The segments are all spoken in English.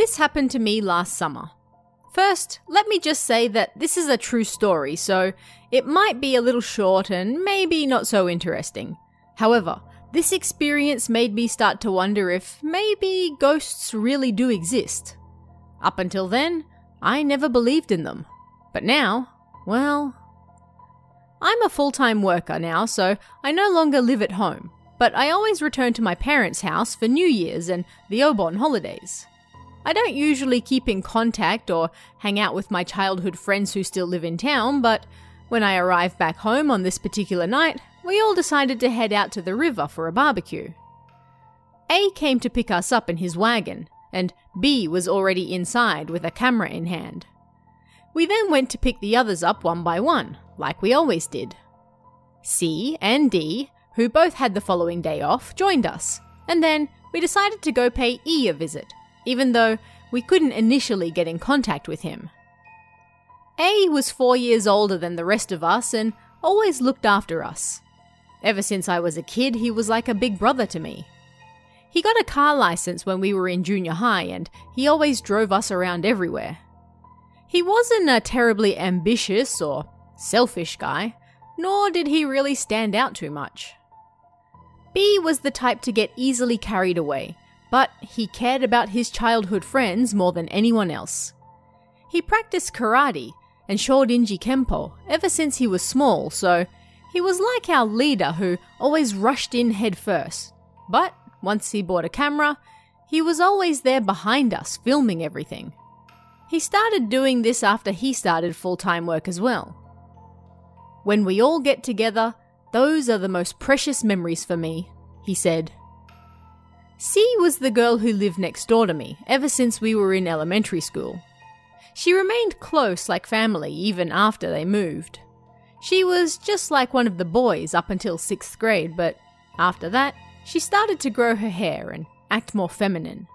This happened to me last summer. First, let me just say that this is a true story, so it might be a little short and maybe not so interesting. However, this experience made me start to wonder if maybe ghosts really do exist. Up until then, I never believed in them. But now, well. I'm a full time worker now, so I no longer live at home, but I always return to my parents' house for New Year's and the Obon holidays. I don't usually keep in contact or hang out with my childhood friends who still live in town, but when I arrived back home on this particular night, we all decided to head out to the river for a barbecue. A came to pick us up in his wagon, and B was already inside with a camera in hand. We then went to pick the others up one by one, like we always did. C and D, who both had the following day off, joined us, and then we decided to go pay E a visit, even though we couldn't initially get in contact with him. A was four years older than the rest of us and always looked after us. Ever since I was a kid, he was like a big brother to me. He got a car license when we were in junior high and he always drove us around everywhere. He wasn't a terribly ambitious or selfish guy, nor did he really stand out too much. B was the type to get easily carried away, but he cared about his childhood friends more than anyone else. He practiced karate and Shorinji Kempo ever since he was small, so he was like our leader who always rushed in head first. But once he bought a camera, he was always there behind us, filming everything. He started doing this after he started full time work as well. When we all get together, those are the most precious memories for me, he said. C was the girl who lived next door to me ever since we were in elementary school. She remained close like family even after they moved. She was just like one of the boys up until sixth grade, but after that, she started to grow her hair and act more feminine.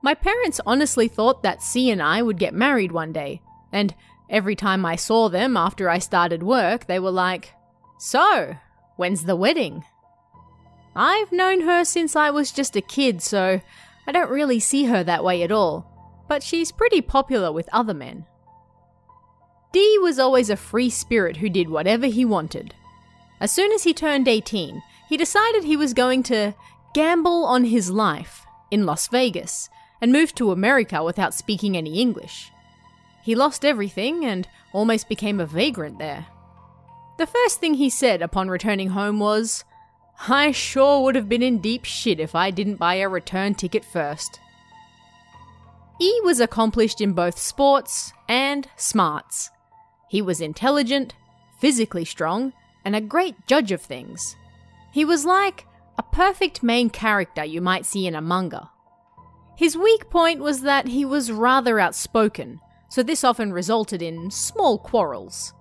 My parents honestly thought that C and I would get married one day, and every time I saw them after I started work, they were like, So, when's the wedding? I've known her since I was just a kid, so I don't really see her that way at all, but she's pretty popular with other men. D was always a free spirit who did whatever he wanted. As soon as he turned 18, he decided he was going to gamble on his life in Las Vegas and moved to America without speaking any English. He lost everything and almost became a vagrant there. The first thing he said upon returning home was, I sure would have been in deep shit if I didn't buy a return ticket first. E was accomplished in both sports and smarts. He was intelligent, physically strong, and a great judge of things. He was like a perfect main character you might see in a manga. His weak point was that he was rather outspoken, so this often resulted in small quarrels.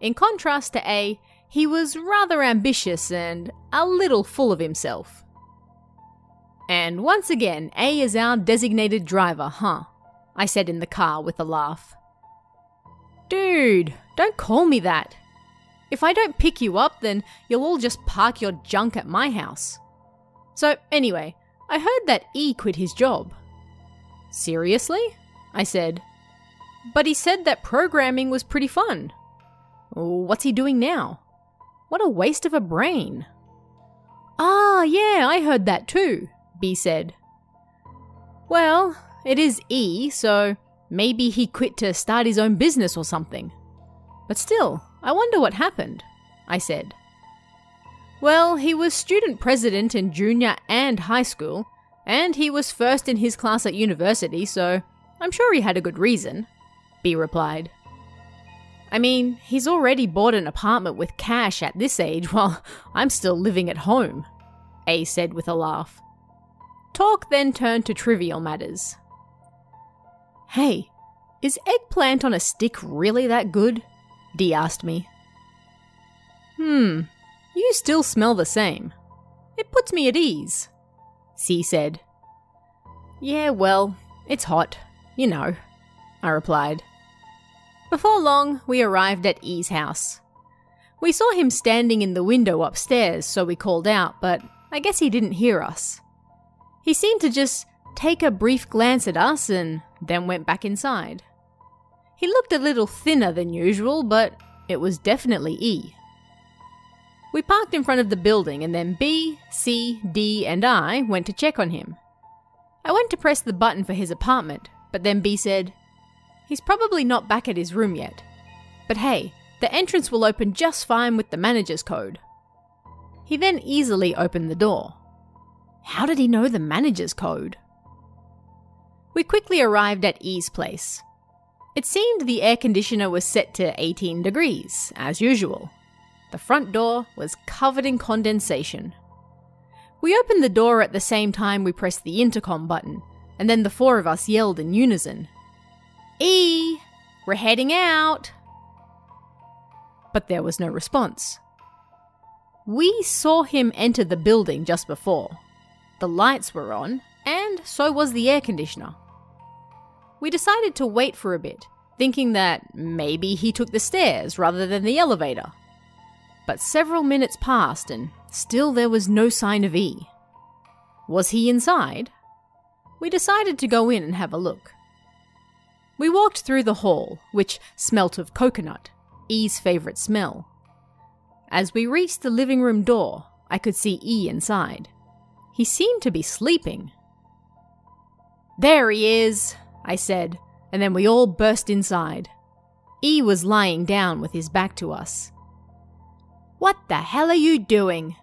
In contrast to A, he was rather ambitious and a little full of himself. And once again, A is our designated driver, huh? I said in the car with a laugh. Dude, don't call me that. If I don't pick you up, then you'll all just park your junk at my house. So, anyway, I heard that E quit his job. Seriously? I said. But he said that programming was pretty fun. What's he doing now? What a waste of a brain. Ah, yeah, I heard that too, B said. Well, it is E, so maybe he quit to start his own business or something. But still, I wonder what happened, I said. Well, he was student president in junior and high school, and he was first in his class at university, so I'm sure he had a good reason, B replied. I mean, he's already bought an apartment with cash at this age while I'm still living at home, A said with a laugh. Talk then turned to trivial matters. Hey, is eggplant on a stick really that good? D asked me. Hmm, you still smell the same. It puts me at ease, C said. Yeah, well, it's hot, you know, I replied. Before long, we arrived at E's house. We saw him standing in the window upstairs, so we called out, but I guess he didn't hear us. He seemed to just take a brief glance at us and then went back inside. He looked a little thinner than usual, but it was definitely E. We parked in front of the building, and then B, C, D, and I went to check on him. I went to press the button for his apartment, but then B said, He's probably not back at his room yet. But hey, the entrance will open just fine with the manager's code. He then easily opened the door. How did he know the manager's code? We quickly arrived at E's place. It seemed the air conditioner was set to 18 degrees, as usual. The front door was covered in condensation. We opened the door at the same time we pressed the intercom button, and then the four of us yelled in unison E! We're heading out! But there was no response. We saw him enter the building just before. The lights were on, and so was the air conditioner. We decided to wait for a bit, thinking that maybe he took the stairs rather than the elevator. But several minutes passed and still there was no sign of E. Was he inside? We decided to go in and have a look. We walked through the hall, which smelt of coconut, E's favourite smell. As we reached the living room door, I could see E inside. He seemed to be sleeping. There he is, I said, and then we all burst inside. E was lying down with his back to us. What the hell are you doing?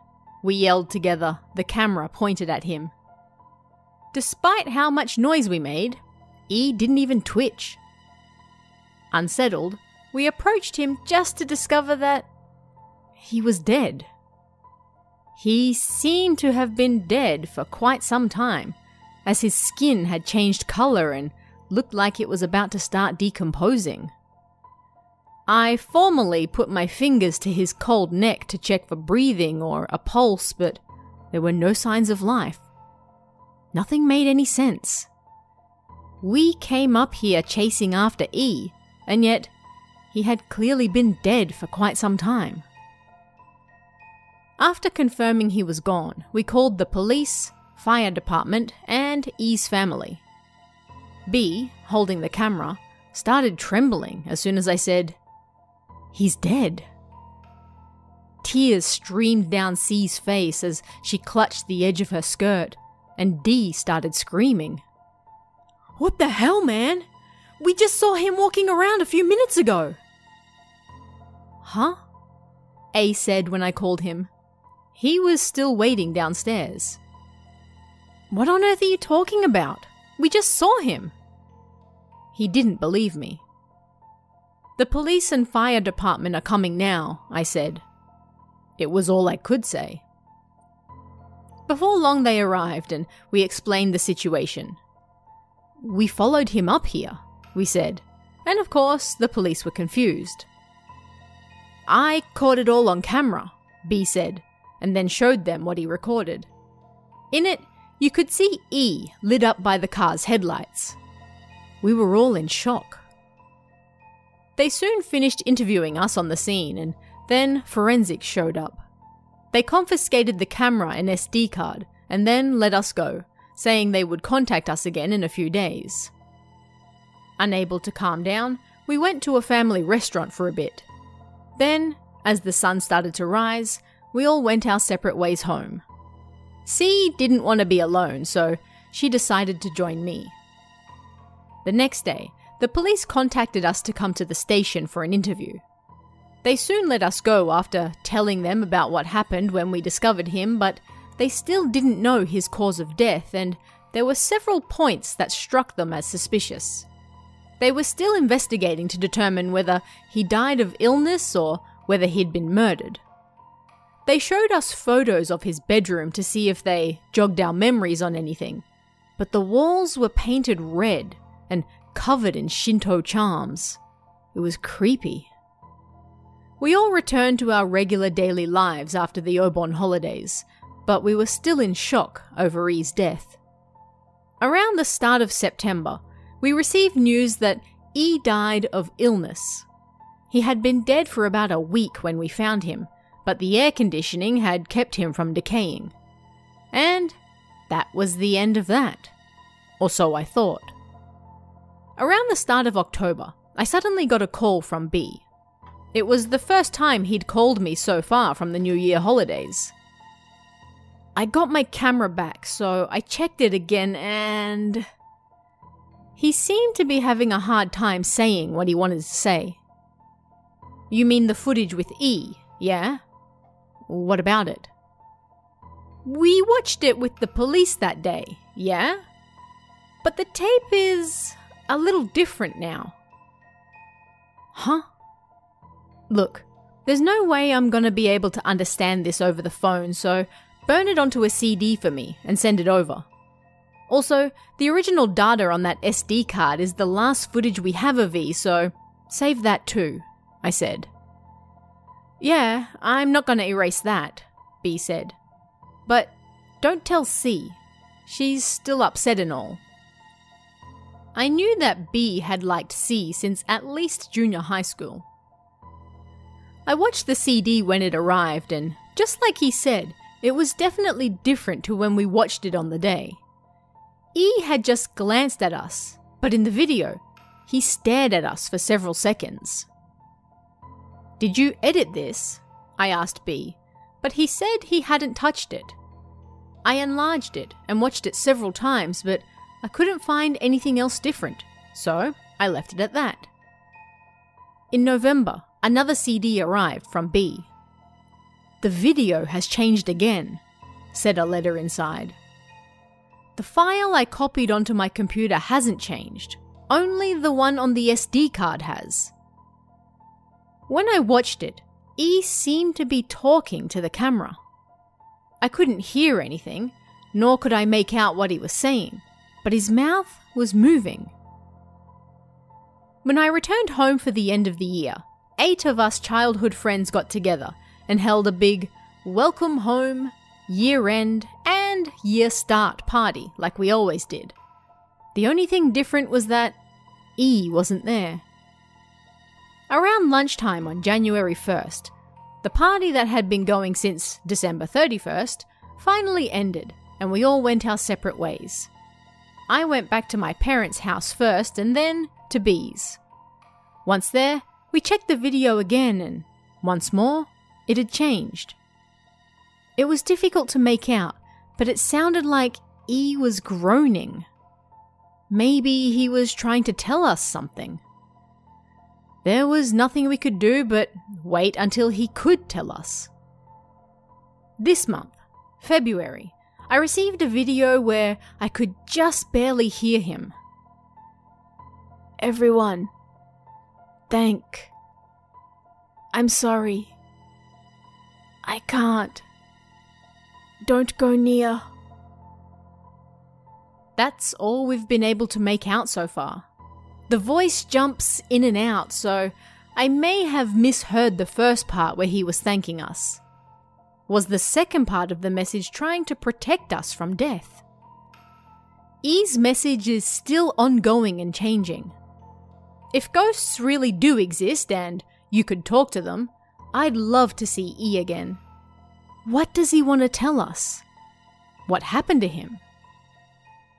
We yelled together, the camera pointed at him. Despite how much noise we made, E didn't even twitch. Unsettled, we approached him just to discover that he was dead. He seemed to have been dead for quite some time, as his skin had changed colour and looked like it was about to start decomposing. I formally put my fingers to his cold neck to check for breathing or a pulse, but there were no signs of life. Nothing made any sense. We came up here chasing after E, and yet he had clearly been dead for quite some time. After confirming he was gone, we called the police, fire department, and E's family. B, holding the camera, started trembling as soon as I said, He's dead. Tears streamed down C's face as she clutched the edge of her skirt, and D started screaming. What the hell, man? We just saw him walking around a few minutes ago. Huh? A said when I called him. He was still waiting downstairs. What on earth are you talking about? We just saw him. He didn't believe me. The police and fire department are coming now, I said. It was all I could say. Before long, they arrived and we explained the situation. We followed him up here, we said, and of course, the police were confused. I caught it all on camera, B said, and then showed them what he recorded. In it, you could see E lit up by the car's headlights. We were all in shock. They soon finished interviewing us on the scene, and then forensics showed up. They confiscated the camera and SD card, and then let us go, saying they would contact us again in a few days. Unable to calm down, we went to a family restaurant for a bit. Then, as the sun started to rise, we all went our separate ways home. C didn't want to be alone, so she decided to join me. The next day, the police contacted us to come to the station for an interview. They soon let us go after telling them about what happened when we discovered him, but they still didn't know his cause of death, and there were several points that struck them as suspicious. They were still investigating to determine whether he died of illness or whether he'd been murdered. They showed us photos of his bedroom to see if they jogged our memories on anything, but the walls were painted red and covered in Shinto charms. It was creepy. We all returned to our regular daily lives after the Obon holidays, but we were still in shock over E's death. Around the start of September, we received news that E died of illness. He had been dead for about a week when we found him, but the air conditioning had kept him from decaying. And that was the end of that. Or so I thought. Around the start of October, I suddenly got a call from B. It was the first time he'd called me so far from the New Year holidays. I got my camera back, so I checked it again and. He seemed to be having a hard time saying what he wanted to say. You mean the footage with E, yeah? What about it? We watched it with the police that day, yeah? But the tape is a little different now. Huh? Look, there's no way I'm gonna be able to understand this over the phone, so burn it onto a CD for me and send it over. Also, the original data on that SD card is the last footage we have of E, so save that too, I said. Yeah, I'm not gonna erase that, B said. But don't tell C. She's still upset and all. I knew that B had liked C since at least junior high school. I watched the CD when it arrived, and just like he said, it was definitely different to when we watched it on the day. E had just glanced at us, but in the video, he stared at us for several seconds. Did you edit this? I asked B, but he said he hadn't touched it. I enlarged it and watched it several times, but I couldn't find anything else different, so I left it at that. In November, Another CD arrived from B. The video has changed again, said a letter inside. The file I copied onto my computer hasn't changed, only the one on the SD card has. When I watched it, E seemed to be talking to the camera. I couldn't hear anything, nor could I make out what he was saying, but his mouth was moving. When I returned home for the end of the year, eight of us childhood friends got together and held a big welcome home, year end, and year start party like we always did. The only thing different was that E wasn't there. Around lunchtime on January 1st, the party that had been going since December 31st finally ended and we all went our separate ways. I went back to my parents' house first and then to B's. Once there, we checked the video again, and once more, it had changed. It was difficult to make out, but it sounded like E was groaning. Maybe he was trying to tell us something. There was nothing we could do but wait until he could tell us. This month, February, I received a video where I could just barely hear him. Everyone, Thank. I'm sorry. I can't. Don't go near. That's all we've been able to make out so far. The voice jumps in and out, so I may have misheard the first part where he was thanking us. Was the second part of the message trying to protect us from death? E's message is still ongoing and changing. If ghosts really do exist and you could talk to them, I'd love to see E again. What does he want to tell us? What happened to him?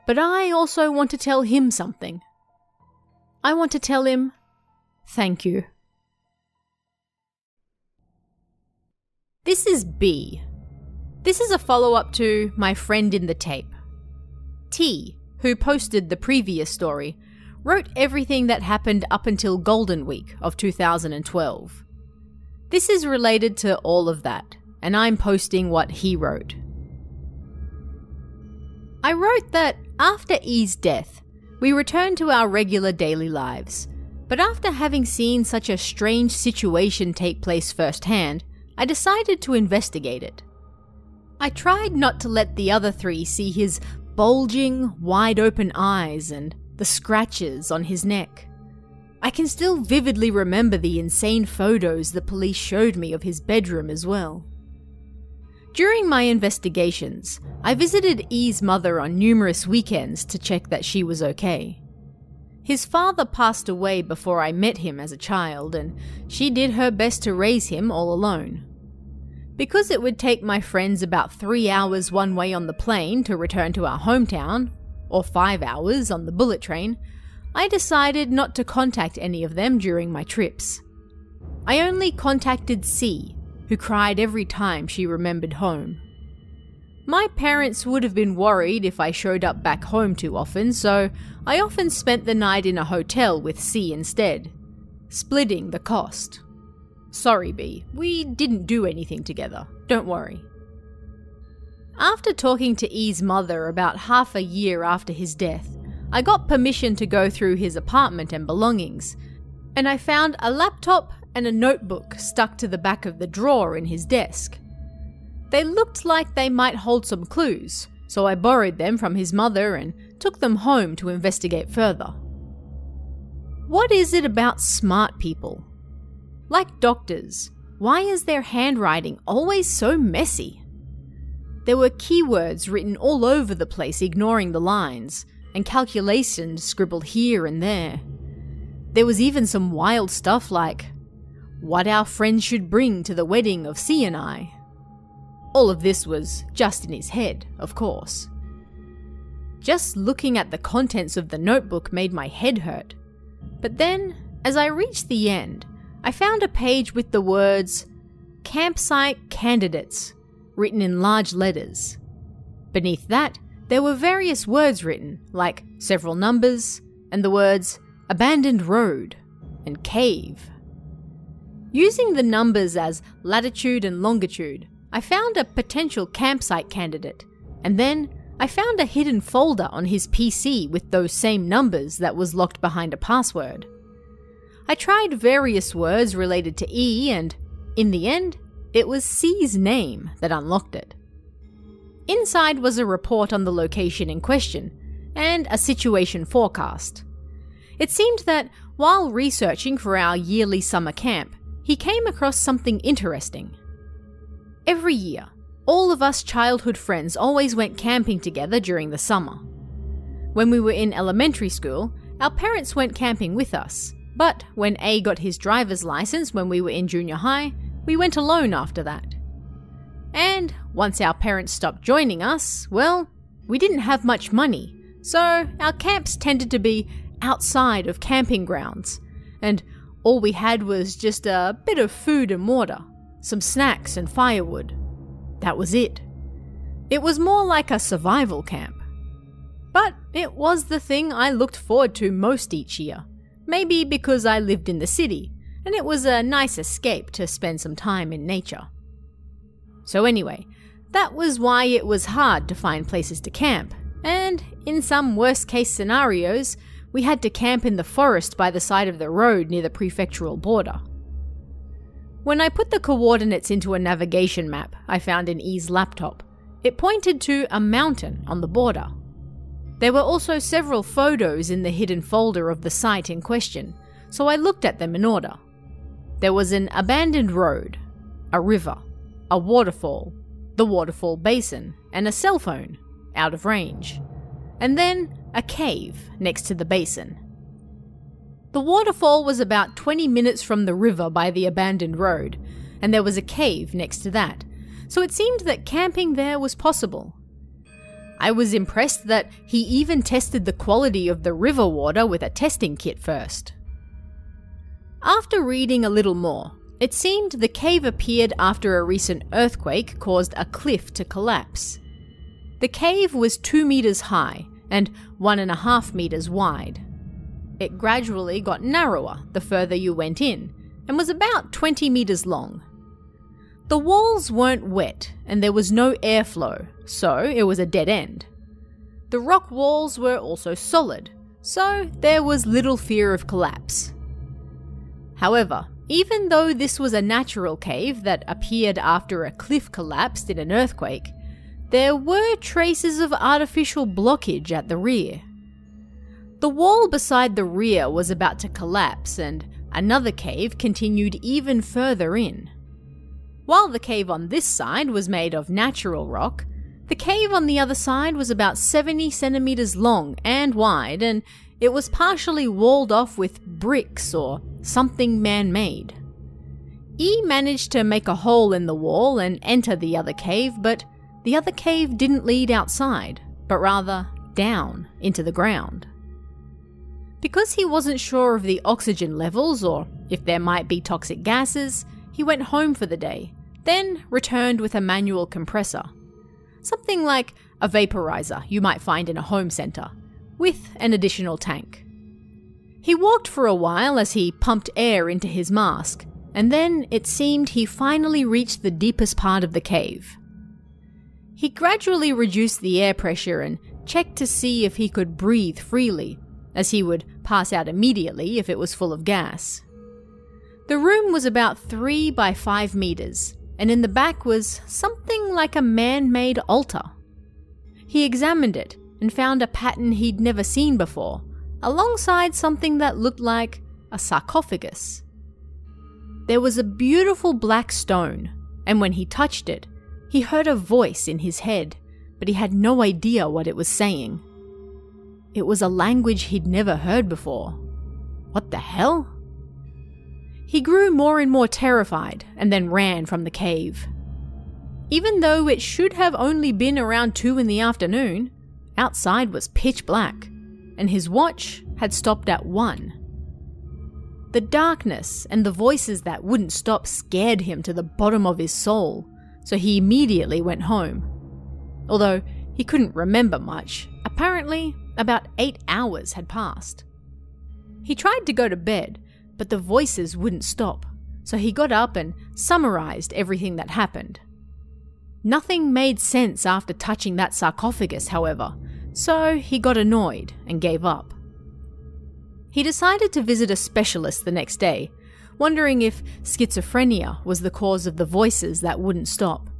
But I also want to tell him something. I want to tell him, thank you. This is B. This is a follow up to my friend in the tape. T, who posted the previous story, wrote everything that happened up until Golden Week of 2012. This is related to all of that, and I'm posting what he wrote. I wrote that after E's death, we returned to our regular daily lives, but after having seen such a strange situation take place firsthand, I decided to investigate it. I tried not to let the other three see his bulging, wide open eyes and the scratches on his neck. I can still vividly remember the insane photos the police showed me of his bedroom as well. During my investigations, I visited E's mother on numerous weekends to check that she was okay. His father passed away before I met him as a child, and she did her best to raise him all alone. Because it would take my friends about three hours one way on the plane to return to our hometown, or five hours on the bullet train, I decided not to contact any of them during my trips. I only contacted C, who cried every time she remembered home. My parents would have been worried if I showed up back home too often, so I often spent the night in a hotel with C instead, splitting the cost. Sorry, B, we didn't do anything together, don't worry. After talking to E's mother about half a year after his death, I got permission to go through his apartment and belongings, and I found a laptop and a notebook stuck to the back of the drawer in his desk. They looked like they might hold some clues, so I borrowed them from his mother and took them home to investigate further. What is it about smart people? Like doctors, why is their handwriting always so messy? There were keywords written all over the place, ignoring the lines, and calculations scribbled here and there. There was even some wild stuff like, what our friends should bring to the wedding of C and I. All of this was just in his head, of course. Just looking at the contents of the notebook made my head hurt. But then, as I reached the end, I found a page with the words Campsite Candidates written in large letters. Beneath that, there were various words written, like several numbers, and the words Abandoned Road and Cave. Using the numbers as latitude and longitude, I found a potential campsite candidate, and then I found a hidden folder on his PC with those same numbers that was locked behind a password. I tried various words related to E, and in the end, it was C's name that unlocked it. Inside was a report on the location in question, and a situation forecast. It seemed that while researching for our yearly summer camp, he came across something interesting. Every year, all of us childhood friends always went camping together during the summer. When we were in elementary school, our parents went camping with us, but when A got his driver's license when we were in junior high, we went alone after that. And once our parents stopped joining us, well, we didn't have much money, so our camps tended to be outside of camping grounds, and all we had was just a bit of food and water some snacks and firewood. That was it. It was more like a survival camp. But it was the thing I looked forward to most each year. Maybe because I lived in the city, and it was a nice escape to spend some time in nature. So, anyway, that was why it was hard to find places to camp, and in some worst case scenarios, we had to camp in the forest by the side of the road near the prefectural border. When I put the coordinates into a navigation map I found in E's laptop, it pointed to a mountain on the border. There were also several photos in the hidden folder of the site in question, so I looked at them in order. There was an abandoned road, a river, a waterfall, the waterfall basin, and a cell phone, out of range. And then a cave next to the basin. The waterfall was about 20 minutes from the river by the abandoned road, and there was a cave next to that, so it seemed that camping there was possible. I was impressed that he even tested the quality of the river water with a testing kit first. After reading a little more, it seemed the cave appeared after a recent earthquake caused a cliff to collapse. The cave was 2 meters high and 1.5 meters wide. It gradually got narrower the further you went in, and was about 20 metres long. The walls weren't wet, and there was no airflow, so it was a dead end. The rock walls were also solid, so there was little fear of collapse. However, even though this was a natural cave that appeared after a cliff collapsed in an earthquake, there were traces of artificial blockage at the rear. The wall beside the rear was about to collapse, and another cave continued even further in. While the cave on this side was made of natural rock, the cave on the other side was about 70 centimeters long and wide, and it was partially walled off with bricks or something man made. E managed to make a hole in the wall and enter the other cave, but the other cave didn't lead outside, but rather down into the ground. Because he wasn't sure of the oxygen levels or if there might be toxic gases, he went home for the day, then returned with a manual compressor. Something like a vaporizer you might find in a home centre, with an additional tank. He walked for a while as he pumped air into his mask, and then it seemed he finally reached the deepest part of the cave. He gradually reduced the air pressure and checked to see if he could breathe freely, as he would pass out immediately if it was full of gas. The room was about 3 by 5 meters, and in the back was something like a man made altar. He examined it and found a pattern he'd never seen before, alongside something that looked like a sarcophagus. There was a beautiful black stone, and when he touched it, he heard a voice in his head, but he had no idea what it was saying. It was a language he'd never heard before. What the hell? He grew more and more terrified and then ran from the cave. Even though it should have only been around 2 in the afternoon, outside was pitch black, and his watch had stopped at 1. The darkness and the voices that wouldn't stop scared him to the bottom of his soul, so he immediately went home. Although he couldn't remember much, apparently, about eight hours had passed. He tried to go to bed, but the voices wouldn't stop, so he got up and summarized everything that happened. Nothing made sense after touching that sarcophagus, however, so he got annoyed and gave up. He decided to visit a specialist the next day, wondering if schizophrenia was the cause of the voices that wouldn't stop.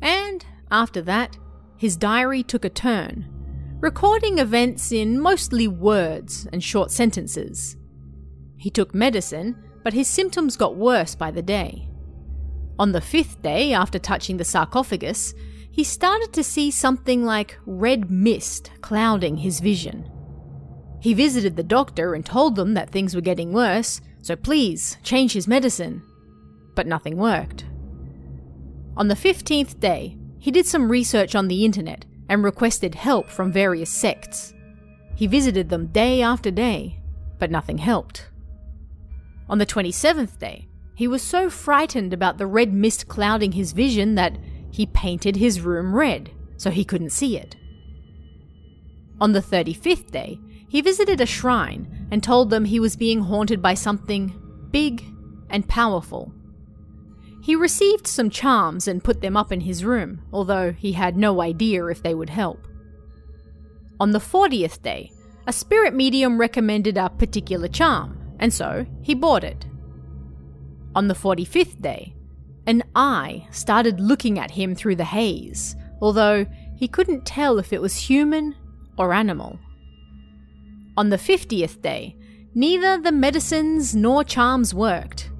And after that, his diary took a turn, recording events in mostly words and short sentences. He took medicine, but his symptoms got worse by the day. On the fifth day after touching the sarcophagus, he started to see something like red mist clouding his vision. He visited the doctor and told them that things were getting worse, so please change his medicine. But nothing worked. On the 15th day, he did some research on the internet and requested help from various sects. He visited them day after day, but nothing helped. On the 27th day, he was so frightened about the red mist clouding his vision that he painted his room red so he couldn't see it. On the 35th day, he visited a shrine and told them he was being haunted by something big and powerful. He received some charms and put them up in his room, although he had no idea if they would help. On the 40th day, a spirit medium recommended a particular charm, and so he bought it. On the 45th day, an eye started looking at him through the haze, although he couldn't tell if it was human or animal. On the 50th day, neither the medicines nor charms worked.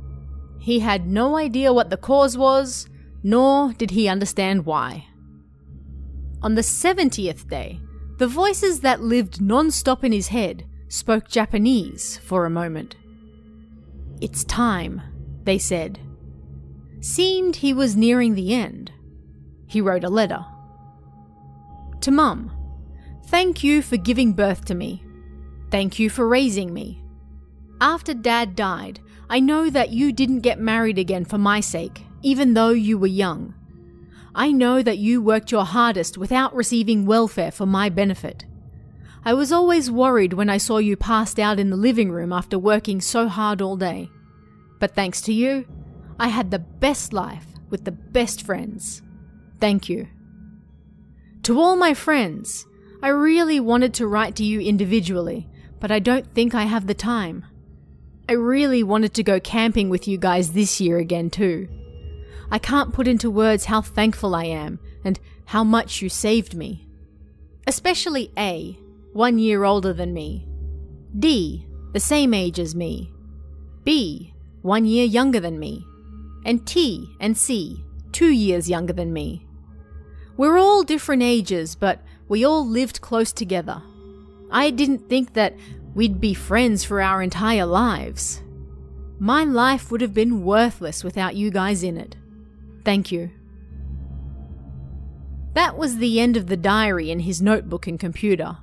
He had no idea what the cause was, nor did he understand why. On the 70th day, the voices that lived non stop in his head spoke Japanese for a moment. It's time, they said. Seemed he was nearing the end. He wrote a letter. To Mum, thank you for giving birth to me. Thank you for raising me. After Dad died, I know that you didn't get married again for my sake, even though you were young. I know that you worked your hardest without receiving welfare for my benefit. I was always worried when I saw you passed out in the living room after working so hard all day. But thanks to you, I had the best life with the best friends. Thank you. To all my friends, I really wanted to write to you individually, but I don't think I have the time. I really wanted to go camping with you guys this year again, too. I can't put into words how thankful I am and how much you saved me. Especially A, one year older than me. D, the same age as me. B, one year younger than me. And T and C, two years younger than me. We're all different ages, but we all lived close together. I didn't think that we'd be friends for our entire lives. My life would have been worthless without you guys in it. Thank you. That was the end of the diary in his notebook and computer.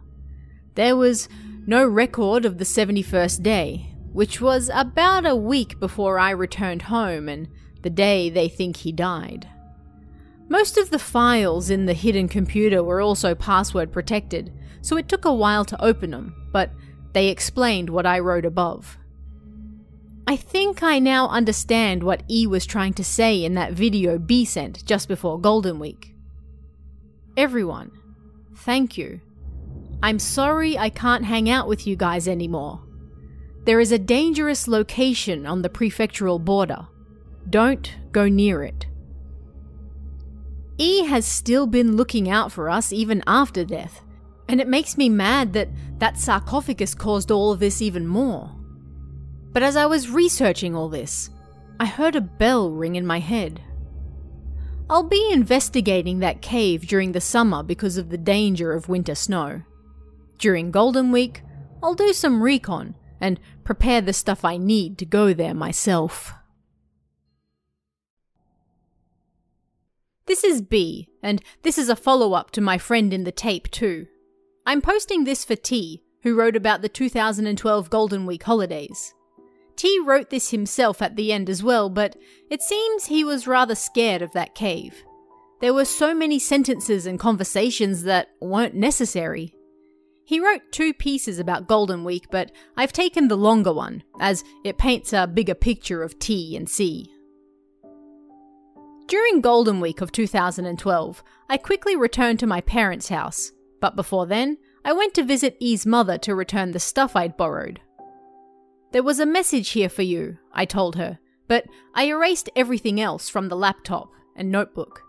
There was no record of the 71st day, which was about a week before I returned home and the day they think he died. Most of the files in the hidden computer were also password protected, so it took a while to open them, but they explained what I wrote above. I think I now understand what E was trying to say in that video B sent just before Golden Week. Everyone, thank you. I'm sorry I can't hang out with you guys anymore. There is a dangerous location on the prefectural border. Don't go near it. E has still been looking out for us even after death, and it makes me mad that that sarcophagus caused all of this even more. But as I was researching all this, I heard a bell ring in my head. I'll be investigating that cave during the summer because of the danger of winter snow. During Golden Week, I'll do some recon and prepare the stuff I need to go there myself. This is B, and this is a follow up to my friend in the tape, too. I'm posting this for T, who wrote about the 2012 Golden Week holidays. T wrote this himself at the end as well, but it seems he was rather scared of that cave. There were so many sentences and conversations that weren't necessary. He wrote two pieces about Golden Week, but I've taken the longer one, as it paints a bigger picture of T and C. During Golden Week of 2012, I quickly returned to my parents' house, but before then, I went to visit E's mother to return the stuff I'd borrowed. There was a message here for you, I told her, but I erased everything else from the laptop and notebook.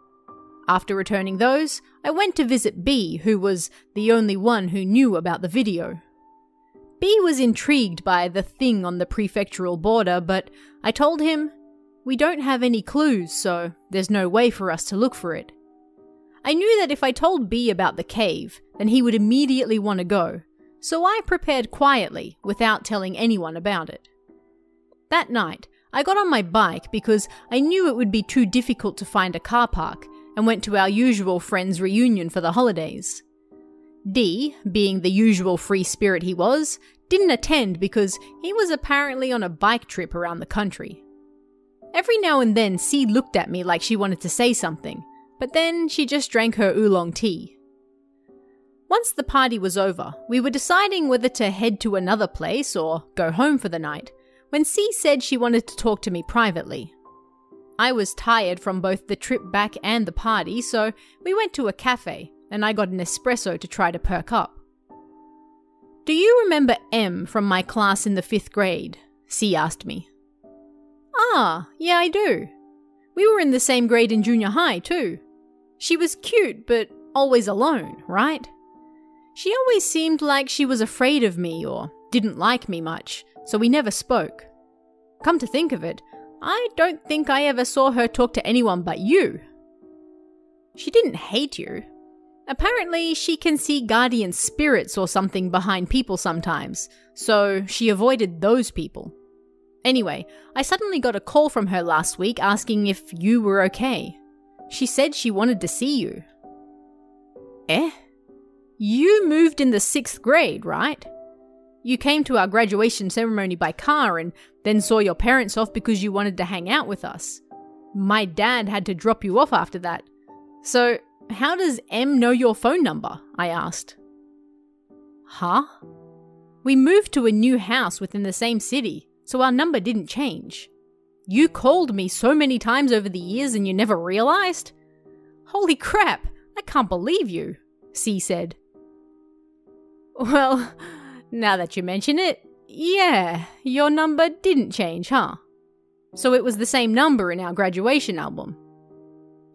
After returning those, I went to visit B, who was the only one who knew about the video. B was intrigued by the thing on the prefectural border, but I told him we don't have any clues, so there's no way for us to look for it. I knew that if I told B about the cave, then he would immediately want to go, so I prepared quietly without telling anyone about it. That night, I got on my bike because I knew it would be too difficult to find a car park and went to our usual friends' reunion for the holidays. D, being the usual free spirit he was, didn't attend because he was apparently on a bike trip around the country. Every now and then, C looked at me like she wanted to say something, but then she just drank her oolong tea. Once the party was over, we were deciding whether to head to another place or go home for the night, when C said she wanted to talk to me privately. I was tired from both the trip back and the party, so we went to a cafe, and I got an espresso to try to perk up. Do you remember M from my class in the fifth grade? C asked me. Ah, yeah, I do. We were in the same grade in junior high, too. She was cute, but always alone, right? She always seemed like she was afraid of me or didn't like me much, so we never spoke. Come to think of it, I don't think I ever saw her talk to anyone but you. She didn't hate you. Apparently, she can see guardian spirits or something behind people sometimes, so she avoided those people. Anyway, I suddenly got a call from her last week asking if you were okay. She said she wanted to see you. Eh? You moved in the sixth grade, right? You came to our graduation ceremony by car and then saw your parents off because you wanted to hang out with us. My dad had to drop you off after that. So, how does M know your phone number? I asked. Huh? We moved to a new house within the same city so our number didn't change. You called me so many times over the years and you never realized? Holy crap, I can't believe you, C said. Well, now that you mention it, yeah, your number didn't change, huh? So it was the same number in our graduation album.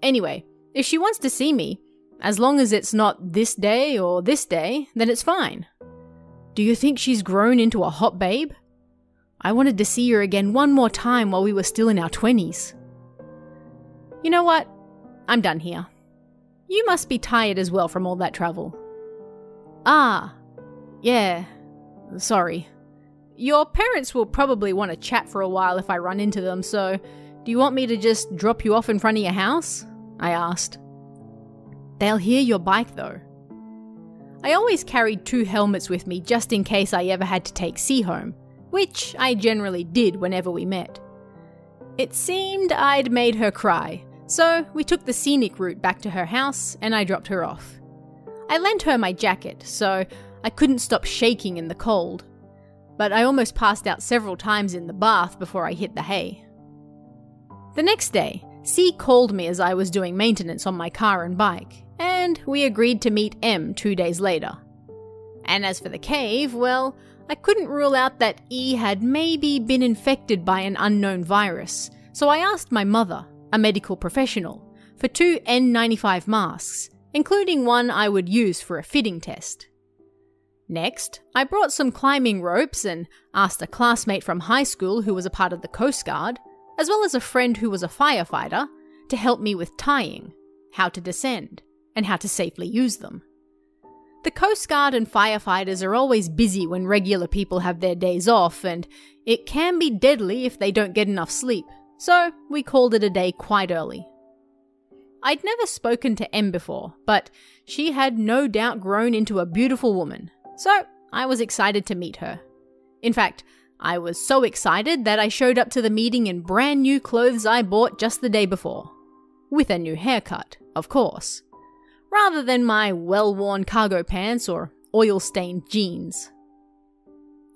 Anyway, if she wants to see me, as long as it's not this day or this day, then it's fine. Do you think she's grown into a hot babe? I wanted to see her again one more time while we were still in our 20s. You know what? I'm done here. You must be tired as well from all that travel. Ah, yeah, sorry. Your parents will probably want to chat for a while if I run into them, so do you want me to just drop you off in front of your house? I asked. They'll hear your bike though. I always carried two helmets with me just in case I ever had to take C home, which I generally did whenever we met. It seemed I'd made her cry, so we took the scenic route back to her house and I dropped her off. I lent her my jacket, so I couldn't stop shaking in the cold. But I almost passed out several times in the bath before I hit the hay. The next day, C called me as I was doing maintenance on my car and bike, and we agreed to meet M two days later. And as for the cave, well, I couldn't rule out that E had maybe been infected by an unknown virus, so I asked my mother, a medical professional, for two N95 masks, including one I would use for a fitting test. Next, I brought some climbing ropes and asked a classmate from high school who was a part of the Coast Guard, as well as a friend who was a firefighter, to help me with tying, how to descend, and how to safely use them. The Coast Guard and firefighters are always busy when regular people have their days off, and it can be deadly if they don't get enough sleep, so we called it a day quite early. I'd never spoken to M before, but she had no doubt grown into a beautiful woman, so I was excited to meet her. In fact, I was so excited that I showed up to the meeting in brand new clothes I bought just the day before. With a new haircut, of course. Rather than my well worn cargo pants or oil stained jeans.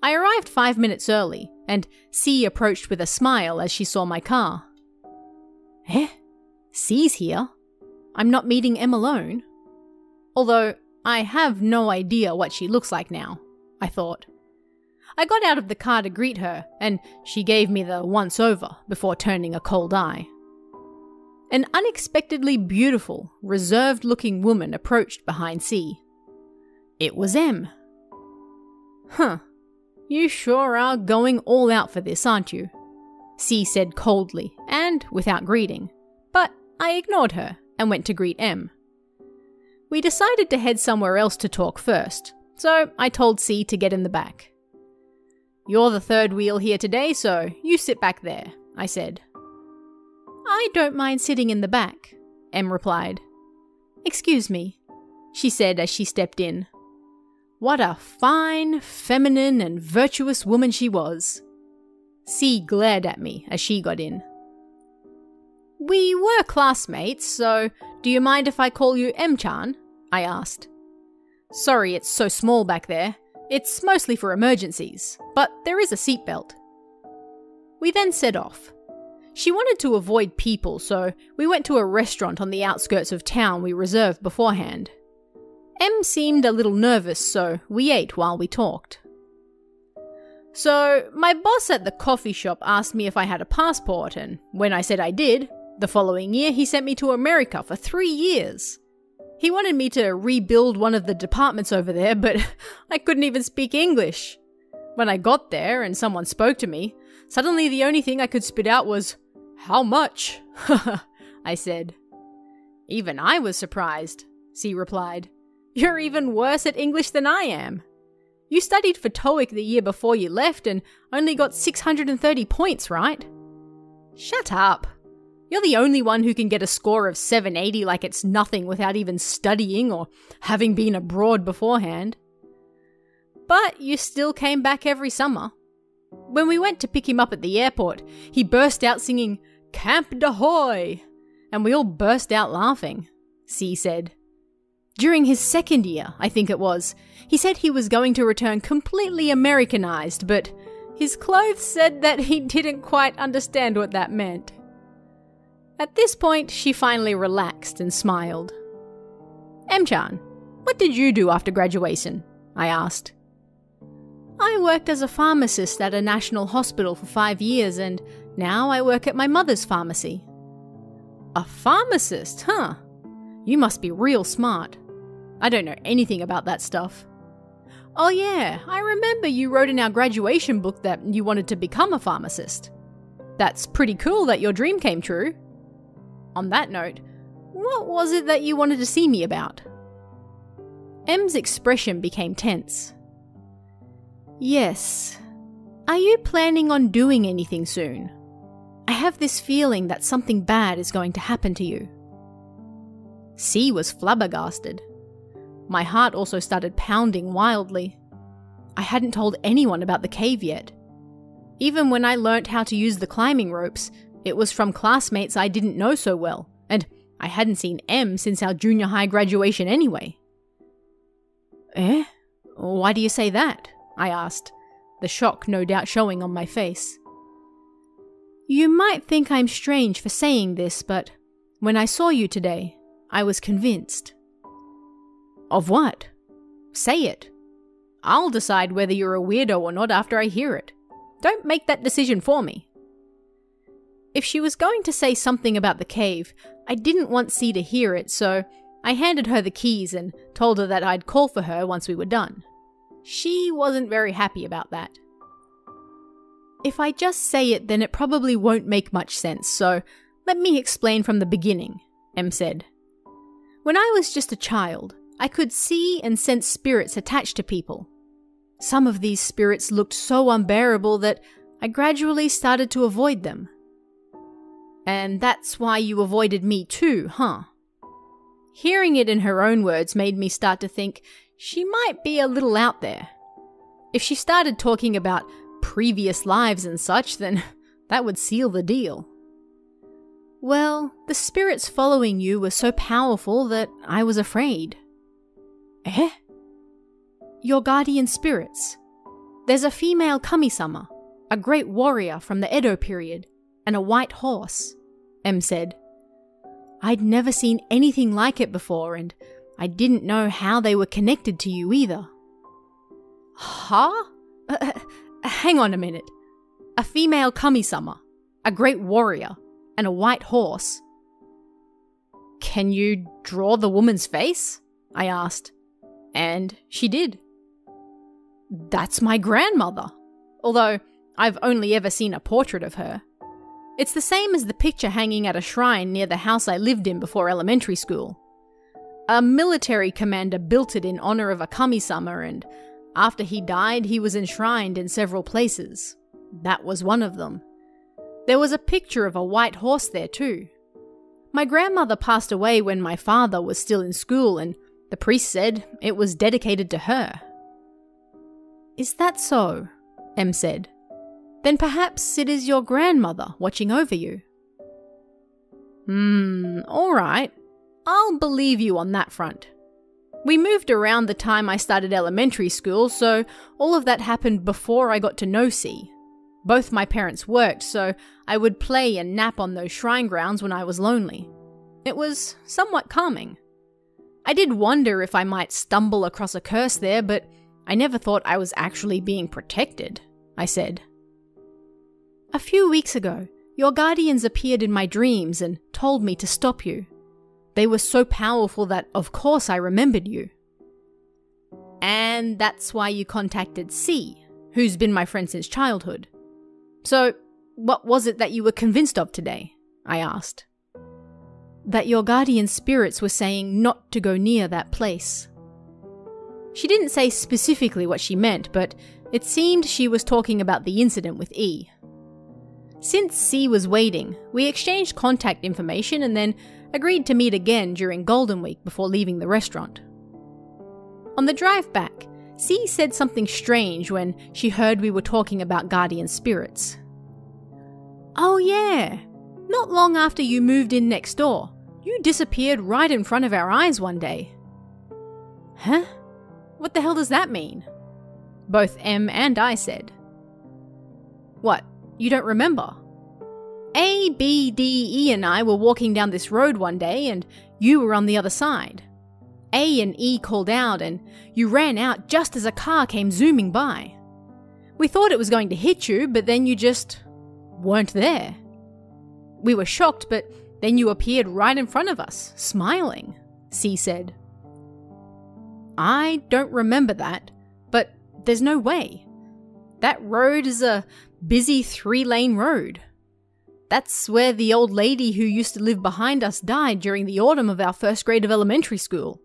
I arrived five minutes early, and C approached with a smile as she saw my car. Eh? C's here? I'm not meeting M alone? Although, I have no idea what she looks like now, I thought. I got out of the car to greet her, and she gave me the once over before turning a cold eye. An unexpectedly beautiful, reserved looking woman approached behind C. It was M. Huh. You sure are going all out for this, aren't you? C said coldly and without greeting, but I ignored her and went to greet M. We decided to head somewhere else to talk first, so I told C to get in the back. You're the third wheel here today, so you sit back there, I said. I don't mind sitting in the back, M replied. Excuse me, she said as she stepped in. What a fine, feminine, and virtuous woman she was. C glared at me as she got in. We were classmates, so do you mind if I call you M-chan? I asked. Sorry it's so small back there. It's mostly for emergencies, but there is a seatbelt. We then set off. She wanted to avoid people, so we went to a restaurant on the outskirts of town we reserved beforehand. M seemed a little nervous, so we ate while we talked. So, my boss at the coffee shop asked me if I had a passport, and when I said I did, the following year he sent me to America for three years. He wanted me to rebuild one of the departments over there, but I couldn't even speak English. When I got there and someone spoke to me, suddenly the only thing I could spit out was, How much? I said. Even I was surprised, C replied. You're even worse at English than I am. You studied for TOEIC the year before you left and only got 630 points, right? Shut up. You're the only one who can get a score of 780 like it's nothing without even studying or having been abroad beforehand. But you still came back every summer. When we went to pick him up at the airport, he burst out singing Camp Dahoy, and we all burst out laughing, C said. During his second year, I think it was, he said he was going to return completely Americanized, but his clothes said that he didn't quite understand what that meant. At this point, she finally relaxed and smiled. M-chan, what did you do after graduation? I asked. I worked as a pharmacist at a national hospital for five years, and now I work at my mother's pharmacy. A pharmacist, huh? You must be real smart. I don't know anything about that stuff. Oh, yeah, I remember you wrote in our graduation book that you wanted to become a pharmacist. That's pretty cool that your dream came true. On that note, what was it that you wanted to see me about? M's expression became tense. Yes. Are you planning on doing anything soon? I have this feeling that something bad is going to happen to you. C was flabbergasted. My heart also started pounding wildly. I hadn't told anyone about the cave yet. Even when I learnt how to use the climbing ropes, it was from classmates I didn't know so well, and I hadn't seen M since our junior high graduation anyway. Eh? Why do you say that? I asked, the shock no doubt showing on my face. You might think I'm strange for saying this, but when I saw you today, I was convinced. Of what? Say it. I'll decide whether you're a weirdo or not after I hear it. Don't make that decision for me. If she was going to say something about the cave, I didn't want C to hear it, so I handed her the keys and told her that I'd call for her once we were done. She wasn't very happy about that. If I just say it, then it probably won't make much sense, so let me explain from the beginning, M said. When I was just a child, I could see and sense spirits attached to people. Some of these spirits looked so unbearable that I gradually started to avoid them. And that's why you avoided me too, huh? Hearing it in her own words made me start to think she might be a little out there. If she started talking about previous lives and such, then that would seal the deal. Well, the spirits following you were so powerful that I was afraid. Eh? Your guardian spirits. There's a female Kami-sama, a great warrior from the Edo period, and a white horse, Em said. I'd never seen anything like it before, and I didn't know how they were connected to you either. Huh? Hang on a minute. A female Kami-sama, a great warrior, and a white horse. Can you draw the woman's face? I asked. And she did. That's my grandmother. Although I've only ever seen a portrait of her. It's the same as the picture hanging at a shrine near the house I lived in before elementary school. A military commander built it in honor of a kami-sama, and after he died, he was enshrined in several places. That was one of them. There was a picture of a white horse there, too. My grandmother passed away when my father was still in school, and the priest said it was dedicated to her. Is that so? M said. Then perhaps it is your grandmother watching over you. Hmm, alright. I'll believe you on that front. We moved around the time I started elementary school, so all of that happened before I got to know C. Both my parents worked, so I would play and nap on those shrine grounds when I was lonely. It was somewhat calming. I did wonder if I might stumble across a curse there, but I never thought I was actually being protected, I said. A few weeks ago, your guardians appeared in my dreams and told me to stop you. They were so powerful that, of course, I remembered you. And that's why you contacted C, who's been my friend since childhood. So, what was it that you were convinced of today? I asked. That your guardian spirits were saying not to go near that place. She didn't say specifically what she meant, but it seemed she was talking about the incident with E. Since C was waiting, we exchanged contact information and then agreed to meet again during Golden Week before leaving the restaurant. On the drive back, C said something strange when she heard we were talking about guardian spirits. Oh, yeah. Not long after you moved in next door, you disappeared right in front of our eyes one day. Huh? What the hell does that mean? Both M and I said. What, you don't remember? A, B, D, E, and I were walking down this road one day, and you were on the other side. A and E called out, and you ran out just as a car came zooming by. We thought it was going to hit you, but then you just weren't there. We were shocked, but then you appeared right in front of us, smiling, C said. I don't remember that, but there's no way. That road is a busy three lane road. That's where the old lady who used to live behind us died during the autumn of our first grade of elementary school.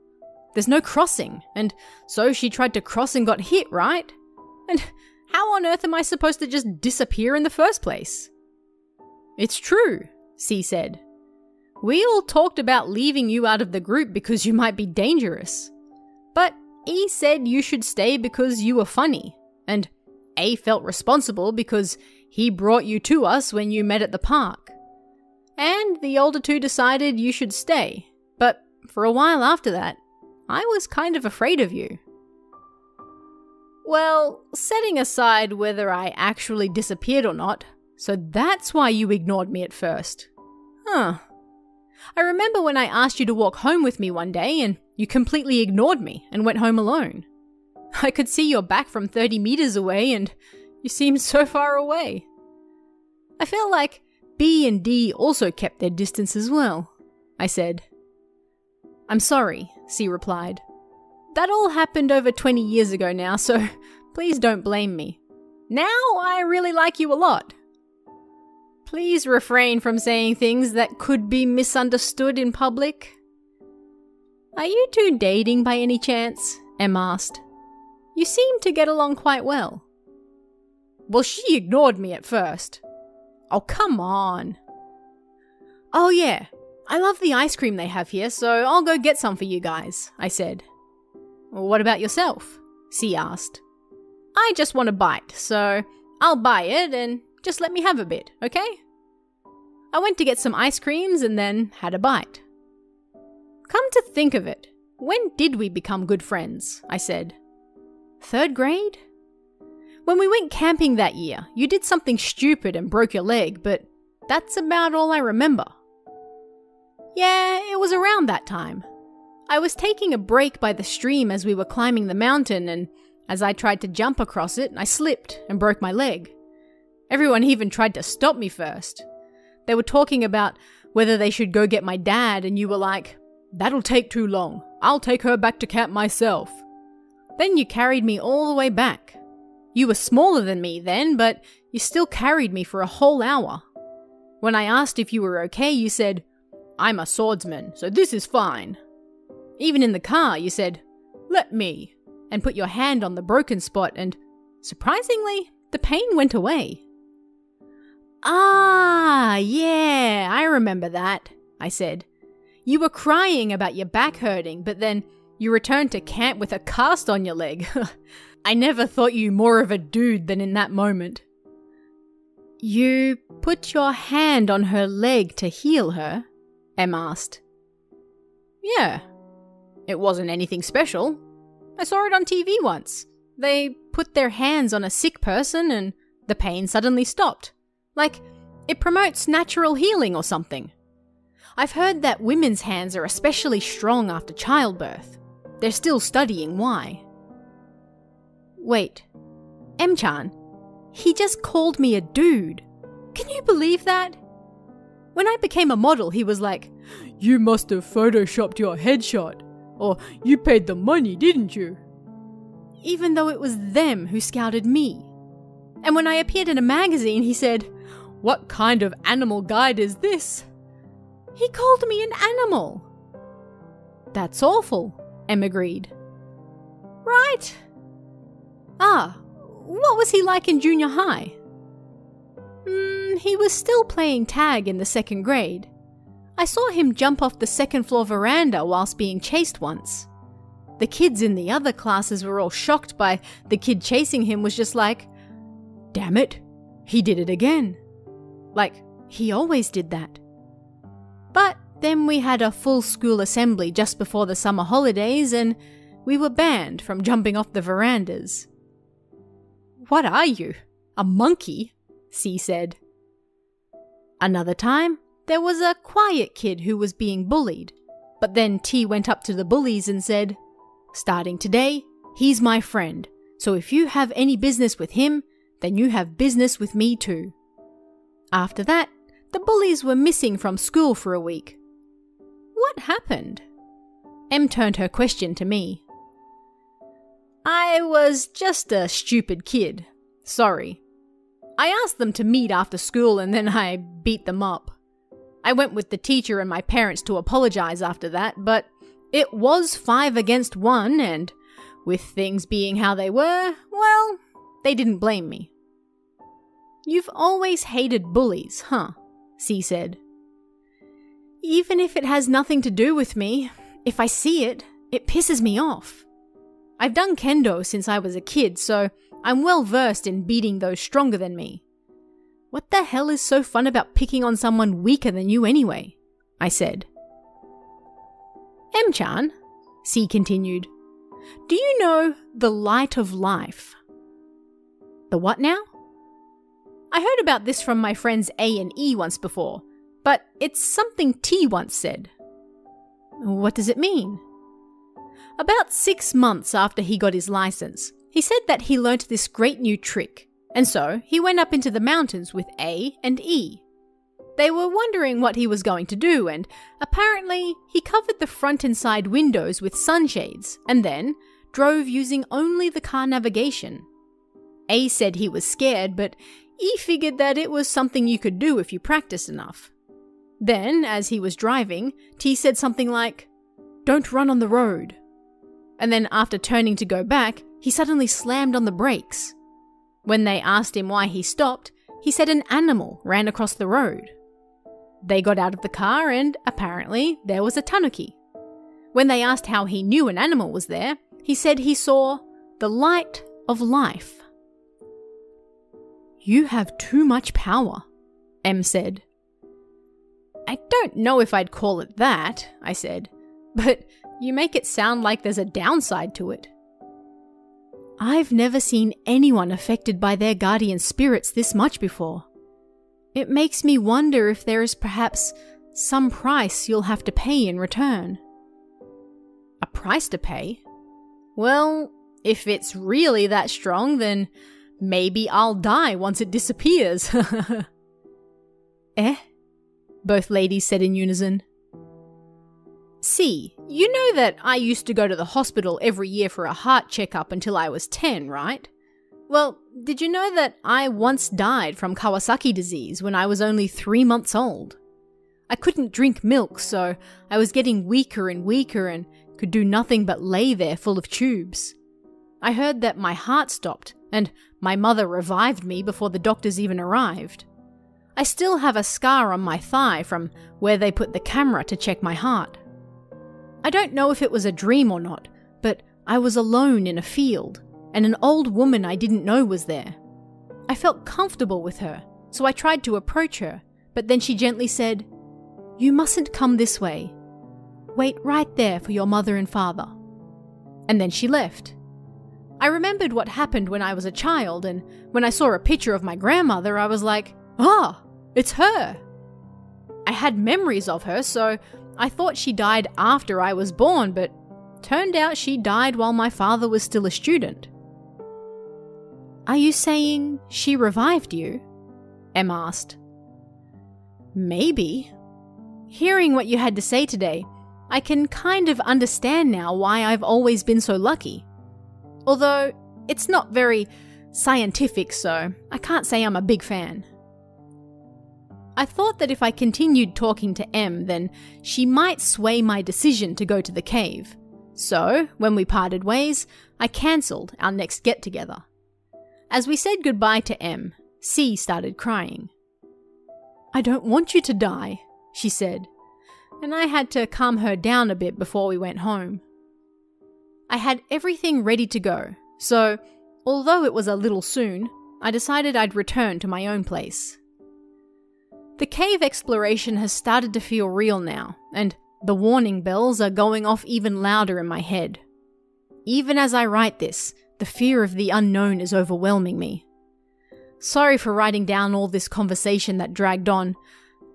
There's no crossing, and so she tried to cross and got hit, right? And how on earth am I supposed to just disappear in the first place? It's true, C said. We all talked about leaving you out of the group because you might be dangerous. But E said you should stay because you were funny, and A felt responsible because he brought you to us when you met at the park. And the older two decided you should stay, but for a while after that, I was kind of afraid of you. Well, setting aside whether I actually disappeared or not, so that's why you ignored me at first. Huh. I remember when I asked you to walk home with me one day and you completely ignored me and went home alone. I could see your back from 30 meters away and you seemed so far away. I feel like B and D also kept their distance as well, I said. I'm sorry, C replied. That all happened over 20 years ago now, so please don't blame me. Now I really like you a lot. Please refrain from saying things that could be misunderstood in public. Are you two dating by any chance? Em asked. You seem to get along quite well. Well, she ignored me at first. Oh, come on. Oh, yeah. I love the ice cream they have here, so I'll go get some for you guys, I said. Well, what about yourself? C asked. I just want a bite, so I'll buy it and just let me have a bit, okay? I went to get some ice creams and then had a bite. Come to think of it, when did we become good friends? I said. Third grade? When we went camping that year, you did something stupid and broke your leg, but that's about all I remember. Yeah, it was around that time. I was taking a break by the stream as we were climbing the mountain, and as I tried to jump across it, I slipped and broke my leg. Everyone even tried to stop me first. They were talking about whether they should go get my dad, and you were like, That'll take too long. I'll take her back to camp myself. Then you carried me all the way back. You were smaller than me then, but you still carried me for a whole hour. When I asked if you were okay, you said, I'm a swordsman, so this is fine. Even in the car, you said, Let me, and put your hand on the broken spot, and surprisingly, the pain went away. Ah, yeah, I remember that, I said. You were crying about your back hurting, but then you returned to camp with a cast on your leg. I never thought you more of a dude than in that moment. You put your hand on her leg to heal her? Em asked. Yeah. It wasn't anything special. I saw it on TV once. They put their hands on a sick person and the pain suddenly stopped. Like, it promotes natural healing or something. I've heard that women's hands are especially strong after childbirth. They're still studying why. Wait, M-chan, he just called me a dude. Can you believe that? When I became a model, he was like, You must have photoshopped your headshot. Or you paid the money, didn't you? Even though it was them who scouted me. And when I appeared in a magazine, he said, What kind of animal guide is this? He called me an animal. That's awful, Em agreed. Right. Ah, what was he like in junior high? Hmm, he was still playing tag in the second grade. I saw him jump off the second floor veranda whilst being chased once. The kids in the other classes were all shocked by the kid chasing him was just like, damn it, he did it again. Like, he always did that. But then we had a full school assembly just before the summer holidays and we were banned from jumping off the verandas. What are you? A monkey? C said. Another time, there was a quiet kid who was being bullied. But then T went up to the bullies and said, Starting today, he's my friend, so if you have any business with him, then you have business with me too. After that, the bullies were missing from school for a week. What happened? M turned her question to me. I was just a stupid kid. Sorry. I asked them to meet after school and then I beat them up. I went with the teacher and my parents to apologize after that, but it was five against one, and with things being how they were, well, they didn't blame me. You've always hated bullies, huh? C said. Even if it has nothing to do with me, if I see it, it pisses me off. I've done kendo since I was a kid, so I'm well versed in beating those stronger than me. What the hell is so fun about picking on someone weaker than you anyway? I said. M chan, C continued, do you know the light of life? The what now? I heard about this from my friends A and E once before, but it's something T once said. What does it mean? About six months after he got his license, he said that he learnt this great new trick, and so he went up into the mountains with A and E. They were wondering what he was going to do, and apparently he covered the front and side windows with sunshades, and then drove using only the car navigation. A said he was scared, but E figured that it was something you could do if you practiced enough. Then, as he was driving, T said something like, Don't run on the road. And then, after turning to go back, he suddenly slammed on the brakes. When they asked him why he stopped, he said an animal ran across the road. They got out of the car, and apparently there was a tanuki. When they asked how he knew an animal was there, he said he saw the light of life. You have too much power, M said. I don't know if I'd call it that, I said, but you make it sound like there's a downside to it. I've never seen anyone affected by their guardian spirits this much before. It makes me wonder if there is perhaps some price you'll have to pay in return. A price to pay? Well, if it's really that strong, then maybe I'll die once it disappears. eh? Both ladies said in unison. See, you know that I used to go to the hospital every year for a heart checkup until I was 10, right? Well, did you know that I once died from Kawasaki disease when I was only three months old? I couldn't drink milk, so I was getting weaker and weaker and could do nothing but lay there full of tubes. I heard that my heart stopped, and my mother revived me before the doctors even arrived. I still have a scar on my thigh from where they put the camera to check my heart. I don't know if it was a dream or not, but I was alone in a field and an old woman I didn't know was there. I felt comfortable with her, so I tried to approach her, but then she gently said, You mustn't come this way. Wait right there for your mother and father. And then she left. I remembered what happened when I was a child, and when I saw a picture of my grandmother, I was like, Ah, it's her. I had memories of her, so I thought she died after I was born, but turned out she died while my father was still a student. Are you saying she revived you? Em asked. Maybe. Hearing what you had to say today, I can kind of understand now why I've always been so lucky. Although, it's not very scientific, so I can't say I'm a big fan. I thought that if I continued talking to M, then she might sway my decision to go to the cave. So, when we parted ways, I cancelled our next get together. As we said goodbye to M, C started crying. I don't want you to die, she said, and I had to calm her down a bit before we went home. I had everything ready to go, so although it was a little soon, I decided I'd return to my own place. The cave exploration has started to feel real now, and the warning bells are going off even louder in my head. Even as I write this, the fear of the unknown is overwhelming me. Sorry for writing down all this conversation that dragged on.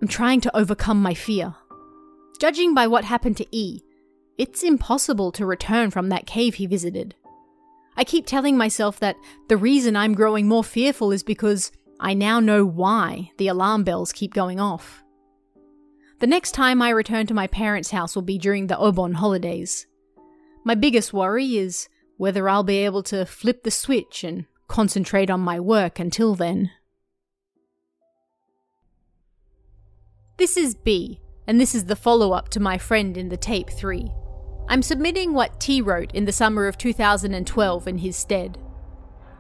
I'm trying to overcome my fear. Judging by what happened to E, it's impossible to return from that cave he visited. I keep telling myself that the reason I'm growing more fearful is because I now know why the alarm bells keep going off. The next time I return to my parents' house will be during the Obon holidays. My biggest worry is whether I'll be able to flip the switch and concentrate on my work until then. This is B, and this is the follow up to my friend in the tape 3. I'm submitting what T wrote in the summer of 2012 in his stead.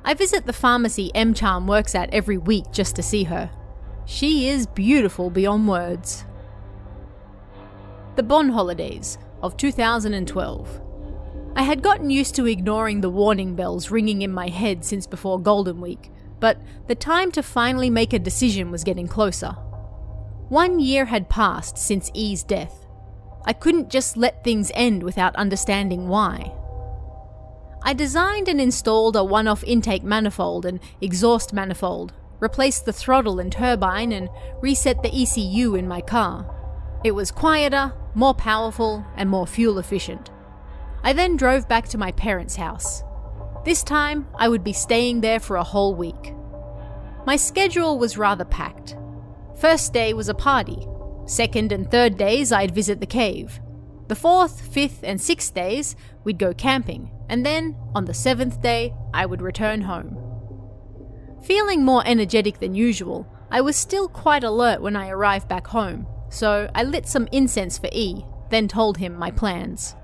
I visit the pharmacy M-chan works at every week just to see her. She is beautiful beyond words. the Bon holidays of 2012. I had gotten used to ignoring the warning bells ringing in my head since before Golden Week, but the time to finally make a decision was getting closer. One year had passed since E's death. I couldn't just let things end without understanding why. I designed and installed a one off intake manifold and exhaust manifold, replaced the throttle and turbine, and reset the ECU in my car. It was quieter, more powerful, and more fuel efficient. I then drove back to my parents' house. This time, I would be staying there for a whole week. My schedule was rather packed. First day was a party. Second and third days, I'd visit the cave. The fourth, fifth, and sixth days, we'd go camping, and then, on the seventh day, I would return home. Feeling more energetic than usual, I was still quite alert when I arrived back home, so I lit some incense for E, then told him my plans.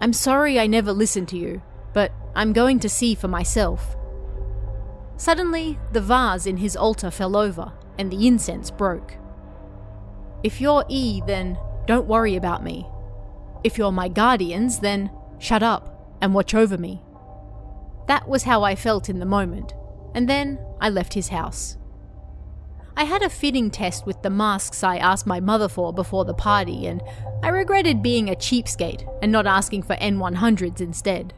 I'm sorry I never listened to you, but I'm going to see for myself. Suddenly, the vase in his altar fell over, and the incense broke. If you're E, then don't worry about me. If you're my guardians, then shut up and watch over me. That was how I felt in the moment, and then I left his house. I had a fitting test with the masks I asked my mother for before the party, and I regretted being a cheapskate and not asking for N100s instead.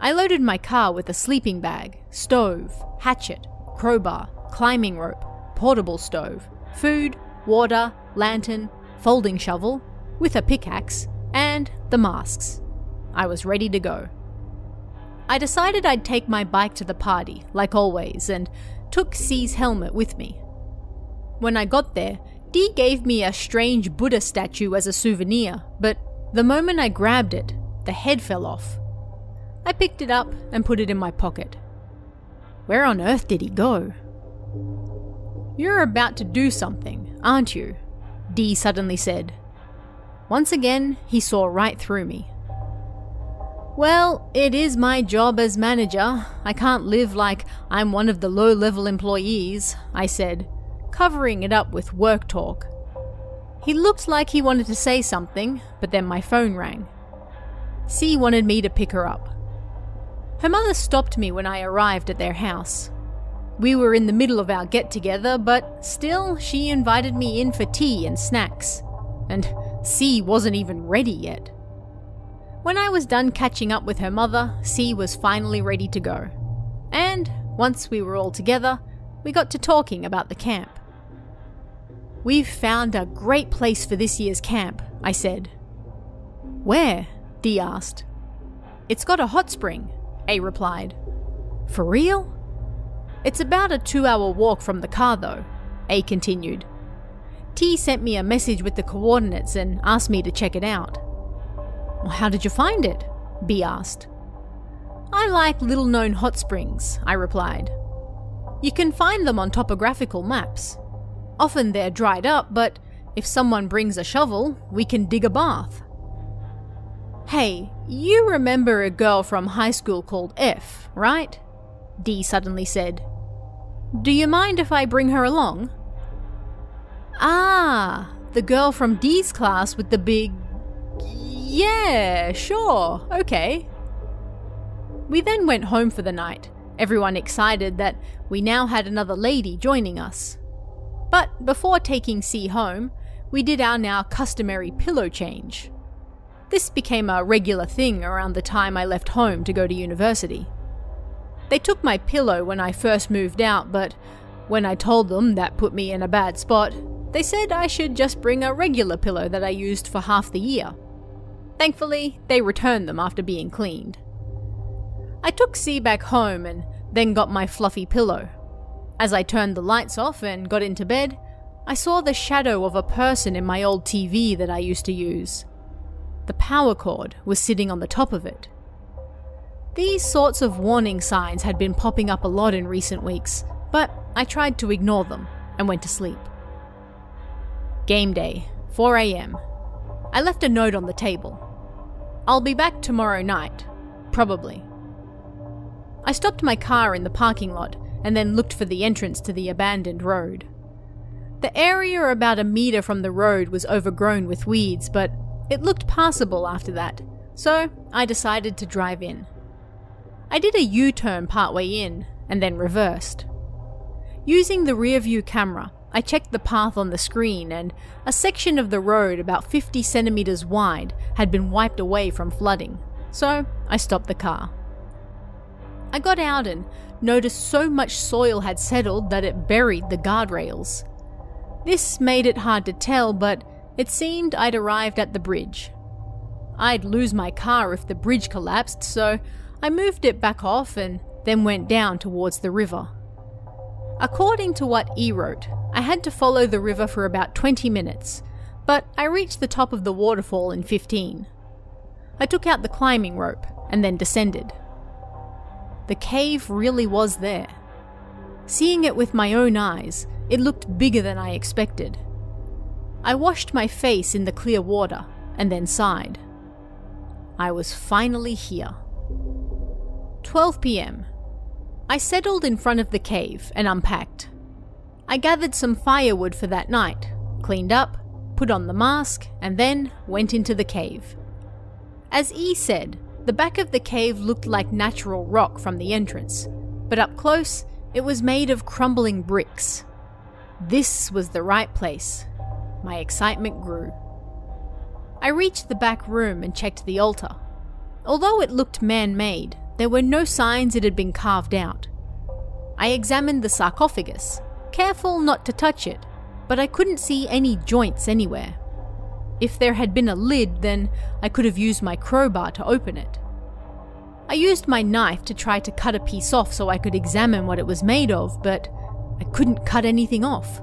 I loaded my car with a sleeping bag, stove, hatchet, crowbar, climbing rope, portable stove, food, water, lantern, folding shovel, with a pickaxe, and the masks. I was ready to go. I decided I'd take my bike to the party, like always, and took C's helmet with me. When I got there, Dee gave me a strange Buddha statue as a souvenir, but the moment I grabbed it, the head fell off. I picked it up and put it in my pocket. Where on earth did he go? You're about to do something, aren't you? Dee suddenly said. Once again, he saw right through me. Well, it is my job as manager. I can't live like I'm one of the low level employees, I said, covering it up with work talk. He looked like he wanted to say something, but then my phone rang. C wanted me to pick her up. Her mother stopped me when I arrived at their house. We were in the middle of our get together, but still, she invited me in for tea and snacks. And C wasn't even ready yet. When I was done catching up with her mother, C was finally ready to go. And once we were all together, we got to talking about the camp. We've found a great place for this year's camp, I said. Where? Dee asked. It's got a hot spring, A replied. For real? It's about a two hour walk from the car, though, A continued. T sent me a message with the coordinates and asked me to check it out. How did you find it? B asked. I like little known hot springs, I replied. You can find them on topographical maps. Often they're dried up, but if someone brings a shovel, we can dig a bath. Hey, you remember a girl from high school called F, right? D suddenly said. Do you mind if I bring her along? Ah, the girl from Dee's class with the big. Yeah, sure, okay. We then went home for the night, everyone excited that we now had another lady joining us. But before taking C home, we did our now customary pillow change. This became a regular thing around the time I left home to go to university. They took my pillow when I first moved out, but when I told them that put me in a bad spot, they said I should just bring a regular pillow that I used for half the year. Thankfully, they returned them after being cleaned. I took C back home and then got my fluffy pillow, as I turned the lights off and got into bed, I saw the shadow of a person in my old TV that I used to use. The power cord was sitting on the top of it. These sorts of warning signs had been popping up a lot in recent weeks, but I tried to ignore them and went to sleep. Game day, 4am. I left a note on the table. I'll be back tomorrow night, probably. I stopped my car in the parking lot and then looked for the entrance to the abandoned road. The area about a metre from the road was overgrown with weeds, but it looked passable after that, so I decided to drive in. I did a U turn partway in and then reversed. Using the rear view camera, I checked the path on the screen, and a section of the road about 50 centimetres wide had been wiped away from flooding, so I stopped the car. I got out and noticed so much soil had settled that it buried the guardrails. This made it hard to tell, but it seemed I'd arrived at the bridge. I'd lose my car if the bridge collapsed, so I moved it back off and then went down towards the river. According to what E wrote, I had to follow the river for about 20 minutes, but I reached the top of the waterfall in 15. I took out the climbing rope and then descended. The cave really was there. Seeing it with my own eyes, it looked bigger than I expected. I washed my face in the clear water and then sighed. I was finally here. 12 pm. I settled in front of the cave and unpacked. I gathered some firewood for that night, cleaned up, put on the mask, and then went into the cave. As E said, the back of the cave looked like natural rock from the entrance, but up close, it was made of crumbling bricks. This was the right place. My excitement grew. I reached the back room and checked the altar. Although it looked man made, there were no signs it had been carved out. I examined the sarcophagus, careful not to touch it, but I couldn't see any joints anywhere. If there had been a lid, then I could have used my crowbar to open it. I used my knife to try to cut a piece off so I could examine what it was made of, but I couldn't cut anything off.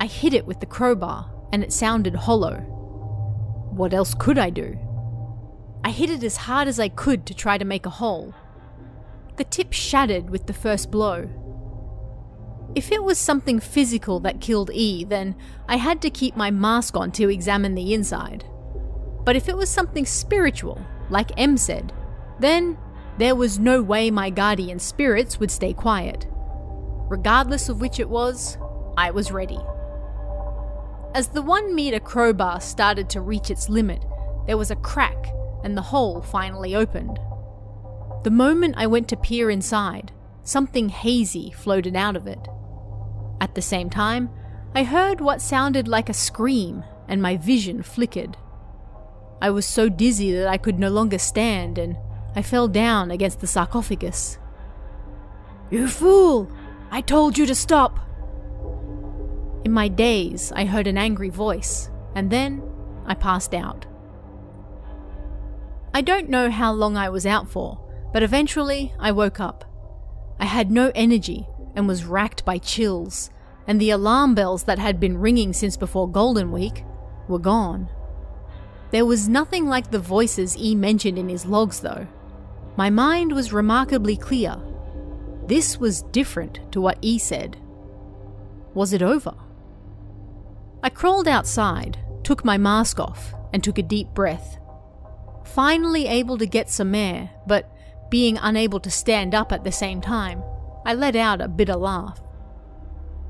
I hit it with the crowbar, and it sounded hollow. What else could I do? I hit it as hard as I could to try to make a hole. The tip shattered with the first blow, if it was something physical that killed E, then I had to keep my mask on to examine the inside. But if it was something spiritual, like M said, then there was no way my guardian spirits would stay quiet. Regardless of which it was, I was ready. As the one meter crowbar started to reach its limit, there was a crack and the hole finally opened. The moment I went to peer inside, something hazy floated out of it. At the same time, I heard what sounded like a scream, and my vision flickered. I was so dizzy that I could no longer stand, and I fell down against the sarcophagus. You fool! I told you to stop! In my daze, I heard an angry voice, and then I passed out. I don't know how long I was out for, but eventually I woke up. I had no energy and was racked by chills, and the alarm bells that had been ringing since before Golden Week were gone. There was nothing like the voices E mentioned in his logs, though. My mind was remarkably clear. This was different to what E said. Was it over? I crawled outside, took my mask off, and took a deep breath. Finally able to get some air, but being unable to stand up at the same time, I let out a bitter laugh.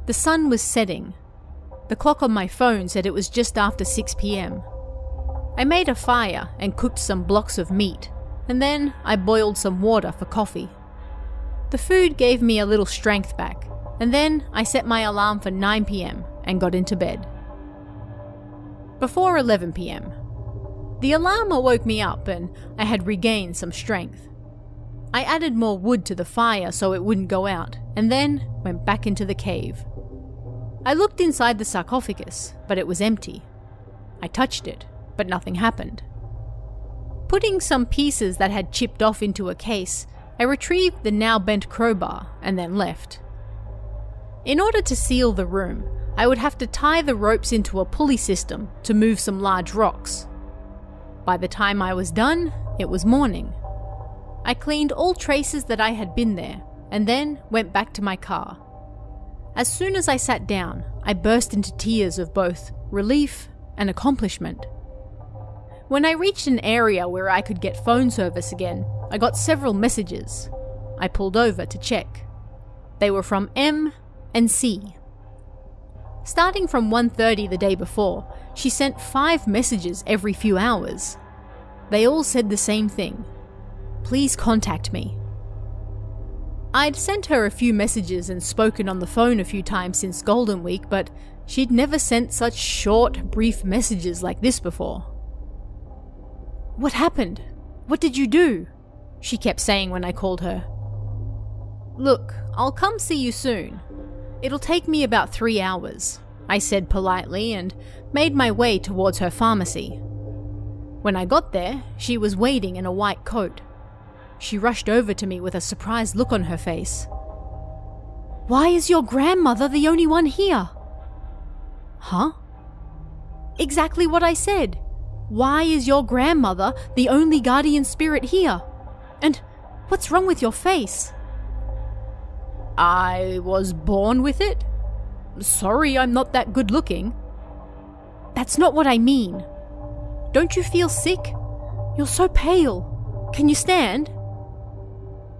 The sun was setting. The clock on my phone said it was just after 6 pm. I made a fire and cooked some blocks of meat, and then I boiled some water for coffee. The food gave me a little strength back, and then I set my alarm for 9 pm and got into bed. Before 11 pm, the alarm awoke me up and I had regained some strength. I added more wood to the fire so it wouldn't go out, and then went back into the cave. I looked inside the sarcophagus, but it was empty. I touched it, but nothing happened. Putting some pieces that had chipped off into a case, I retrieved the now bent crowbar and then left. In order to seal the room, I would have to tie the ropes into a pulley system to move some large rocks. By the time I was done, it was morning. I cleaned all traces that I had been there, and then went back to my car. As soon as I sat down, I burst into tears of both relief and accomplishment. When I reached an area where I could get phone service again, I got several messages. I pulled over to check. They were from M and C. Starting from 1:30 the day before, she sent 5 messages every few hours. They all said the same thing. Please contact me. I'd sent her a few messages and spoken on the phone a few times since Golden Week, but she'd never sent such short, brief messages like this before. What happened? What did you do? She kept saying when I called her. Look, I'll come see you soon. It'll take me about three hours, I said politely and made my way towards her pharmacy. When I got there, she was waiting in a white coat. She rushed over to me with a surprised look on her face. Why is your grandmother the only one here? Huh? Exactly what I said. Why is your grandmother the only guardian spirit here? And what's wrong with your face? I was born with it? Sorry, I'm not that good looking. That's not what I mean. Don't you feel sick? You're so pale. Can you stand?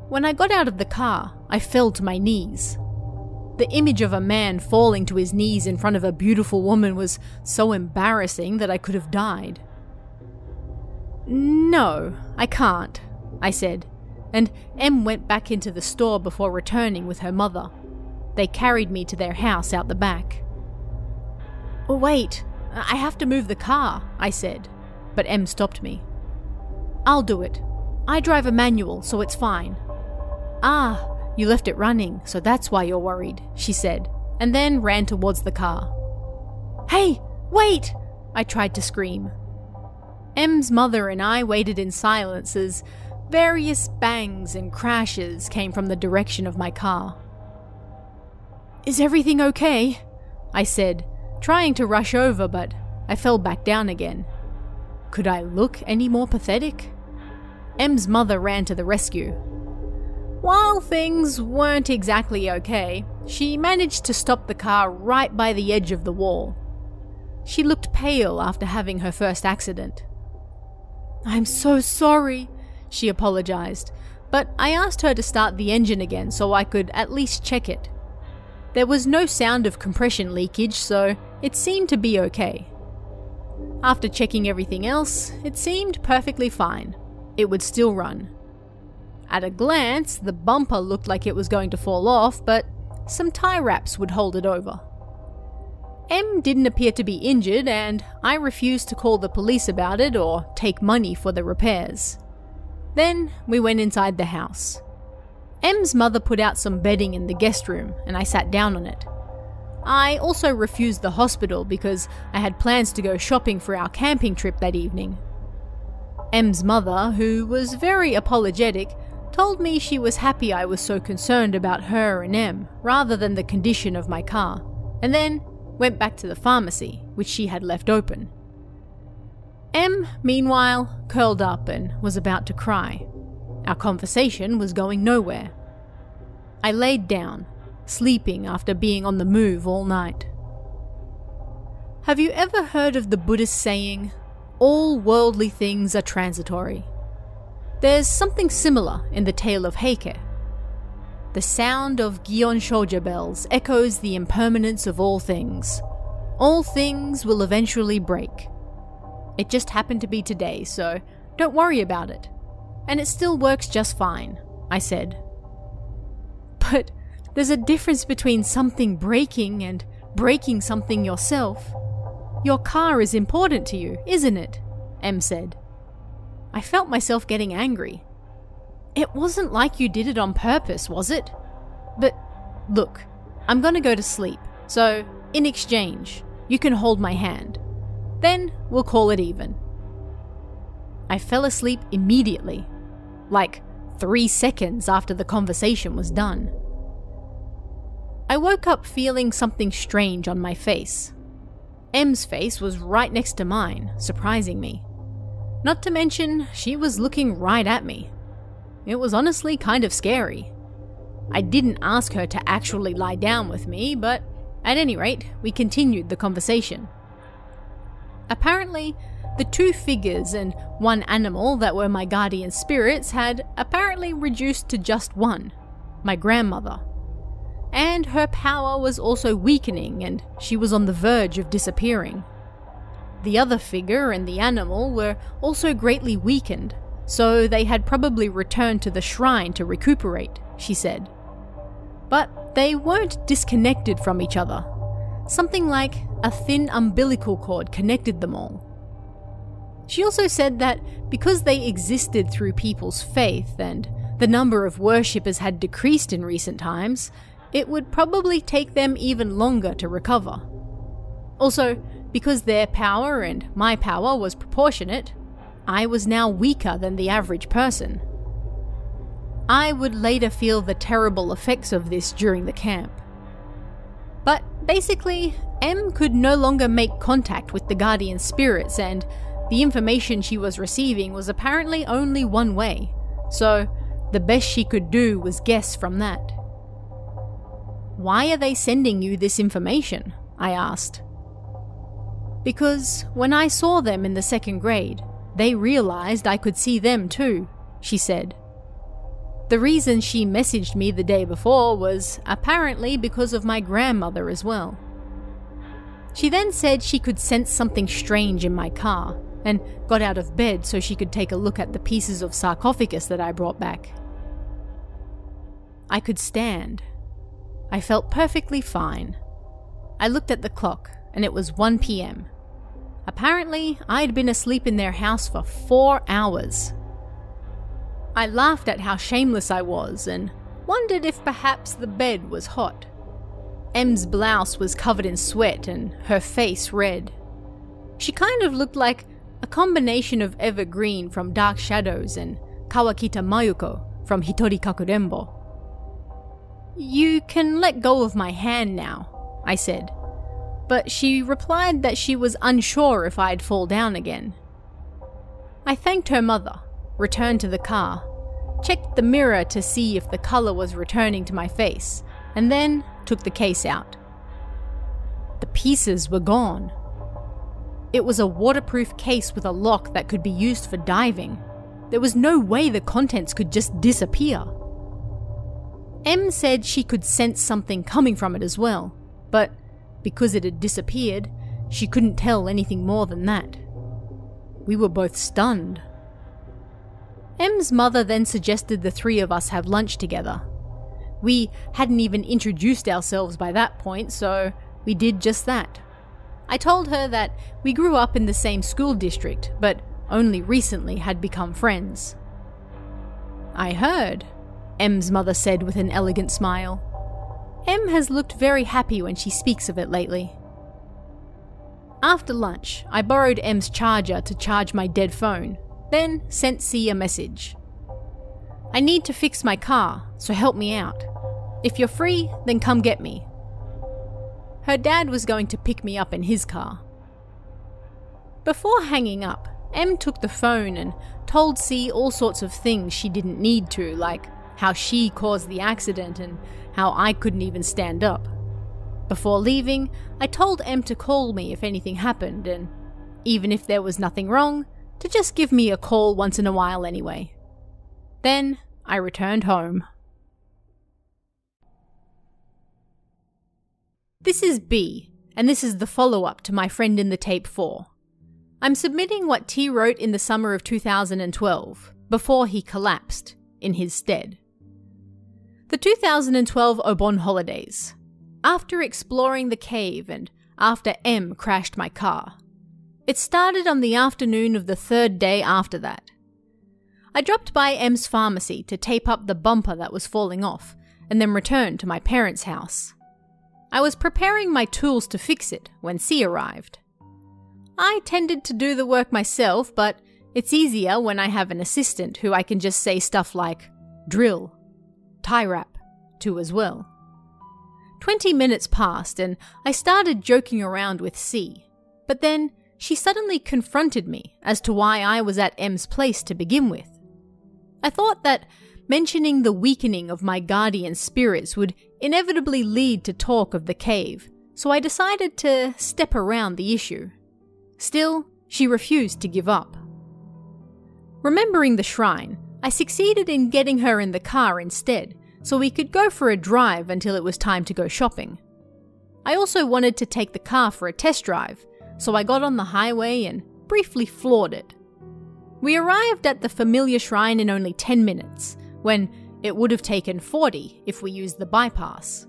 When I got out of the car, I fell to my knees. The image of a man falling to his knees in front of a beautiful woman was so embarrassing that I could have died. No, I can't, I said, and M went back into the store before returning with her mother. They carried me to their house out the back. Oh, wait, I have to move the car, I said, but M stopped me. I'll do it. I drive a manual, so it's fine. Ah, you left it running, so that's why you're worried, she said, and then ran towards the car. Hey, wait! I tried to scream. M's mother and I waited in silence as various bangs and crashes came from the direction of my car. Is everything okay? I said, trying to rush over, but I fell back down again. Could I look any more pathetic? M's mother ran to the rescue, while things weren't exactly okay, she managed to stop the car right by the edge of the wall. She looked pale after having her first accident. I'm so sorry, she apologized, but I asked her to start the engine again so I could at least check it. There was no sound of compression leakage, so it seemed to be okay. After checking everything else, it seemed perfectly fine. It would still run. At a glance, the bumper looked like it was going to fall off, but some tie wraps would hold it over. M didn't appear to be injured, and I refused to call the police about it or take money for the repairs. Then we went inside the house. M's mother put out some bedding in the guest room, and I sat down on it. I also refused the hospital because I had plans to go shopping for our camping trip that evening. M's mother, who was very apologetic, told me she was happy I was so concerned about her and M rather than the condition of my car, and then went back to the pharmacy, which she had left open. M, meanwhile, curled up and was about to cry. Our conversation was going nowhere. I laid down, sleeping after being on the move all night. Have you ever heard of the Buddhist saying, all worldly things are transitory? There's something similar in the tale of Heike. The sound of Gion Shoja bells echoes the impermanence of all things. All things will eventually break. It just happened to be today, so don't worry about it. And it still works just fine, I said. But there's a difference between something breaking and breaking something yourself. Your car is important to you, isn't it? M said. I felt myself getting angry. It wasn't like you did it on purpose, was it? But look, I'm gonna go to sleep, so in exchange, you can hold my hand. Then we'll call it even. I fell asleep immediately, like three seconds after the conversation was done. I woke up feeling something strange on my face. M's face was right next to mine, surprising me. Not to mention, she was looking right at me. It was honestly kind of scary. I didn't ask her to actually lie down with me, but at any rate, we continued the conversation. Apparently, the two figures and one animal that were my guardian spirits had apparently reduced to just one my grandmother. and her power was also weakening and she was on the verge of disappearing. The other figure and the animal were also greatly weakened, so they had probably returned to the shrine to recuperate, she said. But they weren't disconnected from each other. Something like a thin umbilical cord connected them all. She also said that because they existed through people's faith and the number of worshippers had decreased in recent times, it would probably take them even longer to recover. Also, because their power and my power was proportionate, I was now weaker than the average person. I would later feel the terrible effects of this during the camp. But basically, M could no longer make contact with the guardian spirits, and the information she was receiving was apparently only one way, so the best she could do was guess from that. Why are they sending you this information? I asked. Because when I saw them in the second grade, they realized I could see them too, she said. The reason she messaged me the day before was apparently because of my grandmother as well. She then said she could sense something strange in my car and got out of bed so she could take a look at the pieces of sarcophagus that I brought back. I could stand, I felt perfectly fine. I looked at the clock, and it was 1 pm. Apparently, I'd been asleep in their house for four hours. I laughed at how shameless I was and wondered if perhaps the bed was hot. M's blouse was covered in sweat and her face red. She kind of looked like a combination of Evergreen from Dark Shadows and Kawakita Mayuko from Hitori Kakurenbo. You can let go of my hand now, I said. But she replied that she was unsure if I'd fall down again. I thanked her mother, returned to the car, checked the mirror to see if the colour was returning to my face, and then took the case out. The pieces were gone. It was a waterproof case with a lock that could be used for diving. There was no way the contents could just disappear. M said she could sense something coming from it as well, but because it had disappeared, she couldn't tell anything more than that. We were both stunned. M's mother then suggested the three of us have lunch together. We hadn't even introduced ourselves by that point, so we did just that. I told her that we grew up in the same school district, but only recently had become friends. I heard, M's mother said with an elegant smile. M has looked very happy when she speaks of it lately. After lunch, I borrowed M's charger to charge my dead phone, then sent C a message. I need to fix my car, so help me out. If you're free, then come get me. Her dad was going to pick me up in his car. Before hanging up, M took the phone and told C all sorts of things she didn't need to, like how she caused the accident, and how I couldn't even stand up. Before leaving, I told M to call me if anything happened, and even if there was nothing wrong, to just give me a call once in a while anyway. Then I returned home. This is B, and this is the follow up to my friend in the tape 4. I'm submitting what T wrote in the summer of 2012, before he collapsed, in his stead. The 2012 Obon holidays. After exploring the cave and after M crashed my car. It started on the afternoon of the third day after that. I dropped by M's pharmacy to tape up the bumper that was falling off and then returned to my parents' house. I was preparing my tools to fix it when C arrived. I tended to do the work myself, but it's easier when I have an assistant who I can just say stuff like drill tie wrap to as well. Twenty minutes passed and I started joking around with C, but then she suddenly confronted me as to why I was at M's place to begin with. I thought that mentioning the weakening of my guardian spirits would inevitably lead to talk of the cave, so I decided to step around the issue. Still, she refused to give up. Remembering the shrine, I succeeded in getting her in the car instead, so we could go for a drive until it was time to go shopping. I also wanted to take the car for a test drive, so I got on the highway and briefly floored it. We arrived at the familiar shrine in only 10 minutes, when it would have taken 40 if we used the bypass.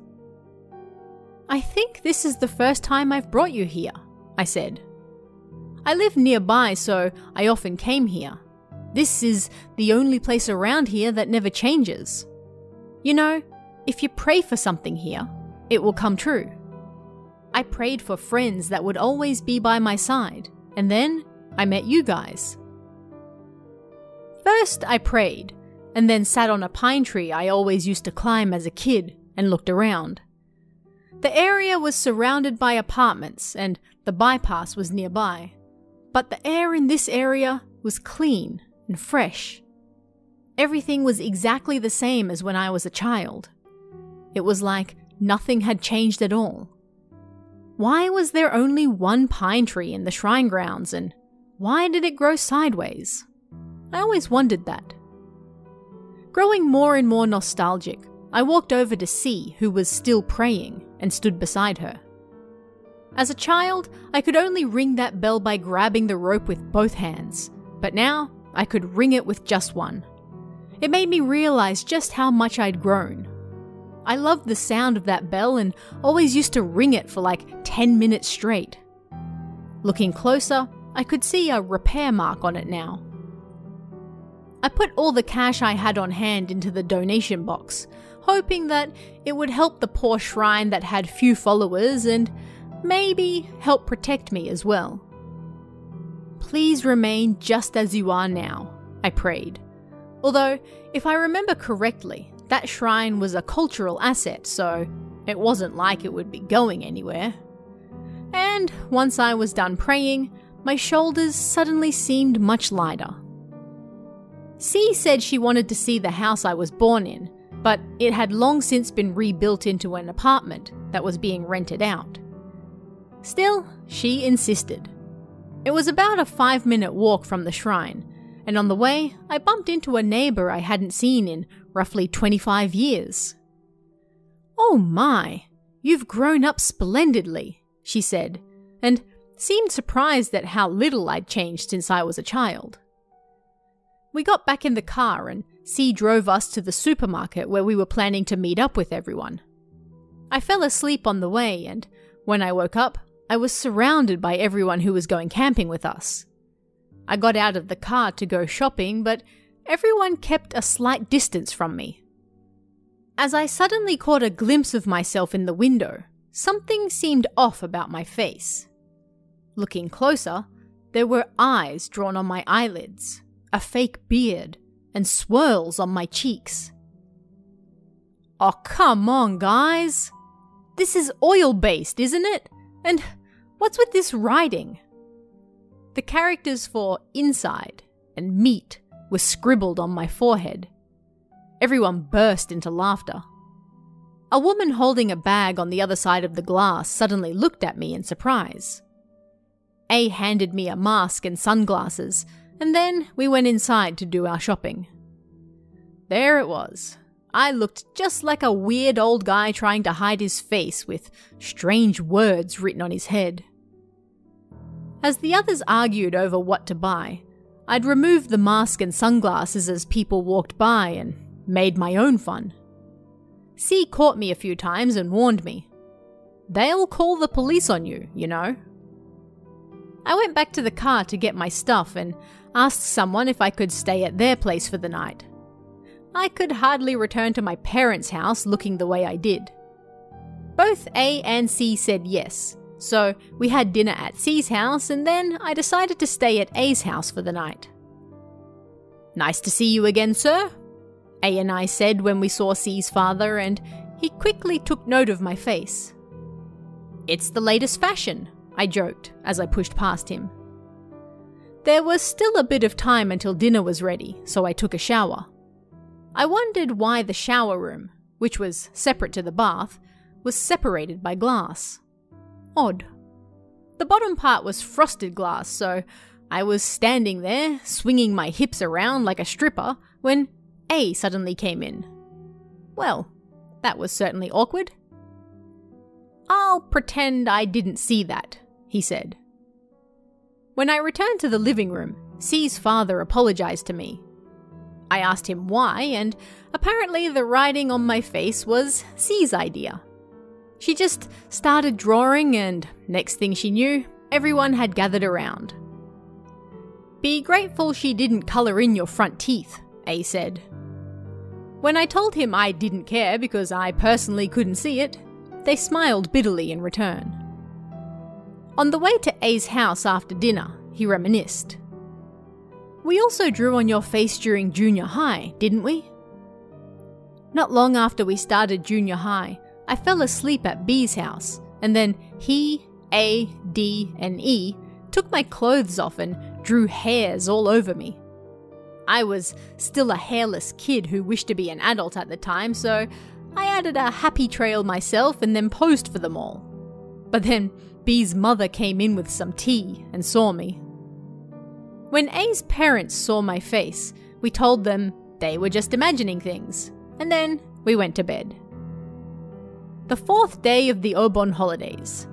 I think this is the first time I've brought you here, I said. I live nearby, so I often came here. This is the only place around here that never changes. You know, if you pray for something here, it will come true. I prayed for friends that would always be by my side, and then I met you guys. First, I prayed, and then sat on a pine tree I always used to climb as a kid and looked around. The area was surrounded by apartments, and the bypass was nearby. But the air in this area was clean and fresh. Everything was exactly the same as when I was a child. It was like nothing had changed at all. Why was there only one pine tree in the shrine grounds and why did it grow sideways? I always wondered that. Growing more and more nostalgic, I walked over to C, who was still praying, and stood beside her. As a child, I could only ring that bell by grabbing the rope with both hands, but now I could ring it with just one. It made me realize just how much I'd grown I loved the sound of that bell and always used to ring it for like 10 minutes straight. Looking closer, I could see a repair mark on it now. I put all the cash I had on hand into the donation box, hoping that it would help the poor shrine that had few followers and maybe help protect me as well. Please remain just as you are now, I prayed. Although, if I remember correctly, that shrine was a cultural asset, so it wasn't like it would be going anywhere. And once I was done praying, my shoulders suddenly seemed much lighter. C said she wanted to see the house I was born in, but it had long since been rebuilt into an apartment that was being rented out. Still, she insisted. It was about a five minute walk from the shrine, and on the way, I bumped into a neighbour I hadn't seen in roughly 25 years. Oh my, you've grown up splendidly, she said, and seemed surprised at how little I'd changed since I was a child. We got back in the car and C drove us to the supermarket where we were planning to meet up with everyone. I fell asleep on the way, and when I woke up, I was surrounded by everyone who was going camping with us. I got out of the car to go shopping, but everyone kept a slight distance from me. As I suddenly caught a glimpse of myself in the window, something seemed off about my face. Looking closer, there were eyes drawn on my eyelids, a fake beard, and swirls on my cheeks. Oh, come on, guys! This is oil based, isn't it? And what's with this writing? The characters for inside and meat were scribbled on my forehead. Everyone burst into laughter. A woman holding a bag on the other side of the glass suddenly looked at me in surprise. A handed me a mask and sunglasses, and then we went inside to do our shopping. There it was. I looked just like a weird old guy trying to hide his face with strange words written on his head. As the others argued over what to buy, I'd removed the mask and sunglasses as people walked by and made my own fun. C caught me a few times and warned me. They'll call the police on you, you know. I went back to the car to get my stuff and asked someone if I could stay at their place for the night. I could hardly return to my parents' house looking the way I did. Both A and C said yes, so we had dinner at C's house, and then I decided to stay at A's house for the night. Nice to see you again, sir, A and I said when we saw C's father, and he quickly took note of my face. It's the latest fashion, I joked as I pushed past him. There was still a bit of time until dinner was ready, so I took a shower. I wondered why the shower room, which was separate to the bath, was separated by glass. Odd. The bottom part was frosted glass, so I was standing there, swinging my hips around like a stripper, when A suddenly came in. Well, that was certainly awkward. I'll pretend I didn't see that, he said. When I returned to the living room, C's father apologized to me. I asked him why, and apparently the writing on my face was C's idea. She just started drawing, and next thing she knew, everyone had gathered around. Be grateful she didn't colour in your front teeth, A said. When I told him I didn't care because I personally couldn't see it, they smiled bitterly in return. On the way to A's house after dinner, he reminisced. We also drew on your face during junior high, didn't we? Not long after we started junior high, I fell asleep at B's house, and then he, A, D, and E took my clothes off and drew hairs all over me. I was still a hairless kid who wished to be an adult at the time, so I added a happy trail myself and then posed for them all. But then B's mother came in with some tea and saw me. When A's parents saw my face, we told them they were just imagining things, and then we went to bed. The fourth day of the Obon holidays.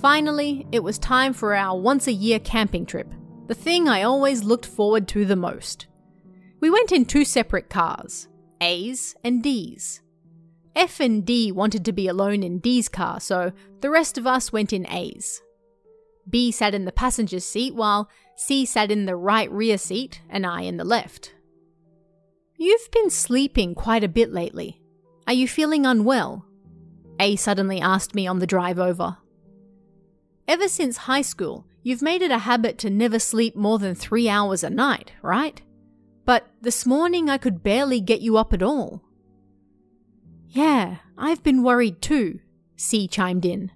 Finally, it was time for our once a year camping trip, the thing I always looked forward to the most. We went in two separate cars, A's and D's. F and D wanted to be alone in D's car, so the rest of us went in A's. B sat in the passenger's seat while C sat in the right rear seat and I in the left. You've been sleeping quite a bit lately. Are you feeling unwell? A suddenly asked me on the drive over. Ever since high school, you've made it a habit to never sleep more than three hours a night, right? But this morning I could barely get you up at all. Yeah, I've been worried too, C chimed in.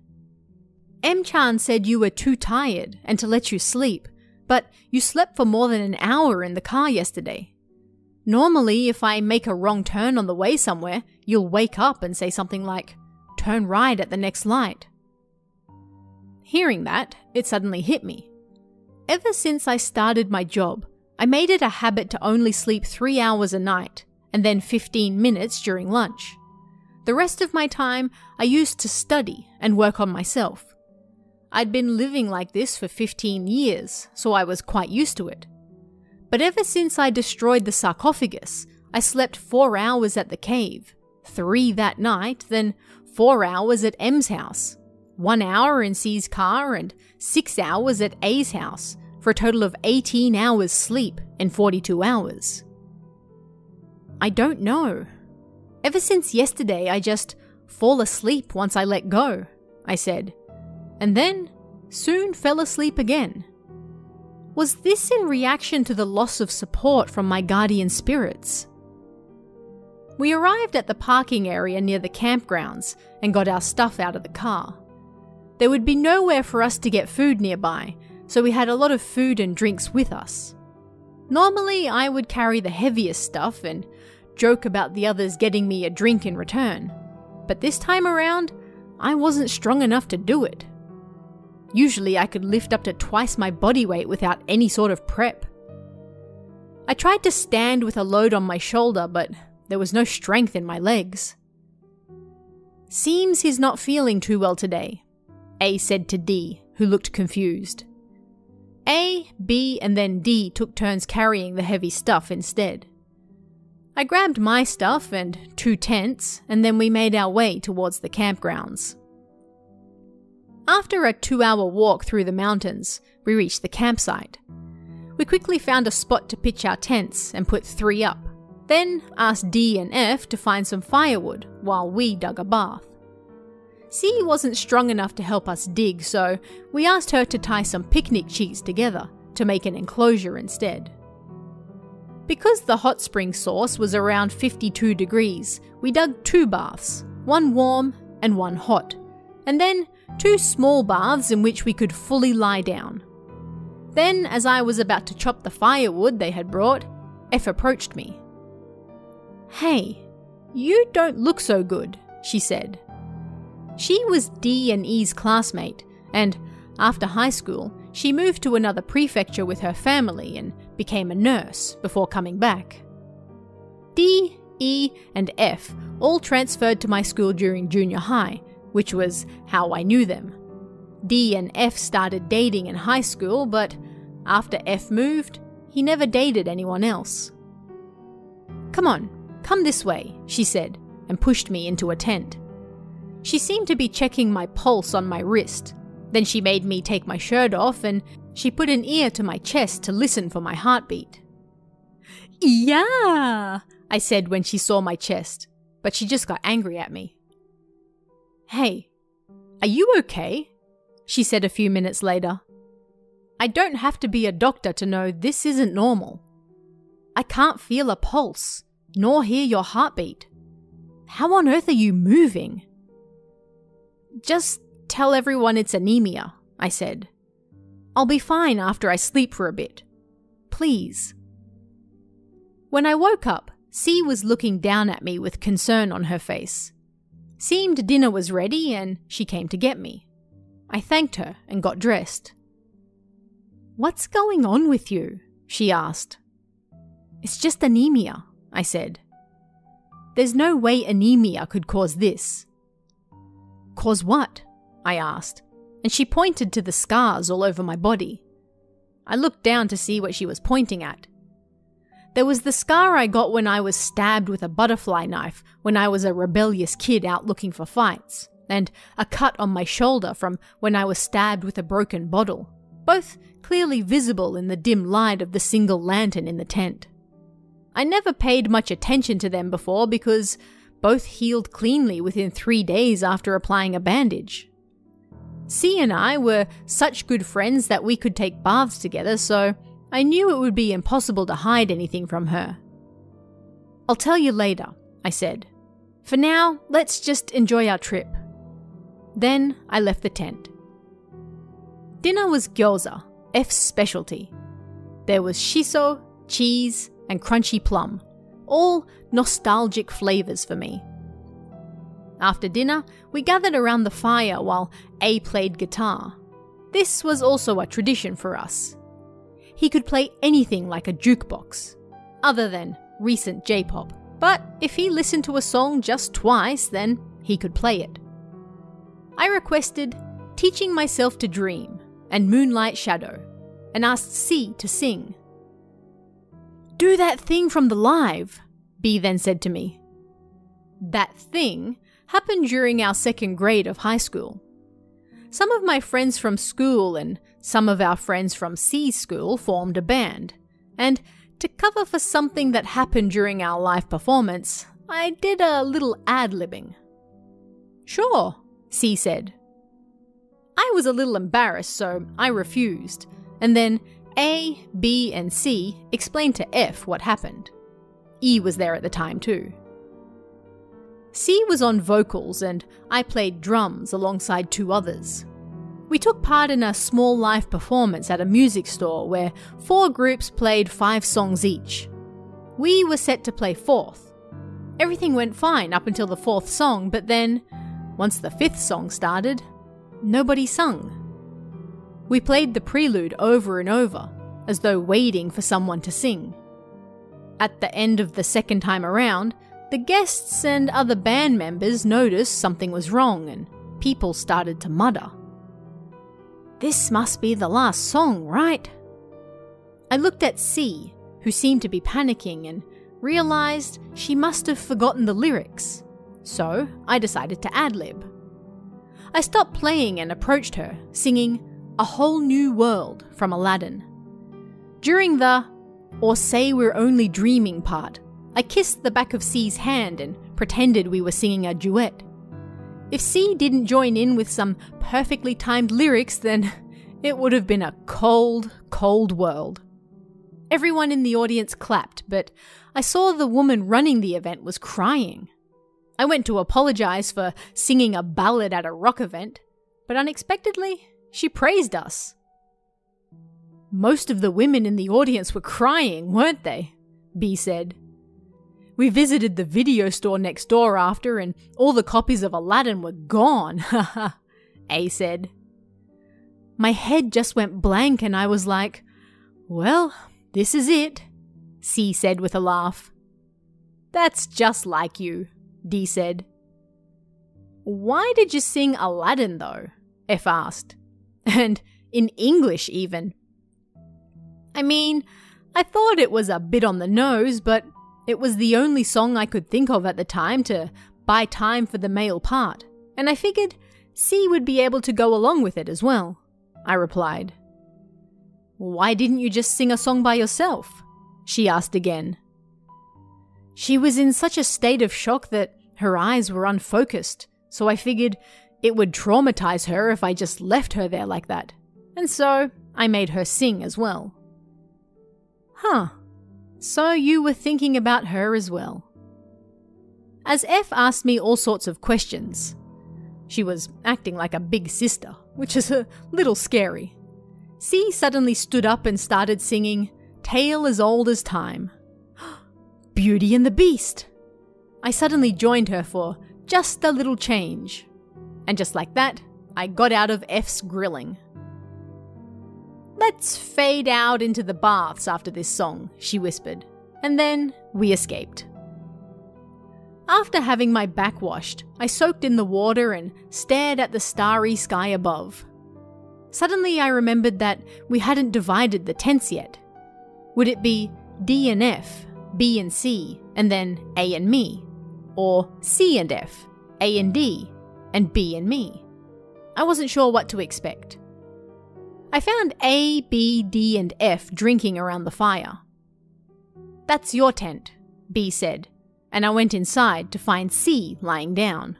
M-chan said you were too tired and to let you sleep, but you slept for more than an hour in the car yesterday. Normally, if I make a wrong turn on the way somewhere, you'll wake up and say something like, turn right at the next light. Hearing that, it suddenly hit me. Ever since I started my job, I made it a habit to only sleep three hours a night, and then 15 minutes during lunch. The rest of my time I used to study and work on myself. I'd been living like this for 15 years, so I was quite used to it. But ever since I destroyed the sarcophagus, I slept four hours at the cave, three that night, then four hours at M's house, one hour in C's car, and six hours at A's house, for a total of 18 hours sleep in 42 hours. I don't know. Ever since yesterday, I just fall asleep once I let go, I said, and then soon fell asleep again. Was this in reaction to the loss of support from my guardian spirits? We arrived at the parking area near the campgrounds and got our stuff out of the car. There would be nowhere for us to get food nearby, so we had a lot of food and drinks with us. Normally, I would carry the heaviest stuff and joke about the others getting me a drink in return, but this time around, I wasn't strong enough to do it. Usually, I could lift up to twice my body weight without any sort of prep. I tried to stand with a load on my shoulder, but there was no strength in my legs. Seems he's not feeling too well today, A said to D, who looked confused. A, B, and then D took turns carrying the heavy stuff instead. I grabbed my stuff and two tents, and then we made our way towards the campgrounds. After a two hour walk through the mountains, we reached the campsite. We quickly found a spot to pitch our tents and put three up. Then asked D and F to find some firewood while we dug a bath. C wasn't strong enough to help us dig, so we asked her to tie some picnic sheets together to make an enclosure instead. Because the hot spring source was around 52 degrees, we dug two baths, one warm and one hot, and then two small baths in which we could fully lie down. Then, as I was about to chop the firewood they had brought, F approached me. Hey, you don't look so good, she said. She was D and E's classmate, and after high school, she moved to another prefecture with her family and became a nurse before coming back. D, E, and F all transferred to my school during junior high, which was how I knew them. D and F started dating in high school, but after F moved, he never dated anyone else. Come on, come this way, she said, and pushed me into a tent. She seemed to be checking my pulse on my wrist. Then she made me take my shirt off and she put an ear to my chest to listen for my heartbeat. Yeah, I said when she saw my chest, but she just got angry at me. Hey, are you okay? She said a few minutes later. I don't have to be a doctor to know this isn't normal. I can't feel a pulse, nor hear your heartbeat. How on earth are you moving? Just tell everyone it's anemia, I said. I'll be fine after I sleep for a bit. Please. When I woke up, C was looking down at me with concern on her face. Seemed dinner was ready and she came to get me. I thanked her and got dressed. What's going on with you? she asked. It's just anemia, I said. There's no way anemia could cause this. Cause what? I asked, and she pointed to the scars all over my body. I looked down to see what she was pointing at. There was the scar I got when I was stabbed with a butterfly knife when I was a rebellious kid out looking for fights, and a cut on my shoulder from when I was stabbed with a broken bottle, both clearly visible in the dim light of the single lantern in the tent. I never paid much attention to them before because both healed cleanly within three days after applying a bandage. C and I were such good friends that we could take baths together, so I knew it would be impossible to hide anything from her. I'll tell you later, I said. For now, let's just enjoy our trip. Then I left the tent. Dinner was gyoza, F's specialty. There was shiso, cheese, and crunchy plum, all nostalgic flavours for me. After dinner, we gathered around the fire while A played guitar. This was also a tradition for us. He could play anything like a jukebox, other than recent J pop, but if he listened to a song just twice, then he could play it. I requested Teaching Myself to Dream and Moonlight Shadow, and asked C to sing. Do that thing from the live, B then said to me. That thing happened during our second grade of high school. Some of my friends from school and some of our friends from C school formed a band, and to cover for something that happened during our live performance, I did a little ad libbing. Sure, C said. I was a little embarrassed, so I refused, and then A, B, and C explained to F what happened. E was there at the time too. C was on vocals and I played drums alongside two others. We took part in a small live performance at a music store where four groups played five songs each. We were set to play fourth. Everything went fine up until the fourth song, but then, once the fifth song started, nobody sung. We played the prelude over and over, as though waiting for someone to sing. At the end of the second time around, the guests and other band members noticed something was wrong and people started to mutter. This must be the last song, right? I looked at C, who seemed to be panicking, and realized she must have forgotten the lyrics. So I decided to ad lib. I stopped playing and approached her, singing A Whole New World from Aladdin. During the or say we're only dreaming part. I kissed the back of C's hand and pretended we were singing a duet. If C didn't join in with some perfectly timed lyrics, then it would have been a cold, cold world. Everyone in the audience clapped, but I saw the woman running the event was crying. I went to apologize for singing a ballad at a rock event, but unexpectedly, she praised us. Most of the women in the audience were crying, weren't they? B said. We visited the video store next door after, and all the copies of Aladdin were gone, haha, A said. My head just went blank, and I was like, Well, this is it, C said with a laugh. That's just like you, D said. Why did you sing Aladdin though? F asked. And in English, even. I mean, I thought it was a bit on the nose, but it was the only song I could think of at the time to buy time for the male part, and I figured C would be able to go along with it as well. I replied. Why didn't you just sing a song by yourself? She asked again. She was in such a state of shock that her eyes were unfocused, so I figured it would traumatize her if I just left her there like that. And so I made her sing as well. Huh. So you were thinking about her as well. As F asked me all sorts of questions, she was acting like a big sister, which is a little scary. C suddenly stood up and started singing Tale as Old as Time. Beauty and the Beast! I suddenly joined her for just a little change. And just like that, I got out of F's grilling. Let's fade out into the baths after this song, she whispered, and then we escaped. After having my back washed, I soaked in the water and stared at the starry sky above. Suddenly, I remembered that we hadn't divided the tents yet. Would it be D and F, B and C, and then A and me? Or C and F, A and D, and B and me? I wasn't sure what to expect. I found A, B, D, and F drinking around the fire. That's your tent, B said, and I went inside to find C lying down.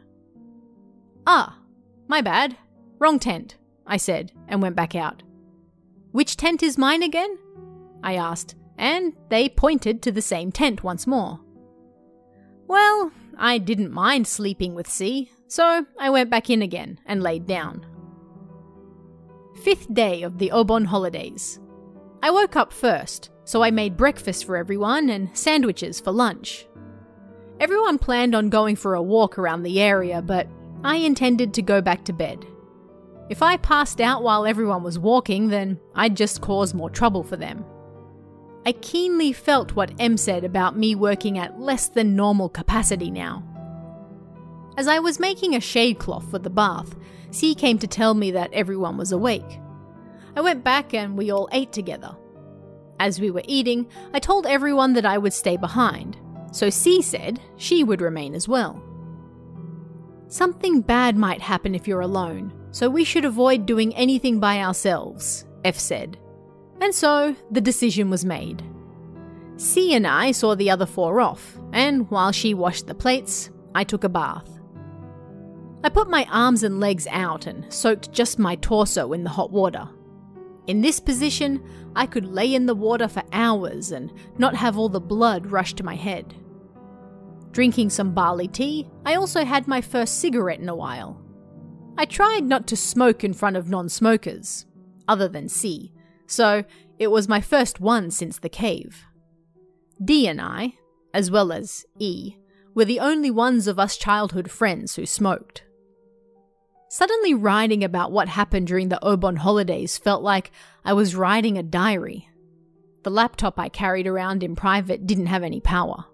Ah, my bad. Wrong tent, I said, and went back out. Which tent is mine again? I asked, and they pointed to the same tent once more. Well, I didn't mind sleeping with C, so I went back in again and laid down fifth day of the Obon holidays. I woke up first, so I made breakfast for everyone and sandwiches for lunch. Everyone planned on going for a walk around the area, but I intended to go back to bed. If I passed out while everyone was walking, then I'd just cause more trouble for them. I keenly felt what M said about me working at less than normal capacity now. As I was making a shade cloth for the bath, C came to tell me that everyone was awake. I went back and we all ate together. As we were eating, I told everyone that I would stay behind, so C said she would remain as well. Something bad might happen if you're alone, so we should avoid doing anything by ourselves, F said. And so the decision was made. C and I saw the other four off, and while she washed the plates, I took a bath. I put my arms and legs out and soaked just my torso in the hot water. In this position, I could lay in the water for hours and not have all the blood rush to my head. Drinking some barley tea, I also had my first cigarette in a while. I tried not to smoke in front of non smokers, other than C, so it was my first one since the cave. D and I, as well as E, were the only ones of us childhood friends who smoked. Suddenly, writing about what happened during the Obon holidays felt like I was writing a diary. The laptop I carried around in private didn't have any power.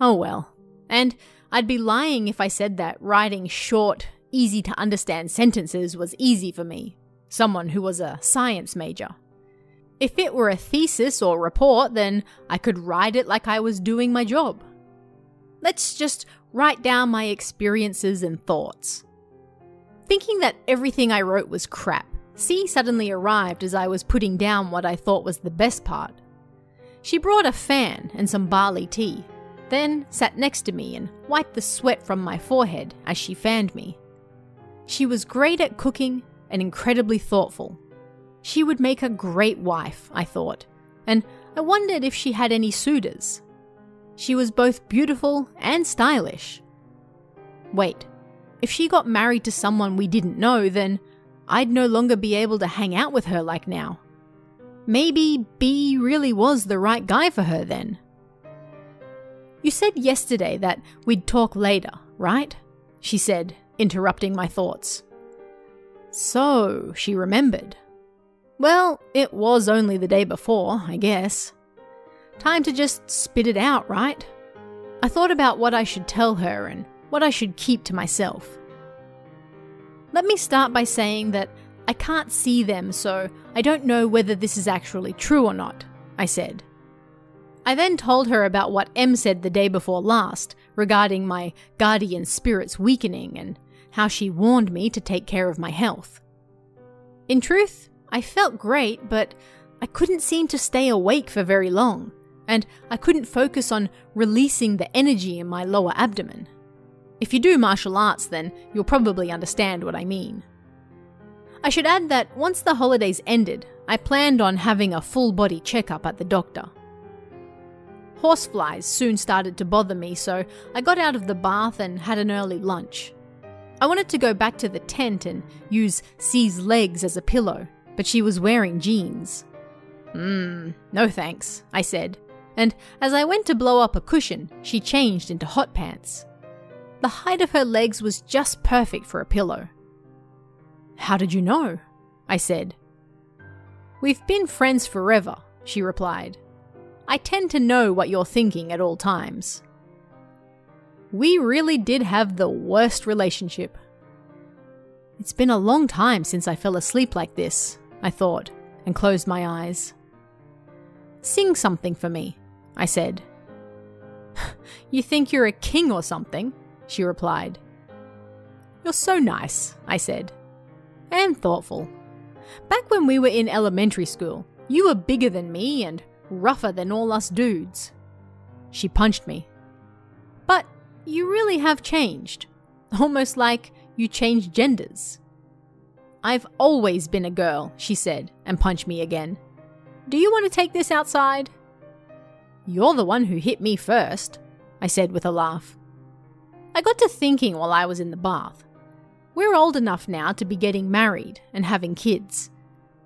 Oh well. And I'd be lying if I said that writing short, easy to understand sentences was easy for me, someone who was a science major. If it were a thesis or report, then I could write it like I was doing my job. Let's just write down my experiences and thoughts. Thinking that everything I wrote was crap, C suddenly arrived as I was putting down what I thought was the best part. She brought a fan and some barley tea, then sat next to me and wiped the sweat from my forehead as she fanned me. She was great at cooking and incredibly thoughtful. She would make a great wife, I thought, and I wondered if she had any suitors. She was both beautiful and stylish. Wait, if she got married to someone we didn't know, then I'd no longer be able to hang out with her like now. Maybe B really was the right guy for her then. You said yesterday that we'd talk later, right? She said, interrupting my thoughts. So, she remembered. Well, it was only the day before, I guess. Time to just spit it out, right? I thought about what I should tell her and what I should keep to myself. Let me start by saying that I can't see them, so I don't know whether this is actually true or not, I said. I then told her about what M said the day before last regarding my guardian spirit's weakening and how she warned me to take care of my health. In truth, I felt great, but I couldn't seem to stay awake for very long, and I couldn't focus on releasing the energy in my lower abdomen. If you do martial arts, then you'll probably understand what I mean. I should add that once the holidays ended, I planned on having a full body checkup at the doctor. Horseflies soon started to bother me, so I got out of the bath and had an early lunch. I wanted to go back to the tent and use C's legs as a pillow, but she was wearing jeans. Mmm, no thanks, I said, and as I went to blow up a cushion, she changed into hot pants. The height of her legs was just perfect for a pillow. How did you know? I said. We've been friends forever, she replied. I tend to know what you're thinking at all times. We really did have the worst relationship. It's been a long time since I fell asleep like this, I thought, and closed my eyes. Sing something for me, I said. you think you're a king or something? She replied. You're so nice, I said. And thoughtful. Back when we were in elementary school, you were bigger than me and rougher than all us dudes. She punched me. But you really have changed. Almost like you changed genders. I've always been a girl, she said, and punched me again. Do you want to take this outside? You're the one who hit me first, I said with a laugh. I got to thinking while I was in the bath. We're old enough now to be getting married and having kids.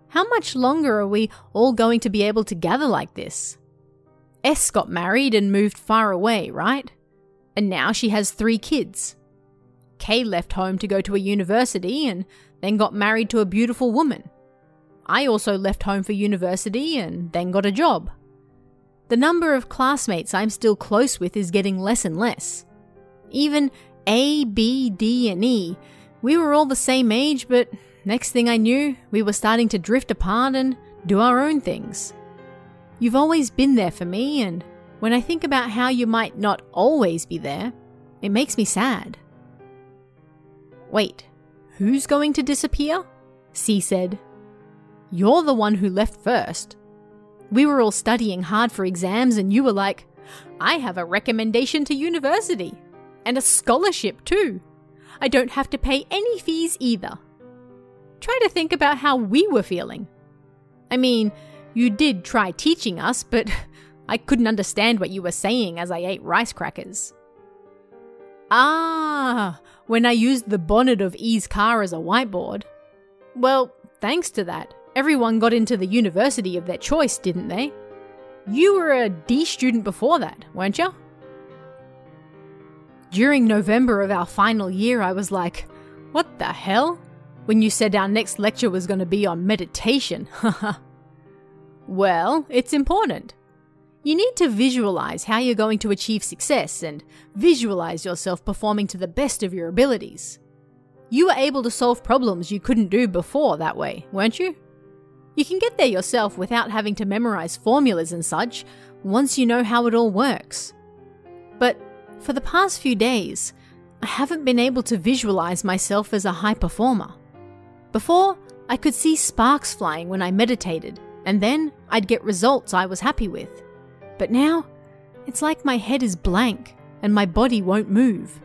How much longer are we all going to be able to gather like this? S got married and moved far away, right? And now she has three kids. K left home to go to a university and then got married to a beautiful woman. I also left home for university and then got a job. The number of classmates I'm still close with is getting less and less. Even A, B, D, and E, we were all the same age, but next thing I knew, we were starting to drift apart and do our own things. You've always been there for me, and when I think about how you might not always be there, it makes me sad. Wait, who's going to disappear? C said. You're the one who left first. We were all studying hard for exams, and you were like, I have a recommendation to university. And a scholarship, too. I don't have to pay any fees either. Try to think about how we were feeling. I mean, you did try teaching us, but I couldn't understand what you were saying as I ate rice crackers. Ah, when I used the bonnet of E's car as a whiteboard. Well, thanks to that, everyone got into the university of their choice, didn't they? You were a D student before that, weren't you? During November of our final year, I was like, what the hell? when you said our next lecture was going to be on meditation. well, it's important. You need to visualize how you're going to achieve success and visualize yourself performing to the best of your abilities. You were able to solve problems you couldn't do before that way, weren't you? You can get there yourself without having to memorize formulas and such once you know how it all works. For the past few days, I haven't been able to visualize myself as a high performer. Before, I could see sparks flying when I meditated, and then I'd get results I was happy with. But now, it's like my head is blank and my body won't move.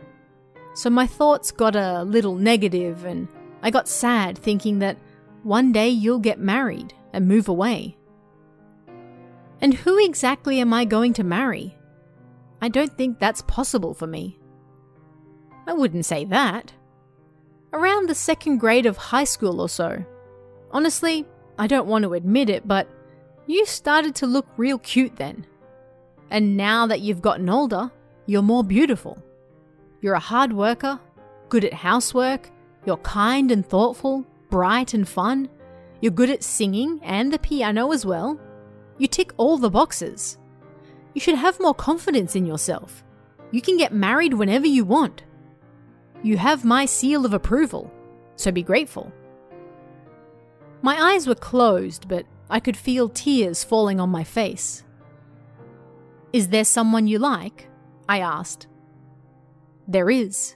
So my thoughts got a little negative, and I got sad thinking that one day you'll get married and move away. And who exactly am I going to marry? I don't think that's possible for me. I wouldn't say that around the second grade of high school or so. Honestly, I don't want to admit it, but you started to look real cute then. And now that you've gotten older, you're more beautiful. You're a hard worker, good at housework, you're kind and thoughtful, bright and fun, you're good at singing and the piano as well. You tick all the boxes. You should have more confidence in yourself. You can get married whenever you want. You have my seal of approval, so be grateful. My eyes were closed, but I could feel tears falling on my face. Is there someone you like? I asked. There is.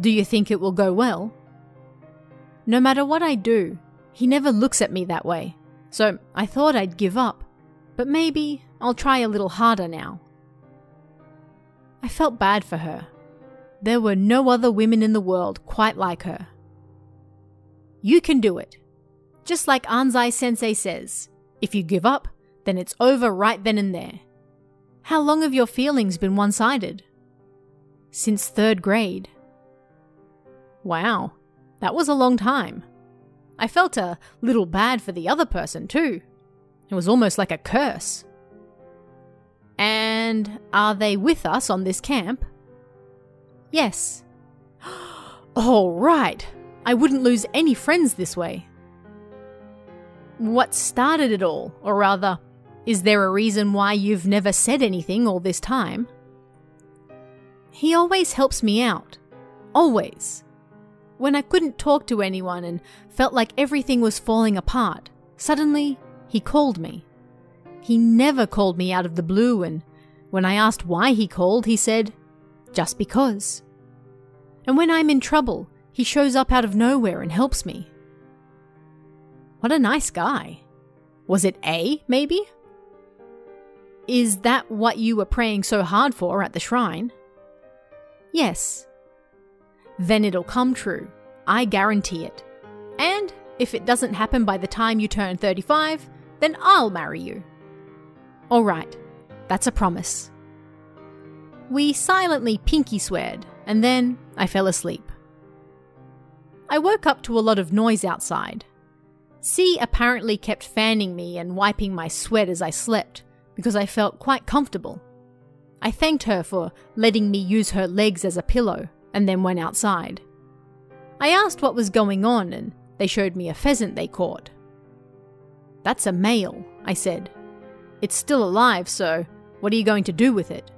Do you think it will go well? No matter what I do, he never looks at me that way, so I thought I'd give up, but maybe I'll try a little harder now. I felt bad for her. There were no other women in the world quite like her. You can do it. Just like Anzai sensei says, if you give up, then it's over right then and there. How long have your feelings been one sided? Since third grade. Wow, that was a long time. I felt a little bad for the other person, too. It was almost like a curse. And are they with us on this camp? Yes. All right. I wouldn't lose any friends this way. What started it all? Or rather, is there a reason why you've never said anything all this time? He always helps me out. Always. When I couldn't talk to anyone and felt like everything was falling apart, suddenly he called me. He never called me out of the blue, and when I asked why he called, he said, just because. And when I'm in trouble, he shows up out of nowhere and helps me. What a nice guy. Was it A, maybe? Is that what you were praying so hard for at the shrine? Yes. Then it'll come true. I guarantee it. And if it doesn't happen by the time you turn 35, then I'll marry you. Alright, that's a promise. We silently pinky sweared, and then I fell asleep. I woke up to a lot of noise outside. C apparently kept fanning me and wiping my sweat as I slept because I felt quite comfortable. I thanked her for letting me use her legs as a pillow and then went outside. I asked what was going on and they showed me a pheasant they caught. That's a male, I said. It's still alive, so what are you going to do with it?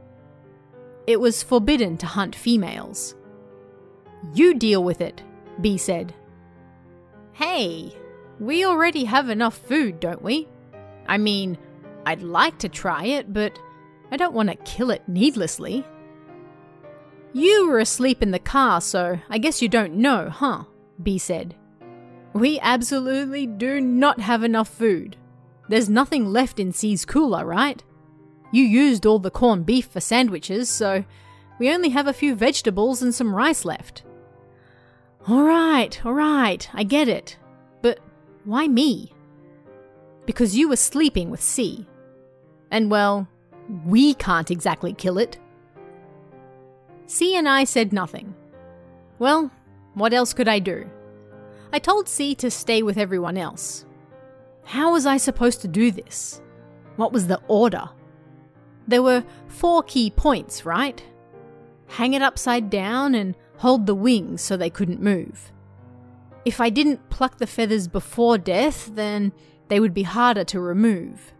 It was forbidden to hunt females. You deal with it, B said. Hey, we already have enough food, don't we? I mean, I'd like to try it, but I don't want to kill it needlessly. You were asleep in the car, so I guess you don't know, huh? B said. We absolutely do not have enough food. There's nothing left in C's cooler, right? You used all the corned beef for sandwiches, so we only have a few vegetables and some rice left. Alright, alright, I get it. But why me? Because you were sleeping with C. And well, we can't exactly kill it. C and I said nothing. Well, what else could I do? I told C to stay with everyone else. How was I supposed to do this? What was the order? There were four key points, right? Hang it upside down and hold the wings so they couldn't move. If I didn't pluck the feathers before death, then they would be harder to remove.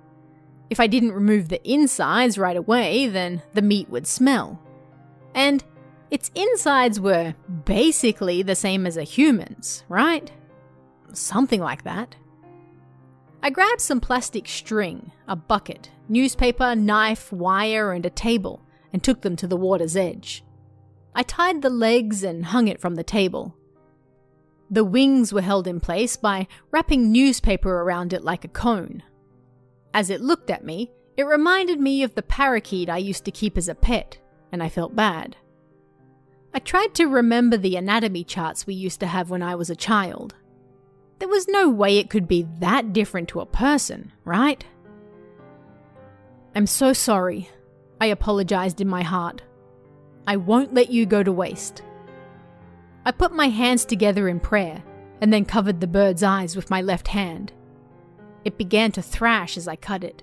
If I didn't remove the insides right away, then the meat would smell. And its insides were basically the same as a human's, right? Something like that. I grabbed some plastic string, a bucket, newspaper, knife, wire, and a table, and took them to the water's edge. I tied the legs and hung it from the table. The wings were held in place by wrapping newspaper around it like a cone. As it looked at me, it reminded me of the parakeet I used to keep as a pet, and I felt bad. I tried to remember the anatomy charts we used to have when I was a child. There was no way it could be that different to a person, right? I'm so sorry. I apologized in my heart. I won't let you go to waste. I put my hands together in prayer and then covered the bird's eyes with my left hand. It began to thrash as I cut it.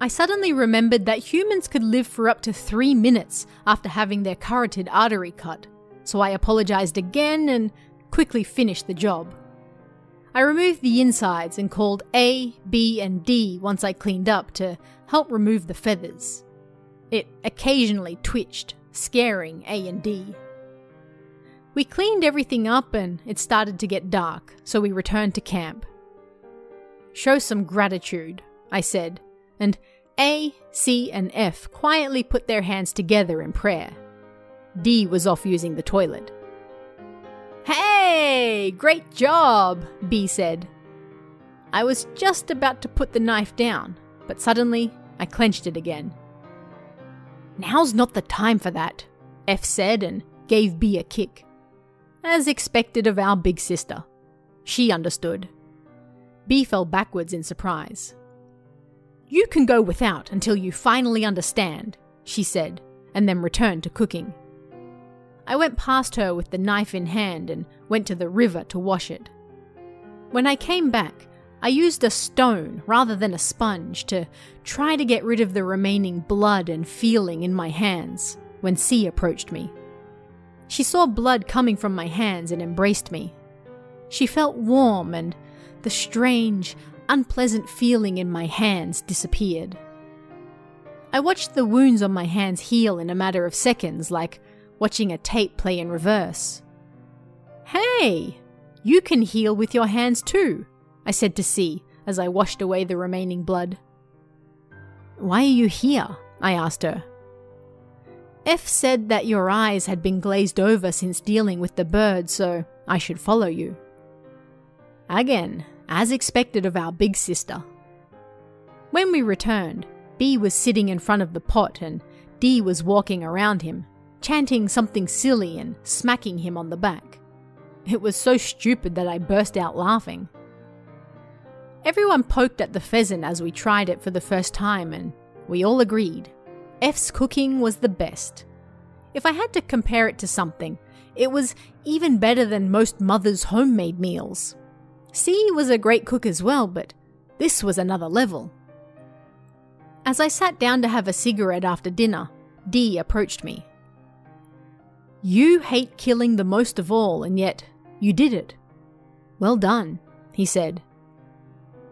I suddenly remembered that humans could live for up to three minutes after having their carotid artery cut, so I apologized again and quickly finished the job. I removed the insides and called A, B, and D once I cleaned up to help remove the feathers. It occasionally twitched, scaring A and D. We cleaned everything up and it started to get dark, so we returned to camp. Show some gratitude, I said, and A, C, and F quietly put their hands together in prayer. D was off using the toilet. Hey, great job, B said. I was just about to put the knife down, but suddenly I clenched it again. Now's not the time for that, F said and gave B a kick. As expected of our big sister. She understood. B fell backwards in surprise. You can go without until you finally understand, she said, and then returned to cooking. I went past her with the knife in hand and went to the river to wash it. When I came back, I used a stone rather than a sponge to try to get rid of the remaining blood and feeling in my hands when C approached me. She saw blood coming from my hands and embraced me. She felt warm and the strange, unpleasant feeling in my hands disappeared. I watched the wounds on my hands heal in a matter of seconds, like watching a tape play in reverse. Hey, you can heal with your hands too, I said to C as I washed away the remaining blood. Why are you here? I asked her. F said that your eyes had been glazed over since dealing with the bird, so I should follow you. Again, as expected of our big sister. When we returned, B was sitting in front of the pot and D was walking around him, chanting something silly and smacking him on the back. It was so stupid that I burst out laughing. Everyone poked at the pheasant as we tried it for the first time, and we all agreed F's cooking was the best. If I had to compare it to something, it was even better than most mothers' homemade meals. C was a great cook as well, but this was another level. As I sat down to have a cigarette after dinner, D approached me. You hate killing the most of all, and yet you did it. Well done, he said.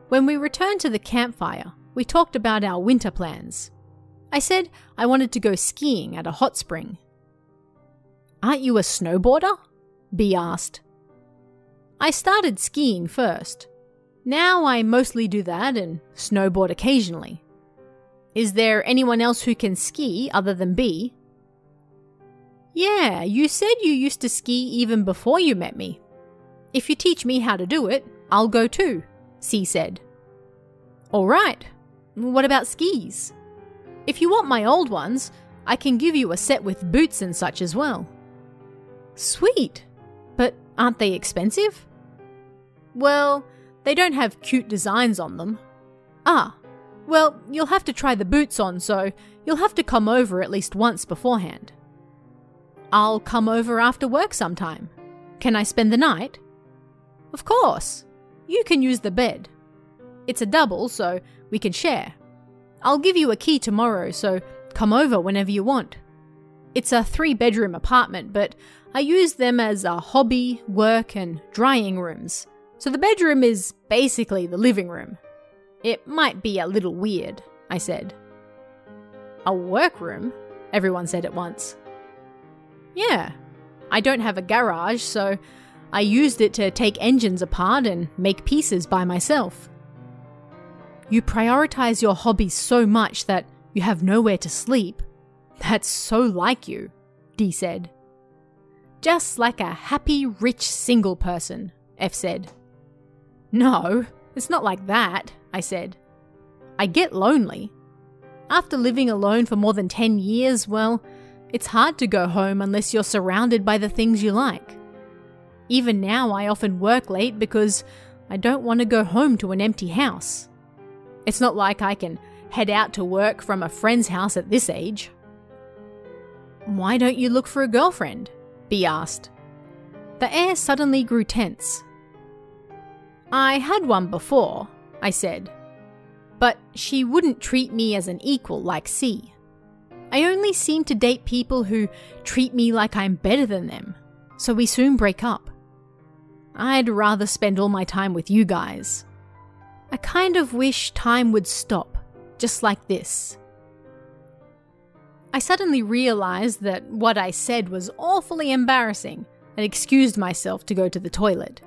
When we returned to the campfire, we talked about our winter plans. I said I wanted to go skiing at a hot spring. Aren't you a snowboarder? B asked. I started skiing first. Now I mostly do that and snowboard occasionally. Is there anyone else who can ski other than B? Yeah, you said you used to ski even before you met me. If you teach me how to do it, I'll go too. C said. All right. What about skis? If you want my old ones, I can give you a set with boots and such as well. Sweet. But aren't they expensive? Well, they don't have cute designs on them. Ah, well, you'll have to try the boots on, so you'll have to come over at least once beforehand. I'll come over after work sometime. Can I spend the night? Of course. You can use the bed. It's a double, so we can share. I'll give you a key tomorrow, so come over whenever you want. It's a three bedroom apartment, but I use them as a hobby, work, and drying rooms, so the bedroom is basically the living room. It might be a little weird, I said. A workroom? Everyone said at once. Yeah, I don't have a garage, so I used it to take engines apart and make pieces by myself. You prioritize your hobbies so much that you have nowhere to sleep. That's so like you, D said. Just like a happy, rich single person, F said. No, it's not like that, I said. I get lonely. After living alone for more than 10 years, well, it's hard to go home unless you're surrounded by the things you like. Even now, I often work late because I don't want to go home to an empty house. It's not like I can head out to work from a friend's house at this age. Why don't you look for a girlfriend? B asked. The air suddenly grew tense. I had one before, I said. But she wouldn't treat me as an equal like C. I only seem to date people who treat me like I'm better than them, so we soon break up. I'd rather spend all my time with you guys. I kind of wish time would stop, just like this. I suddenly realised that what I said was awfully embarrassing and excused myself to go to the toilet.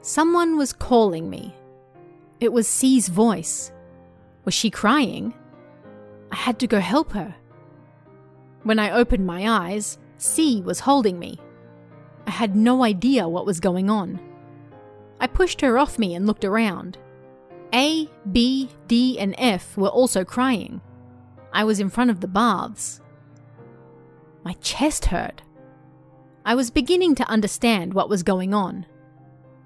Someone was calling me. It was C's voice. Was she crying? I had to go help her. When I opened my eyes, C was holding me. I had no idea what was going on. I pushed her off me and looked around. A, B, D, and F were also crying. I was in front of the baths. My chest hurt. I was beginning to understand what was going on.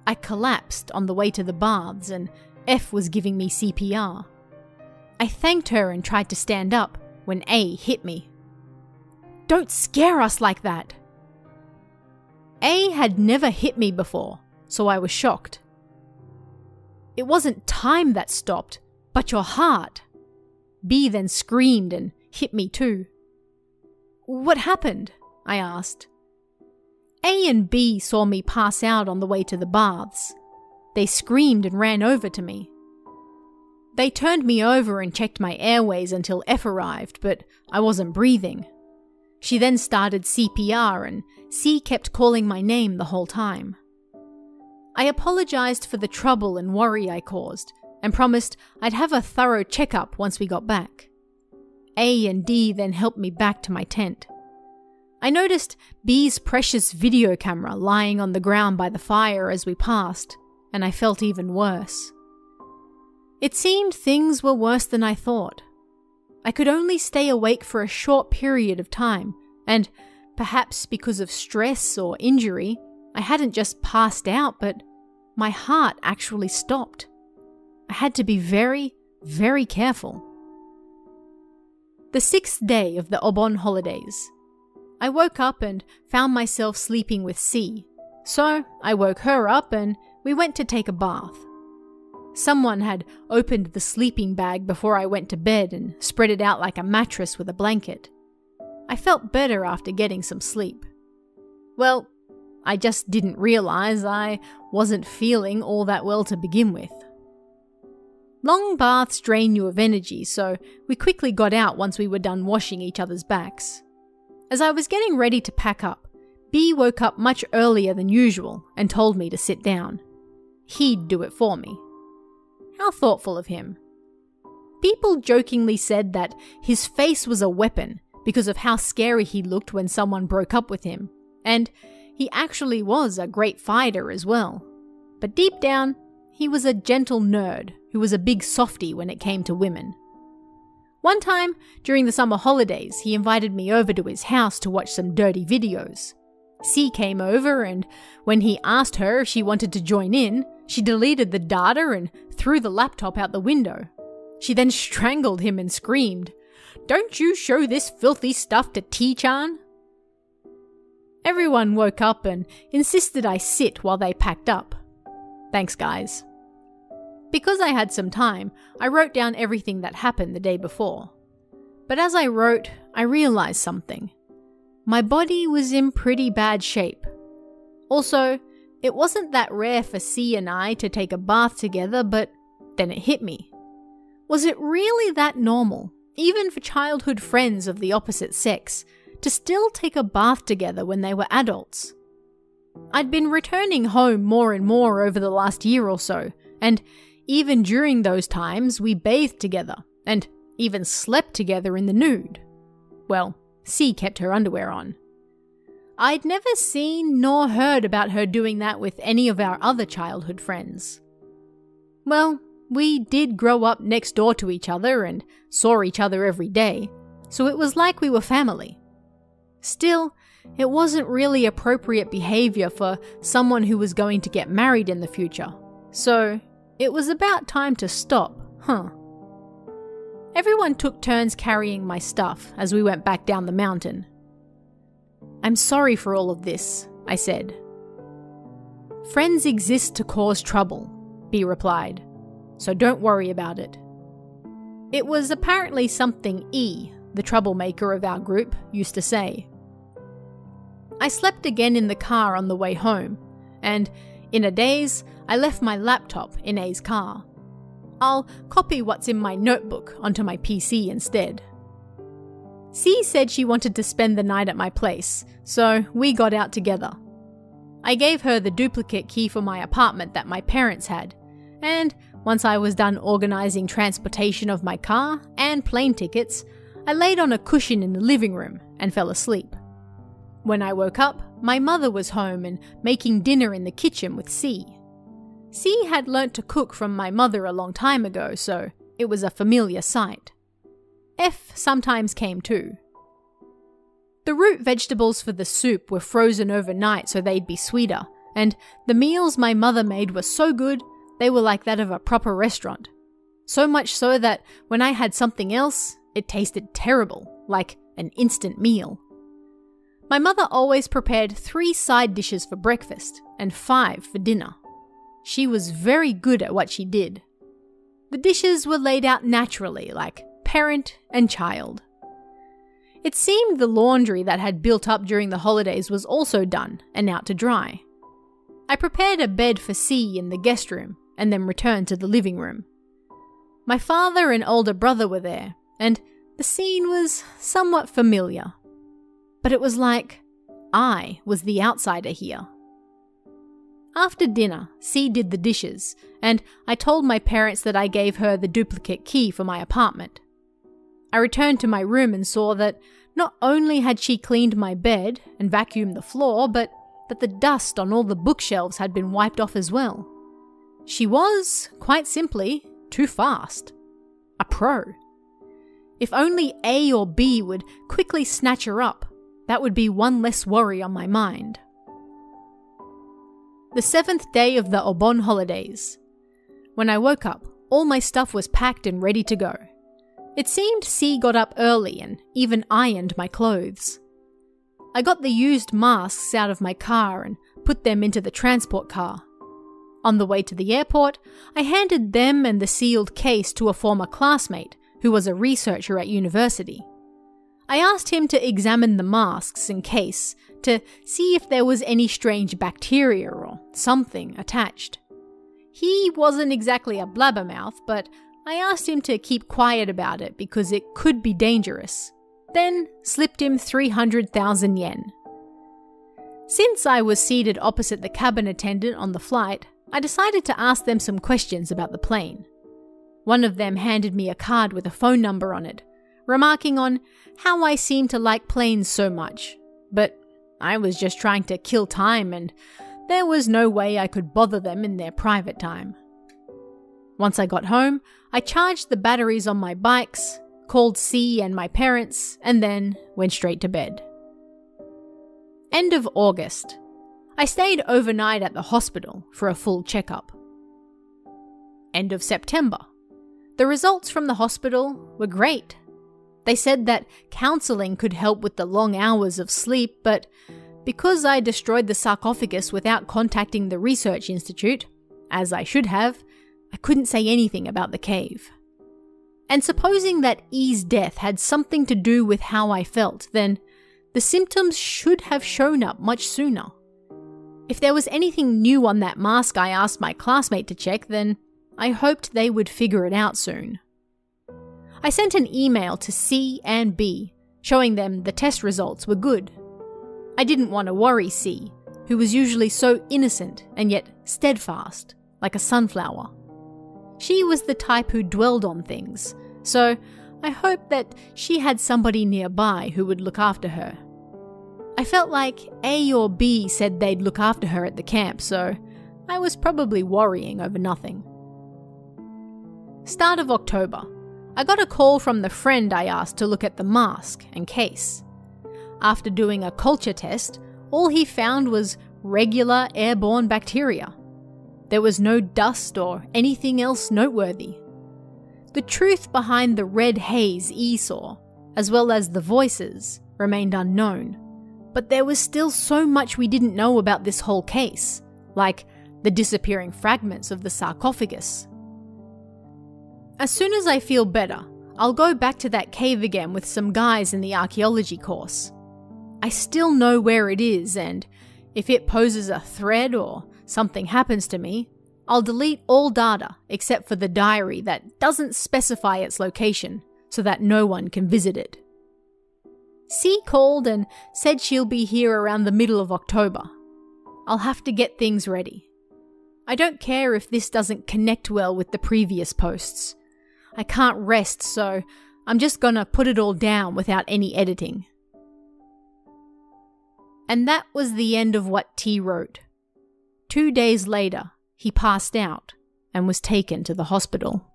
I collapsed on the way to the baths, and F was giving me CPR. I thanked her and tried to stand up when A hit me. Don't scare us like that! A had never hit me before, so I was shocked. It wasn't time that stopped, but your heart. B then screamed and hit me too. What happened? I asked. A and B saw me pass out on the way to the baths. They screamed and ran over to me. They turned me over and checked my airways until F arrived, but I wasn't breathing. She then started CPR and C kept calling my name the whole time. I apologised for the trouble and worry I caused and promised I'd have a thorough checkup once we got back. A and D then helped me back to my tent. I noticed B's precious video camera lying on the ground by the fire as we passed, and I felt even worse. It seemed things were worse than I thought. I could only stay awake for a short period of time, and perhaps because of stress or injury, I hadn't just passed out, but my heart actually stopped. I had to be very, very careful. The sixth day of the Obon holidays. I woke up and found myself sleeping with C, so I woke her up and we went to take a bath. Someone had opened the sleeping bag before I went to bed and spread it out like a mattress with a blanket. I felt better after getting some sleep. Well, I just didn't realize I wasn't feeling all that well to begin with. Long baths drain you of energy, so we quickly got out once we were done washing each other's backs. As I was getting ready to pack up, B woke up much earlier than usual and told me to sit down. He'd do it for me. How thoughtful of him. People jokingly said that his face was a weapon because of how scary he looked when someone broke up with him, and he actually was a great fighter as well. But deep down, he was a gentle nerd who was a big softy when it came to women. One time, during the summer holidays, he invited me over to his house to watch some dirty videos. C came over, and when he asked her if she wanted to join in, she deleted the data and threw the laptop out the window. She then strangled him and screamed, Don't you show this filthy stuff to T Chan? Everyone woke up and insisted I sit while they packed up. Thanks, guys. Because I had some time, I wrote down everything that happened the day before. But as I wrote, I realized something. My body was in pretty bad shape. Also, it wasn't that rare for C and I to take a bath together, but then it hit me. Was it really that normal, even for childhood friends of the opposite sex, to still take a bath together when they were adults? I'd been returning home more and more over the last year or so, and even during those times, we bathed together and even slept together in the nude. Well, C kept her underwear on. I'd never seen nor heard about her doing that with any of our other childhood friends. Well, we did grow up next door to each other and saw each other every day, so it was like we were family. Still, it wasn't really appropriate behaviour for someone who was going to get married in the future, so it was about time to stop, huh? Everyone took turns carrying my stuff as we went back down the mountain. I'm sorry for all of this, I said. Friends exist to cause trouble, B replied, so don't worry about it. It was apparently something E, the troublemaker of our group, used to say. I slept again in the car on the way home, and in a daze, I left my laptop in A's car. I'll copy what's in my notebook onto my PC instead. C said she wanted to spend the night at my place, so we got out together. I gave her the duplicate key for my apartment that my parents had, and once I was done organising transportation of my car and plane tickets, I laid on a cushion in the living room and fell asleep. When I woke up, my mother was home and making dinner in the kitchen with C. C had learnt to cook from my mother a long time ago, so it was a familiar sight. F sometimes came too. The root vegetables for the soup were frozen overnight so they'd be sweeter, and the meals my mother made were so good they were like that of a proper restaurant. So much so that when I had something else, it tasted terrible, like an instant meal. My mother always prepared three side dishes for breakfast and five for dinner. She was very good at what she did. The dishes were laid out naturally, like parent and child. It seemed the laundry that had built up during the holidays was also done and out to dry. I prepared a bed for C in the guest room and then returned to the living room. My father and older brother were there, and the scene was somewhat familiar. But it was like I was the outsider here. After dinner, C did the dishes, and I told my parents that I gave her the duplicate key for my apartment. I returned to my room and saw that not only had she cleaned my bed and vacuumed the floor, but that the dust on all the bookshelves had been wiped off as well. She was, quite simply, too fast. A pro. If only A or B would quickly snatch her up, that would be one less worry on my mind. The seventh day of the Obon holidays. When I woke up, all my stuff was packed and ready to go. It seemed C got up early and even ironed my clothes. I got the used masks out of my car and put them into the transport car. On the way to the airport, I handed them and the sealed case to a former classmate who was a researcher at university. I asked him to examine the masks and case to see if there was any strange bacteria or something attached. He wasn't exactly a blabbermouth, but I asked him to keep quiet about it because it could be dangerous. Then slipped him 300,000 yen. Since I was seated opposite the cabin attendant on the flight, I decided to ask them some questions about the plane. One of them handed me a card with a phone number on it, remarking on how I seem to like planes so much. But I was just trying to kill time, and there was no way I could bother them in their private time. Once I got home, I charged the batteries on my bikes, called C and my parents, and then went straight to bed. End of August. I stayed overnight at the hospital for a full checkup. End of September. The results from the hospital were great. They said that counselling could help with the long hours of sleep, but because I destroyed the sarcophagus without contacting the research institute, as I should have, I couldn't say anything about the cave. And supposing that E's death had something to do with how I felt, then the symptoms should have shown up much sooner. If there was anything new on that mask I asked my classmate to check, then I hoped they would figure it out soon. I sent an email to C and B, showing them the test results were good. I didn't want to worry C, who was usually so innocent and yet steadfast, like a sunflower. She was the type who dwelled on things, so I hoped that she had somebody nearby who would look after her. I felt like A or B said they'd look after her at the camp, so I was probably worrying over nothing. Start of October. I got a call from the friend I asked to look at the mask and case. After doing a culture test, all he found was regular airborne bacteria. There was no dust or anything else noteworthy. The truth behind the red haze E saw, as well as the voices, remained unknown. But there was still so much we didn't know about this whole case, like the disappearing fragments of the sarcophagus. As soon as I feel better, I'll go back to that cave again with some guys in the archaeology course. I still know where it is, and if it poses a threat or something happens to me, I'll delete all data except for the diary that doesn't specify its location so that no one can visit it. C called and said she'll be here around the middle of October. I'll have to get things ready. I don't care if this doesn't connect well with the previous posts. I can't rest, so I'm just gonna put it all down without any editing. And that was the end of what T wrote. Two days later, he passed out and was taken to the hospital.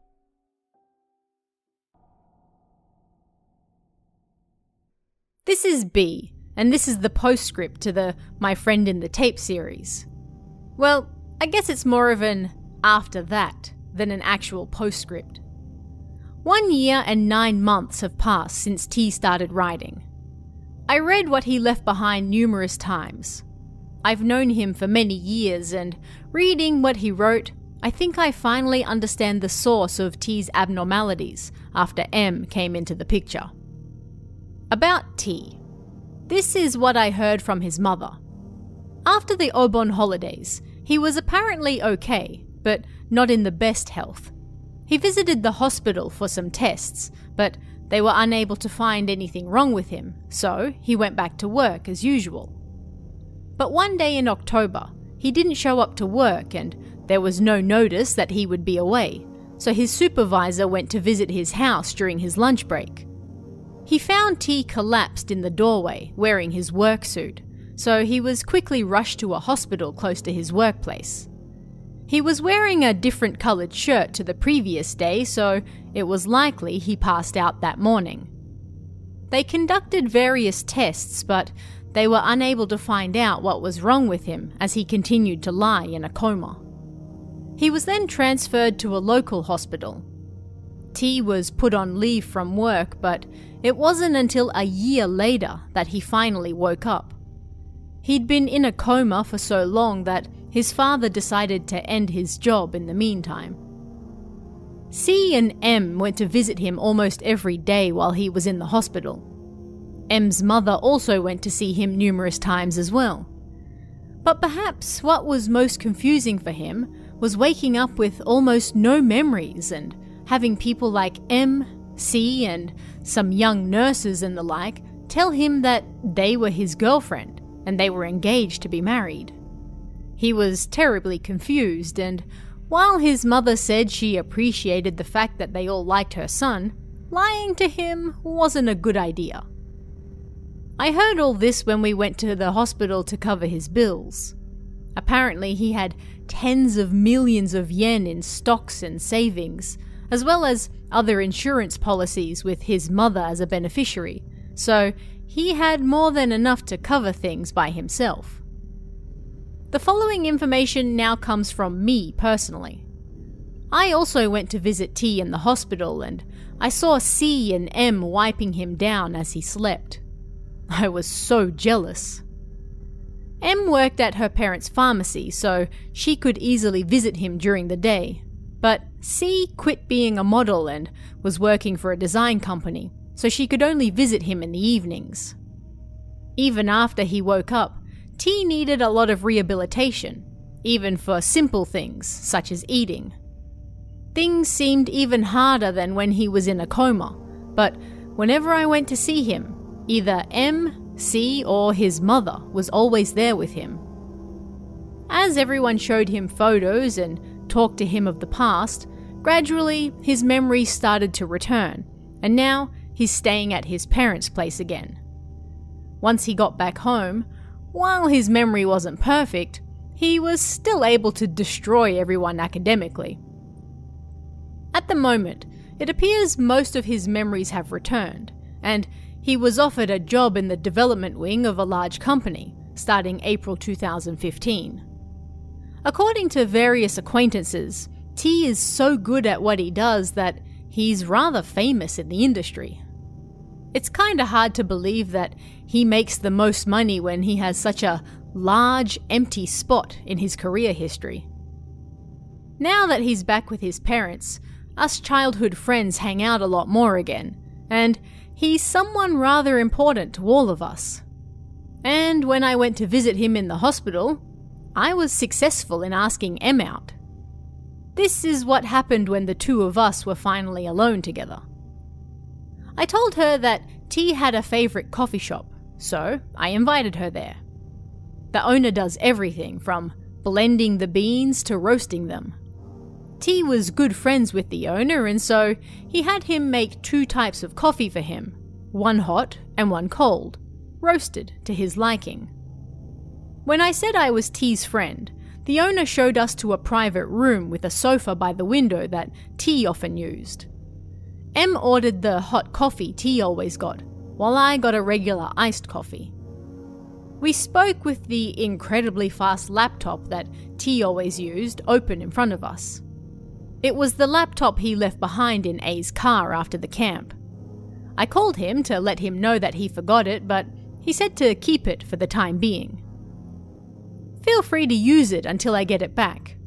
This is B, and this is the postscript to the My Friend in the Tape series. Well, I guess it's more of an after that than an actual postscript. One year and nine months have passed since T started writing. I read what he left behind numerous times. I've known him for many years, and reading what he wrote, I think I finally understand the source of T's abnormalities after M came into the picture. About T. This is what I heard from his mother. After the Obon holidays, he was apparently okay, but not in the best health. He visited the hospital for some tests, but they were unable to find anything wrong with him, so he went back to work as usual. But one day in October, he didn't show up to work and there was no notice that he would be away, so his supervisor went to visit his house during his lunch break. He found T collapsed in the doorway, wearing his work suit, so he was quickly rushed to a hospital close to his workplace. He was wearing a different coloured shirt to the previous day, so it was likely he passed out that morning. They conducted various tests, but they were unable to find out what was wrong with him as he continued to lie in a coma. He was then transferred to a local hospital. T was put on leave from work, but it wasn't until a year later that he finally woke up. He'd been in a coma for so long that his father decided to end his job in the meantime. C and M went to visit him almost every day while he was in the hospital. M's mother also went to see him numerous times as well. But perhaps what was most confusing for him was waking up with almost no memories and having people like M, C, and some young nurses and the like tell him that they were his girlfriend and they were engaged to be married. He was terribly confused, and while his mother said she appreciated the fact that they all liked her son, lying to him wasn't a good idea. I heard all this when we went to the hospital to cover his bills. Apparently, he had tens of millions of yen in stocks and savings, as well as other insurance policies with his mother as a beneficiary, so he had more than enough to cover things by himself. The following information now comes from me personally. I also went to visit T in the hospital and I saw C and M wiping him down as he slept. I was so jealous. M worked at her parents' pharmacy, so she could easily visit him during the day, but C quit being a model and was working for a design company, so she could only visit him in the evenings. Even after he woke up, T needed a lot of rehabilitation, even for simple things such as eating. Things seemed even harder than when he was in a coma, but whenever I went to see him, either M, C, or his mother was always there with him. As everyone showed him photos and talked to him of the past, gradually his memories started to return, and now he's staying at his parents' place again. Once he got back home, while his memory wasn't perfect, he was still able to destroy everyone academically. At the moment, it appears most of his memories have returned, and he was offered a job in the development wing of a large company, starting April 2015. According to various acquaintances, T is so good at what he does that he's rather famous in the industry. It's kinda hard to believe that he makes the most money when he has such a large, empty spot in his career history. Now that he's back with his parents, us childhood friends hang out a lot more again, and he's someone rather important to all of us. And when I went to visit him in the hospital, I was successful in asking M out. This is what happened when the two of us were finally alone together. I told her that T had a favourite coffee shop, so I invited her there. The owner does everything from blending the beans to roasting them. T was good friends with the owner, and so he had him make two types of coffee for him one hot and one cold, roasted to his liking. When I said I was T's friend, the owner showed us to a private room with a sofa by the window that T often used. M ordered the hot coffee T always got, while I got a regular iced coffee. We spoke with the incredibly fast laptop that T always used open in front of us. It was the laptop he left behind in A's car after the camp. I called him to let him know that he forgot it, but he said to keep it for the time being. Feel free to use it until I get it back.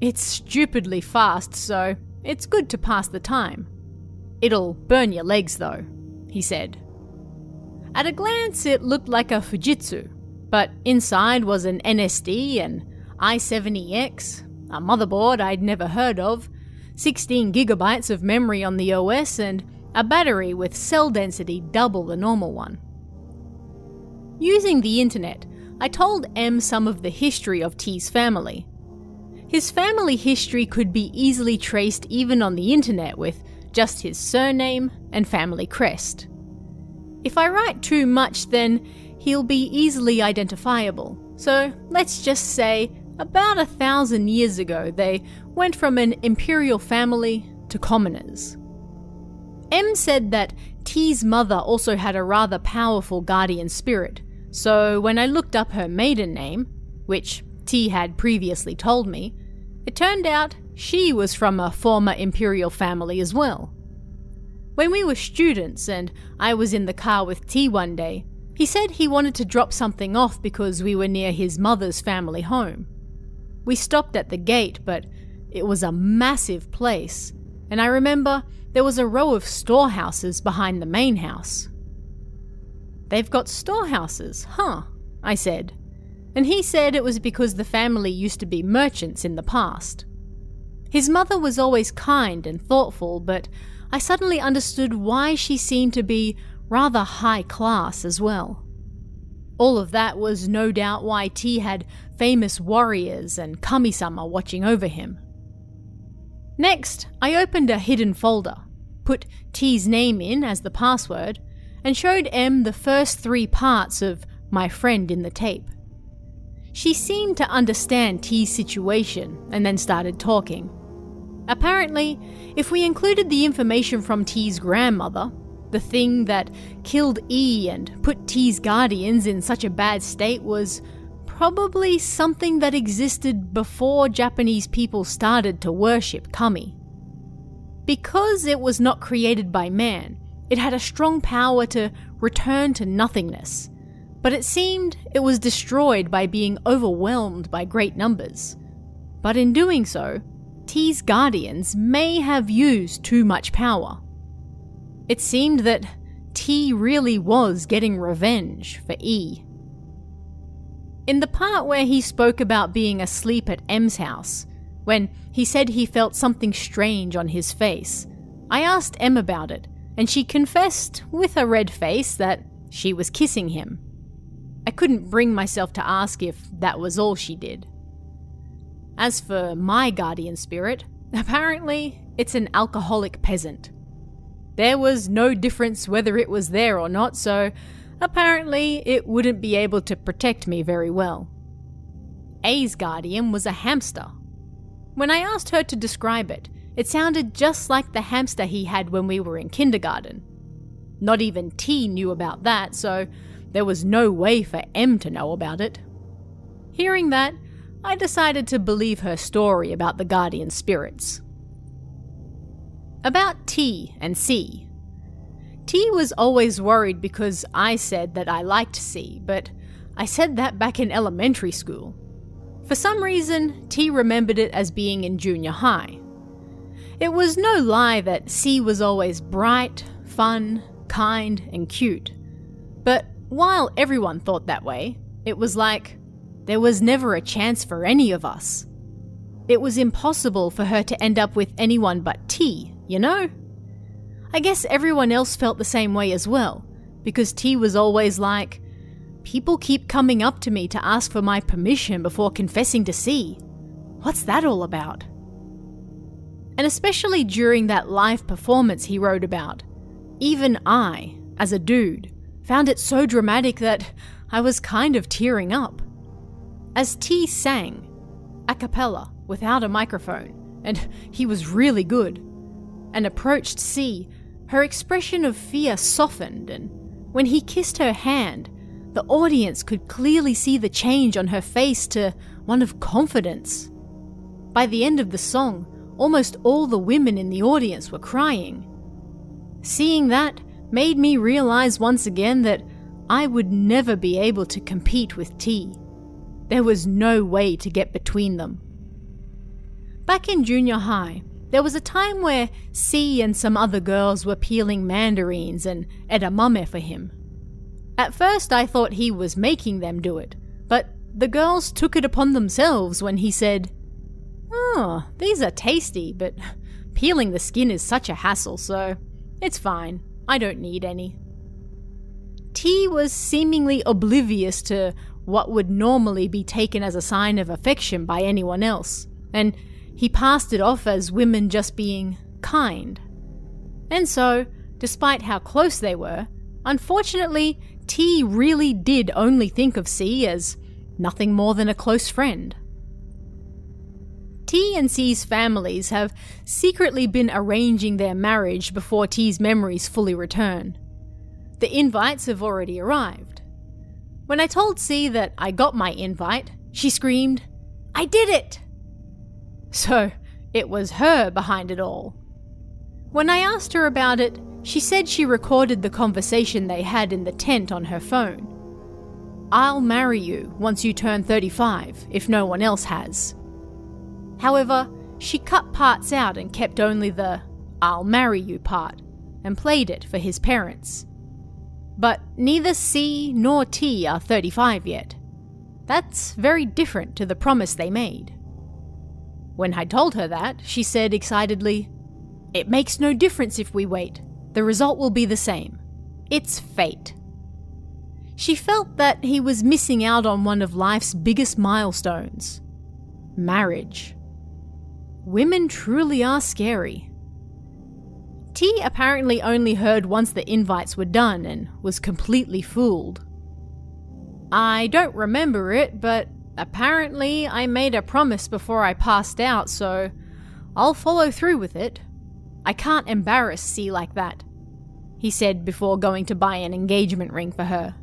It's stupidly fast, so it's good to pass the time. It'll burn your legs though, he said. At a glance, it looked like a Fujitsu, but inside was an NSD, an i70X, a motherboard I'd never heard of, 16 gigabytes of memory on the OS, and a battery with cell density double the normal one. Using the internet, I told M some of the history of T's family. His family history could be easily traced even on the internet with just his surname and family crest. If I write too much, then he'll be easily identifiable. So let's just say about a thousand years ago, they went from an imperial family to commoners. M said that T's mother also had a rather powerful guardian spirit, so when I looked up her maiden name, which T had previously told me, it turned out she was from a former imperial family as well. When we were students and I was in the car with T one day, he said he wanted to drop something off because we were near his mother's family home. We stopped at the gate, but it was a massive place, and I remember there was a row of storehouses behind the main house. They've got storehouses, huh? I said. And he said it was because the family used to be merchants in the past. His mother was always kind and thoughtful, but I suddenly understood why she seemed to be rather high class as well. All of that was no doubt why T had famous warriors and kami-sama watching over him. Next, I opened a hidden folder, put T's name in as the password, and showed M the first three parts of My Friend in the Tape. She seemed to understand T's situation and then started talking. Apparently, if we included the information from T's grandmother, the thing that killed E and put T's guardians in such a bad state was probably something that existed before Japanese people started to worship kami. Because it was not created by man, it had a strong power to return to nothingness, but it seemed it was destroyed by being overwhelmed by great numbers. But in doing so, T's guardians may have used too much power. It seemed that T really was getting revenge for E. In the part where he spoke about being asleep at M's house, when he said he felt something strange on his face, I asked M about it, and she confessed, with a red face, that she was kissing him. I couldn't bring myself to ask if that was all she did. As for my guardian spirit, apparently it's an alcoholic peasant. There was no difference whether it was there or not, so apparently it wouldn't be able to protect me very well. A's guardian was a hamster. When I asked her to describe it, it sounded just like the hamster he had when we were in kindergarten. Not even T knew about that, so there was no way for M to know about it. Hearing that, I decided to believe her story about the guardian spirits. About T and C. T was always worried because I said that I liked C, but I said that back in elementary school. For some reason, T remembered it as being in junior high. It was no lie that C was always bright, fun, kind, and cute. But while everyone thought that way, it was like there was never a chance for any of us. It was impossible for her to end up with anyone but T, you know? I guess everyone else felt the same way as well, because T was always like, People keep coming up to me to ask for my permission before confessing to C. What's that all about? And especially during that live performance he wrote about, even I, as a dude, found it so dramatic that I was kind of tearing up. As T sang, a cappella, without a microphone, and he was really good, and approached C, her expression of fear softened, and when he kissed her hand, the audience could clearly see the change on her face to one of confidence. By the end of the song, almost all the women in the audience were crying. Seeing that made me realize once again that I would never be able to compete with T. There was no way to get between them. Back in junior high, there was a time where C and some other girls were peeling mandarins and edamame for him. At first, I thought he was making them do it, but the girls took it upon themselves when he said, Oh, these are tasty, but peeling the skin is such a hassle, so it's fine. I don't need any. T was seemingly oblivious to what would normally be taken as a sign of affection by anyone else, and he passed it off as women just being kind. And so, despite how close they were, unfortunately, T really did only think of C as nothing more than a close friend. T and C's families have secretly been arranging their marriage before T's memories fully return. The invites have already arrived. When I told C that I got my invite, she screamed, I did it! So, it was her behind it all. When I asked her about it, she said she recorded the conversation they had in the tent on her phone. I'll marry you once you turn 35, if no one else has. However, she cut parts out and kept only the I'll marry you part and played it for his parents. But neither C nor T are 35 yet. That's very different to the promise they made. When I told her that, she said excitedly, It makes no difference if we wait the result will be the same. It's fate. She felt that he was missing out on one of life's biggest milestones marriage. Women truly are scary. T apparently only heard once the invites were done and was completely fooled. I don't remember it, but apparently I made a promise before I passed out, so I'll follow through with it. I can't embarrass C like that he said before going to buy an engagement ring for her.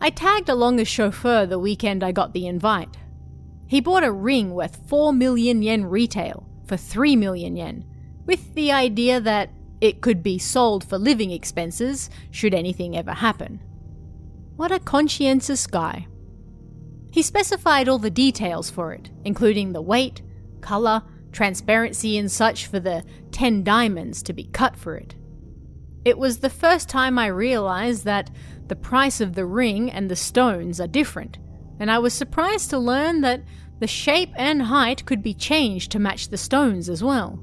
I tagged along as chauffeur the weekend I got the invite. He bought a ring worth 4 million yen retail for 3 million yen, with the idea that it could be sold for living expenses should anything ever happen. What a conscientious guy. He specified all the details for it, including the weight, colour, transparency, and such for the 10 diamonds to be cut for it. It was the first time I realized that the price of the ring and the stones are different, and I was surprised to learn that the shape and height could be changed to match the stones as well.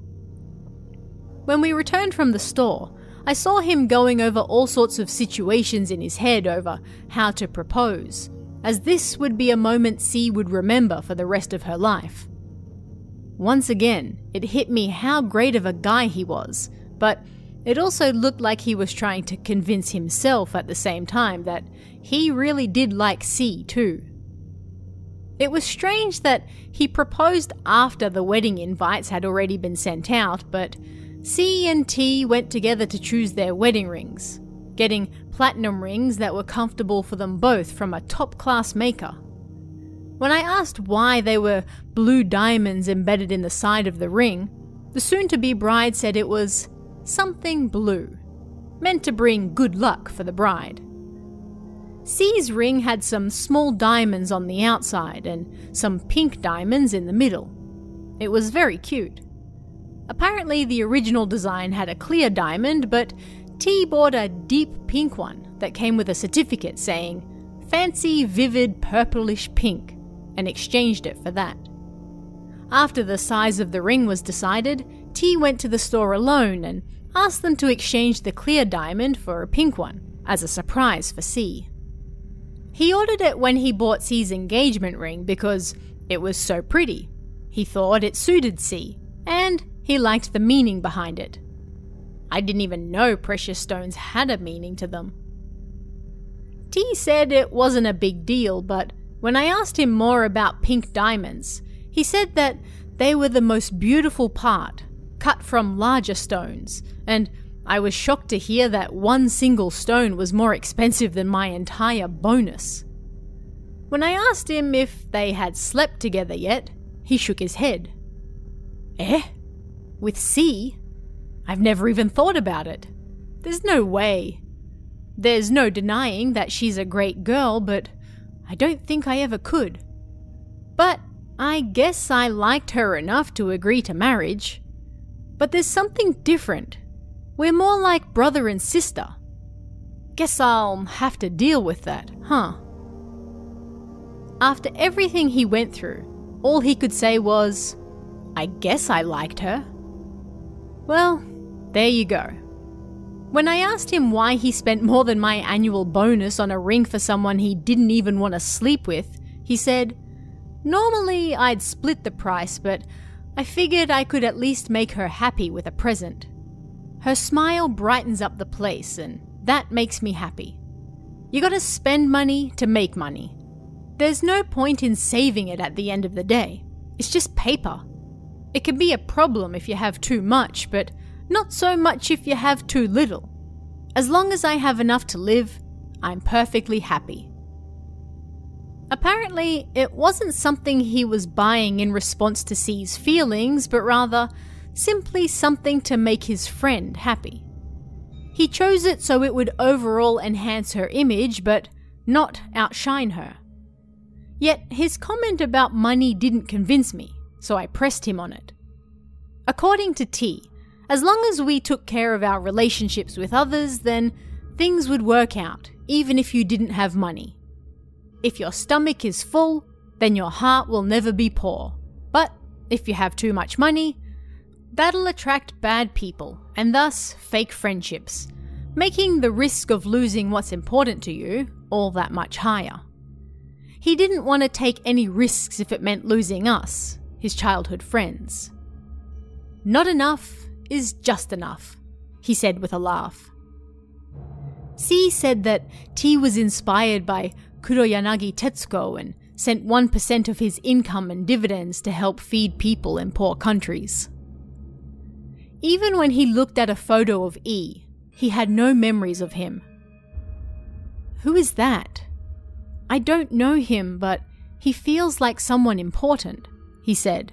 When we returned from the store, I saw him going over all sorts of situations in his head over how to propose, as this would be a moment C would remember for the rest of her life. Once again, it hit me how great of a guy he was, but it also looked like he was trying to convince himself at the same time that he really did like C too. It was strange that he proposed after the wedding invites had already been sent out, but C and T went together to choose their wedding rings, getting platinum rings that were comfortable for them both from a top class maker. When I asked why they were blue diamonds embedded in the side of the ring, the soon to be bride said it was something blue, meant to bring good luck for the bride. C's ring had some small diamonds on the outside and some pink diamonds in the middle. It was very cute. Apparently, the original design had a clear diamond, but T bought a deep pink one that came with a certificate saying, Fancy vivid purplish pink, and exchanged it for that. After the size of the ring was decided, T went to the store alone and asked them to exchange the clear diamond for a pink one, as a surprise for C. He ordered it when he bought C's engagement ring because it was so pretty. He thought it suited C, and he liked the meaning behind it. I didn't even know precious stones had a meaning to them. T said it wasn't a big deal, but when I asked him more about pink diamonds, he said that they were the most beautiful part, cut from larger stones, and I was shocked to hear that one single stone was more expensive than my entire bonus. When I asked him if they had slept together yet, he shook his head. Eh? With C? I've never even thought about it. There's no way. There's no denying that she's a great girl, but I don't think I ever could. But I guess I liked her enough to agree to marriage. But there's something different. We're more like brother and sister. Guess I'll have to deal with that, huh? After everything he went through, all he could say was, I guess I liked her. Well, there you go. When I asked him why he spent more than my annual bonus on a ring for someone he didn't even want to sleep with, he said, Normally I'd split the price, but I figured I could at least make her happy with a present. Her smile brightens up the place, and that makes me happy. You gotta spend money to make money. There's no point in saving it at the end of the day. It's just paper. It can be a problem if you have too much, but not so much if you have too little. As long as I have enough to live, I'm perfectly happy. Apparently, it wasn't something he was buying in response to C's feelings, but rather simply something to make his friend happy. He chose it so it would overall enhance her image, but not outshine her. Yet his comment about money didn't convince me, so I pressed him on it. According to T, as long as we took care of our relationships with others, then things would work out, even if you didn't have money. If your stomach is full, then your heart will never be poor. But if you have too much money, that'll attract bad people, and thus fake friendships, making the risk of losing what's important to you all that much higher. He didn't want to take any risks if it meant losing us, his childhood friends. Not enough is just enough, he said with a laugh. C said that T was inspired by Kuroyanagi Tetsuko and sent 1% of his income and dividends to help feed people in poor countries. Even when he looked at a photo of E, he had no memories of him. Who is that? I don't know him, but he feels like someone important, he said.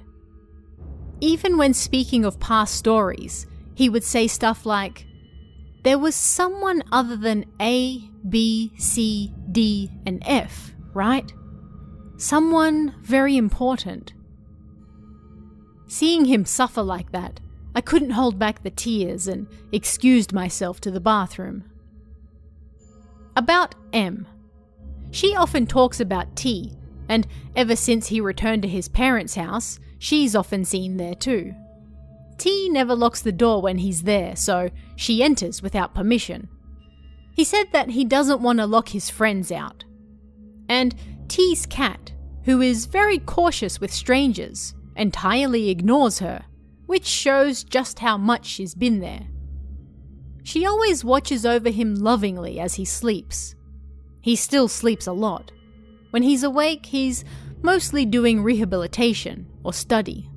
Even when speaking of past stories, he would say stuff like, There was someone other than A, B, C, D, and F, right? Someone very important. Seeing him suffer like that, I couldn't hold back the tears and excused myself to the bathroom. About M. She often talks about T, and ever since he returned to his parents' house, She's often seen there too. T never locks the door when he's there, so she enters without permission. He said that he doesn't want to lock his friends out. And T's cat, who is very cautious with strangers, entirely ignores her, which shows just how much she's been there. She always watches over him lovingly as he sleeps. He still sleeps a lot. When he's awake, he's mostly doing rehabilitation or study.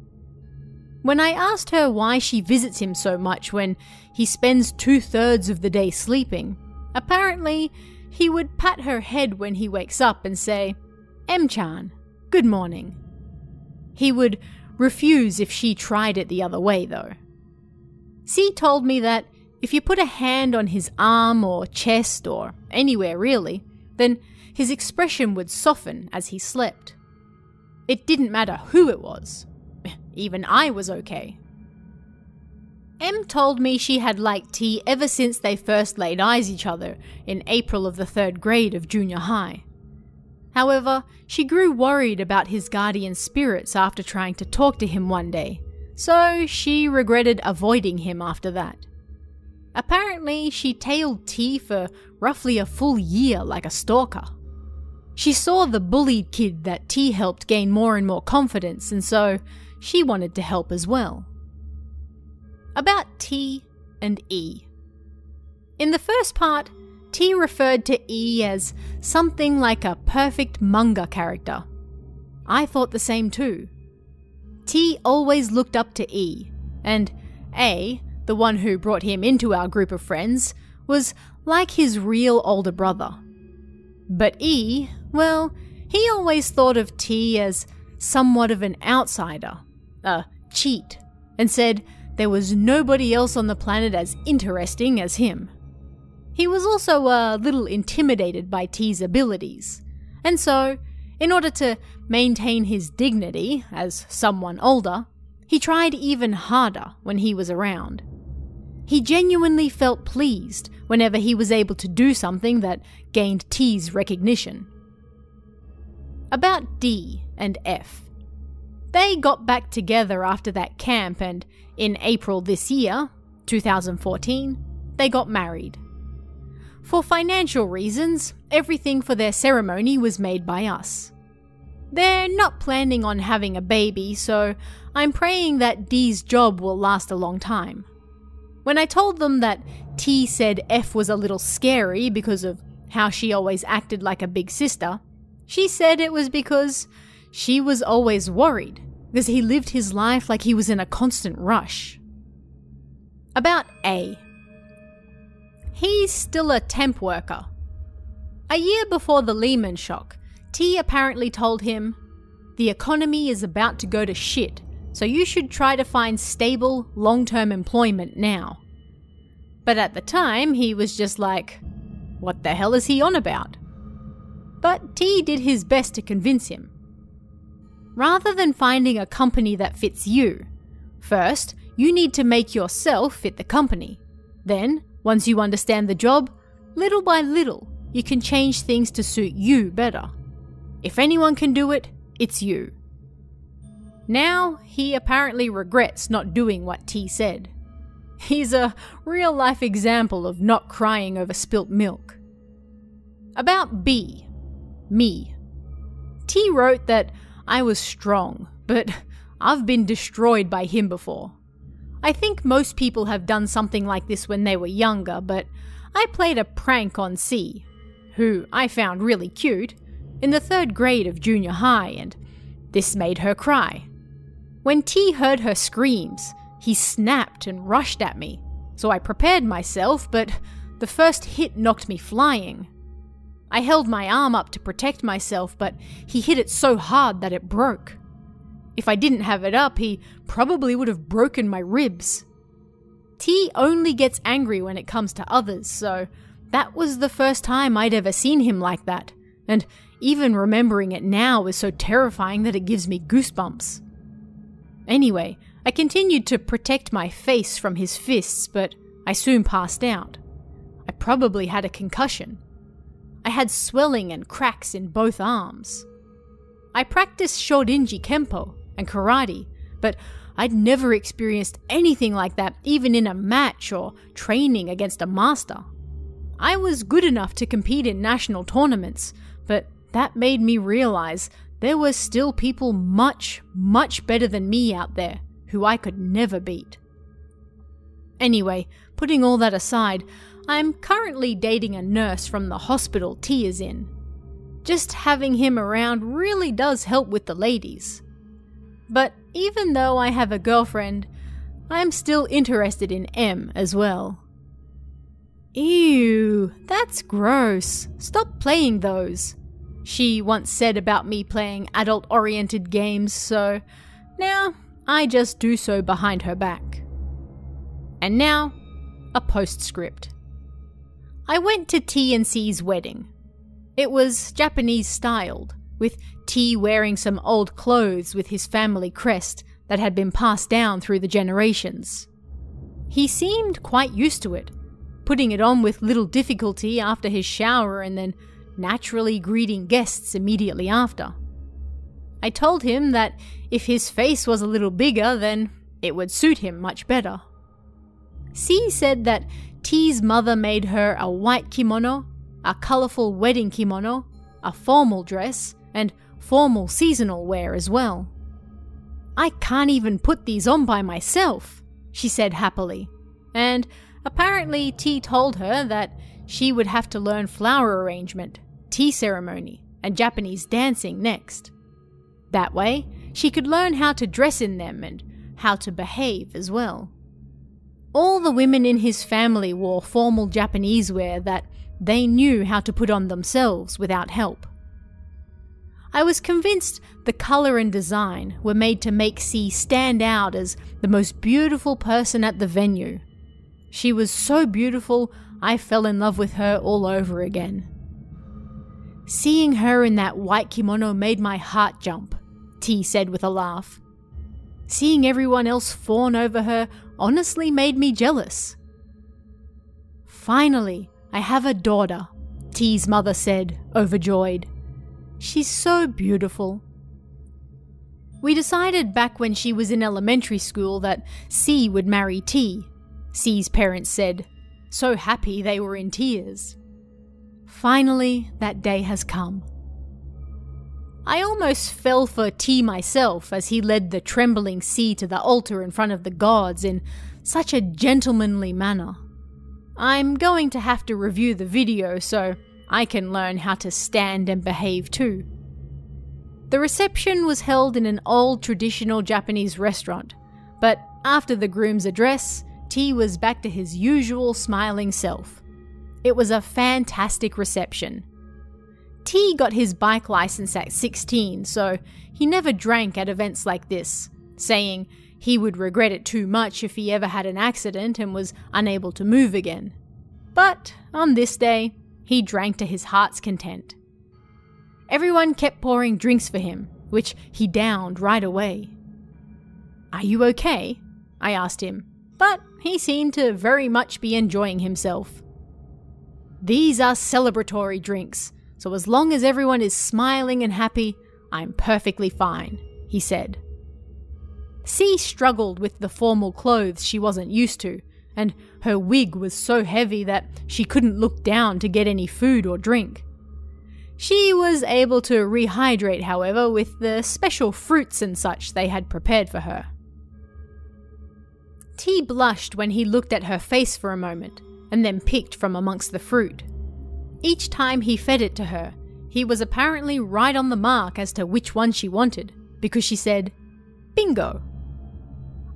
When I asked her why she visits him so much when he spends two thirds of the day sleeping, apparently he would pat her head when he wakes up and say, M-chan, good morning. He would refuse if she tried it the other way, though. C told me that if you put a hand on his arm or chest or anywhere really, then his expression would soften as he slept. It didn't matter who it was. Even I was okay. M told me she had liked T ever since they first laid eyes each other in April of the third grade of junior high. However, she grew worried about his guardian spirits after trying to talk to him one day, so she regretted avoiding him after that. Apparently, she tailed T for roughly a full year like a stalker. She saw the bullied kid that T helped gain more and more confidence, and so she wanted to help as well. About T and E. In the first part, T referred to E as something like a perfect manga character. I thought the same too. T always looked up to E, and A, the one who brought him into our group of friends, was like his real older brother. But E, well, he always thought of T as somewhat of an outsider, a cheat, and said there was nobody else on the planet as interesting as him. He was also a little intimidated by T's abilities, and so, in order to maintain his dignity as someone older, he tried even harder when he was around. He genuinely felt pleased whenever he was able to do something that gained T's recognition. About D and F. They got back together after that camp, and in April this year, 2014, they got married. For financial reasons, everything for their ceremony was made by us. They're not planning on having a baby, so I'm praying that D's job will last a long time. When I told them that T said F was a little scary because of how she always acted like a big sister, she said it was because she was always worried, because he lived his life like he was in a constant rush. About A. He's still a temp worker. A year before the Lehman shock, T apparently told him, The economy is about to go to shit, so you should try to find stable, long term employment now. But at the time, he was just like, What the hell is he on about? But T did his best to convince him. Rather than finding a company that fits you, first, you need to make yourself fit the company. Then, once you understand the job, little by little, you can change things to suit you better. If anyone can do it, it's you. Now, he apparently regrets not doing what T said. He's a real life example of not crying over spilt milk. About B. Me. T wrote that I was strong, but I've been destroyed by him before. I think most people have done something like this when they were younger, but I played a prank on C, who I found really cute, in the third grade of junior high, and this made her cry. When T heard her screams, he snapped and rushed at me, so I prepared myself, but the first hit knocked me flying. I held my arm up to protect myself, but he hit it so hard that it broke. If I didn't have it up, he probably would have broken my ribs. T only gets angry when it comes to others, so that was the first time I'd ever seen him like that, and even remembering it now is so terrifying that it gives me goosebumps. Anyway, I continued to protect my face from his fists, but I soon passed out. I probably had a concussion. I had swelling and cracks in both arms. I practiced Shorinji Kempo, and karate, but I'd never experienced anything like that even in a match or training against a master. I was good enough to compete in national tournaments, but that made me realize there were still people much, much better than me out there who I could never beat. Anyway, putting all that aside, I'm currently dating a nurse from the hospital T is in. Just having him around really does help with the ladies. But even though I have a girlfriend, I'm still interested in M as well. Ew, that's gross. Stop playing those. She once said about me playing adult oriented games, so now I just do so behind her back. And now, a postscript. I went to T and C's wedding. It was Japanese styled, with T wearing some old clothes with his family crest that had been passed down through the generations. He seemed quite used to it, putting it on with little difficulty after his shower and then naturally greeting guests immediately after. I told him that if his face was a little bigger, then it would suit him much better. C said that T's mother made her a white kimono, a colourful wedding kimono, a formal dress, and formal seasonal wear as well. I can't even put these on by myself, she said happily. And apparently, T told her that she would have to learn flower arrangement, tea ceremony, and Japanese dancing next. That way, she could learn how to dress in them and how to behave as well. All the women in his family wore formal Japanese wear that they knew how to put on themselves without help. I was convinced the colour and design were made to make C stand out as the most beautiful person at the venue. She was so beautiful, I fell in love with her all over again. Seeing her in that white kimono made my heart jump, T said with a laugh. Seeing everyone else fawn over her honestly made me jealous. Finally, I have a daughter, T's mother said, overjoyed. She's so beautiful. We decided back when she was in elementary school that C would marry T, C's parents said, so happy they were in tears. Finally, that day has come. I almost fell for T myself as he led the trembling C to the altar in front of the gods in such a gentlemanly manner. I'm going to have to review the video so I can learn how to stand and behave too. The reception was held in an old traditional Japanese restaurant, but after the groom's address, T was back to his usual smiling self. It was a fantastic reception. T got his bike license at 16, so he never drank at events like this, saying he would regret it too much if he ever had an accident and was unable to move again. But on this day, he drank to his heart's content. Everyone kept pouring drinks for him, which he downed right away. Are you okay? I asked him, but he seemed to very much be enjoying himself. These are celebratory drinks, so as long as everyone is smiling and happy, I'm perfectly fine, he said. C struggled with the formal clothes she wasn't used to, and her wig was so heavy that she couldn't look down to get any food or drink. She was able to rehydrate, however, with the special fruits and such they had prepared for her. T blushed when he looked at her face for a moment, and then picked from amongst the fruit. Each time he fed it to her, he was apparently right on the mark as to which one she wanted, because she said, Bingo!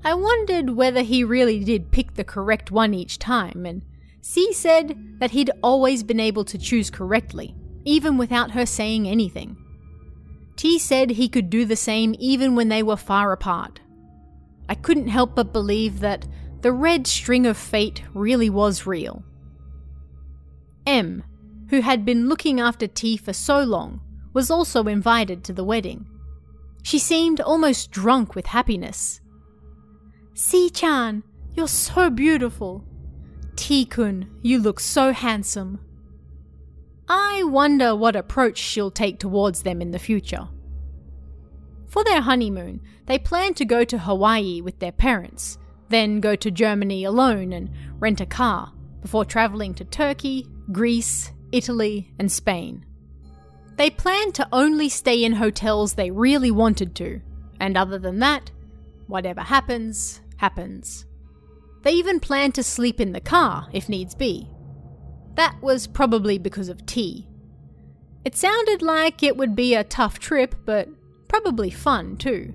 I wondered whether he really did pick the correct one each time, and C said that he'd always been able to choose correctly, even without her saying anything. T said he could do the same even when they were far apart. I couldn't help but believe that the red string of fate really was real. M, who had been looking after T for so long, was also invited to the wedding. She seemed almost drunk with happiness C-chan, you're so beautiful. T-kun, you look so handsome. I wonder what approach she'll take towards them in the future. For their honeymoon, they plan to go to Hawaii with their parents, then go to Germany alone and rent a car, before travelling to Turkey, Greece, Italy, and Spain. They plan to only stay in hotels they really wanted to, and other than that, whatever happens, happens. They even planned to sleep in the car if needs be. That was probably because of T. It sounded like it would be a tough trip, but probably fun too.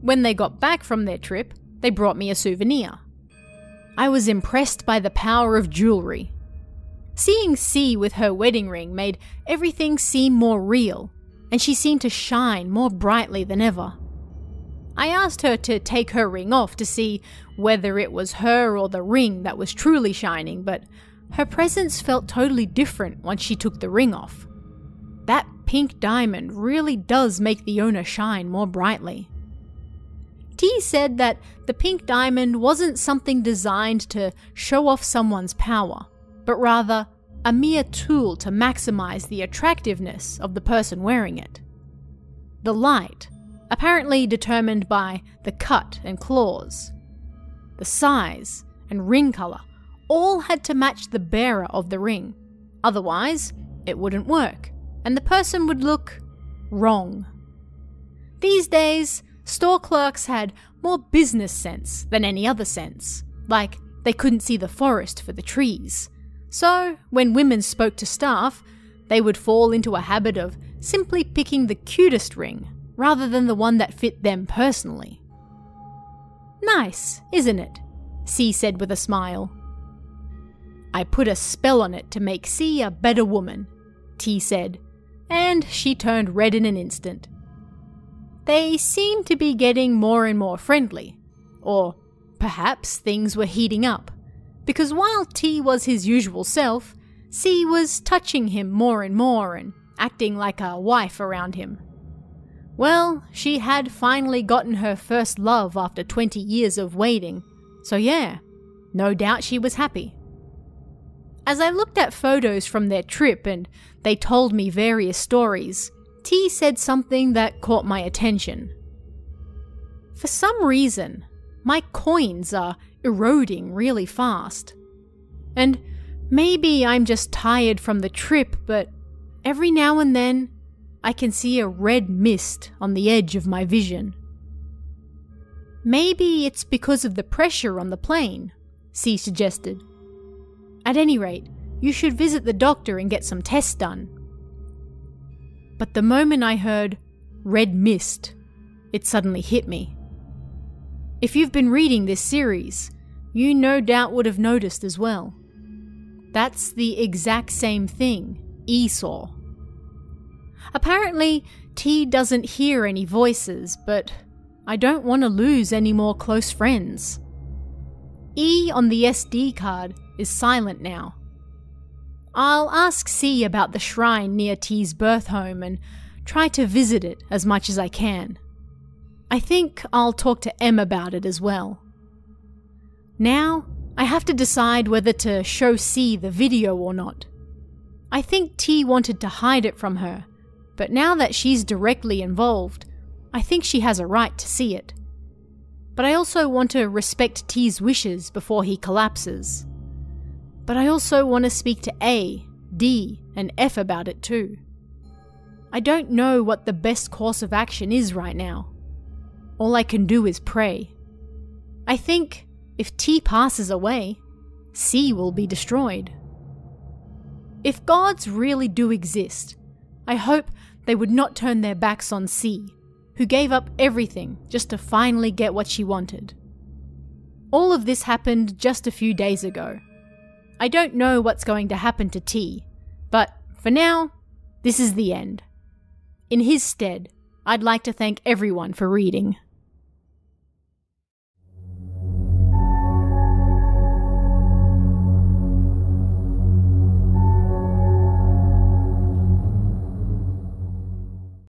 When they got back from their trip, they brought me a souvenir. I was impressed by the power of jewellery. Seeing C with her wedding ring made everything seem more real, and she seemed to shine more brightly than ever. I asked her to take her ring off to see whether it was her or the ring that was truly shining, but her presence felt totally different once she took the ring off. That pink diamond really does make the owner shine more brightly. T said that the pink diamond wasn't something designed to show off someone's power, but rather a mere tool to maximize the attractiveness of the person wearing it. The light, apparently determined by the cut and claws. The size and ring colour all had to match the bearer of the ring. Otherwise, it wouldn't work, and the person would look wrong. These days, store clerks had more business sense than any other sense, like they couldn't see the forest for the trees. So, when women spoke to staff, they would fall into a habit of simply picking the cutest ring rather than the one that fit them personally. Nice, isn't it? C said with a smile. I put a spell on it to make C a better woman, T said, and she turned red in an instant. They seemed to be getting more and more friendly, or perhaps things were heating up, because while T was his usual self, C was touching him more and more and acting like a wife around him. Well, she had finally gotten her first love after 20 years of waiting, so yeah, no doubt she was happy. As I looked at photos from their trip and they told me various stories, T said something that caught my attention. For some reason, my coins are eroding really fast. And maybe I'm just tired from the trip, but every now and then I can see a red mist on the edge of my vision. Maybe it's because of the pressure on the plane, C suggested. At any rate, you should visit the doctor and get some tests done. But the moment I heard red mist, it suddenly hit me. If you've been reading this series, you no doubt would have noticed as well. That's the exact same thing Esau. Apparently, T doesn't hear any voices, but I don't want to lose any more close friends. E on the SD card is silent now. I'll ask C about the shrine near T's birth home and try to visit it as much as I can. I think I'll talk to M about it as well. Now, I have to decide whether to show C the video or not. I think T wanted to hide it from her, but now that she's directly involved, I think she has a right to see it. But I also want to respect T's wishes before he collapses. But I also want to speak to A, D, and F about it too. I don't know what the best course of action is right now. All I can do is pray. I think if T passes away, C will be destroyed. If gods really do exist, I hope they would not turn their backs on C, who gave up everything just to finally get what she wanted. All of this happened just a few days ago. I don't know what's going to happen to T, but for now, this is the end. In his stead, I'd like to thank everyone for reading.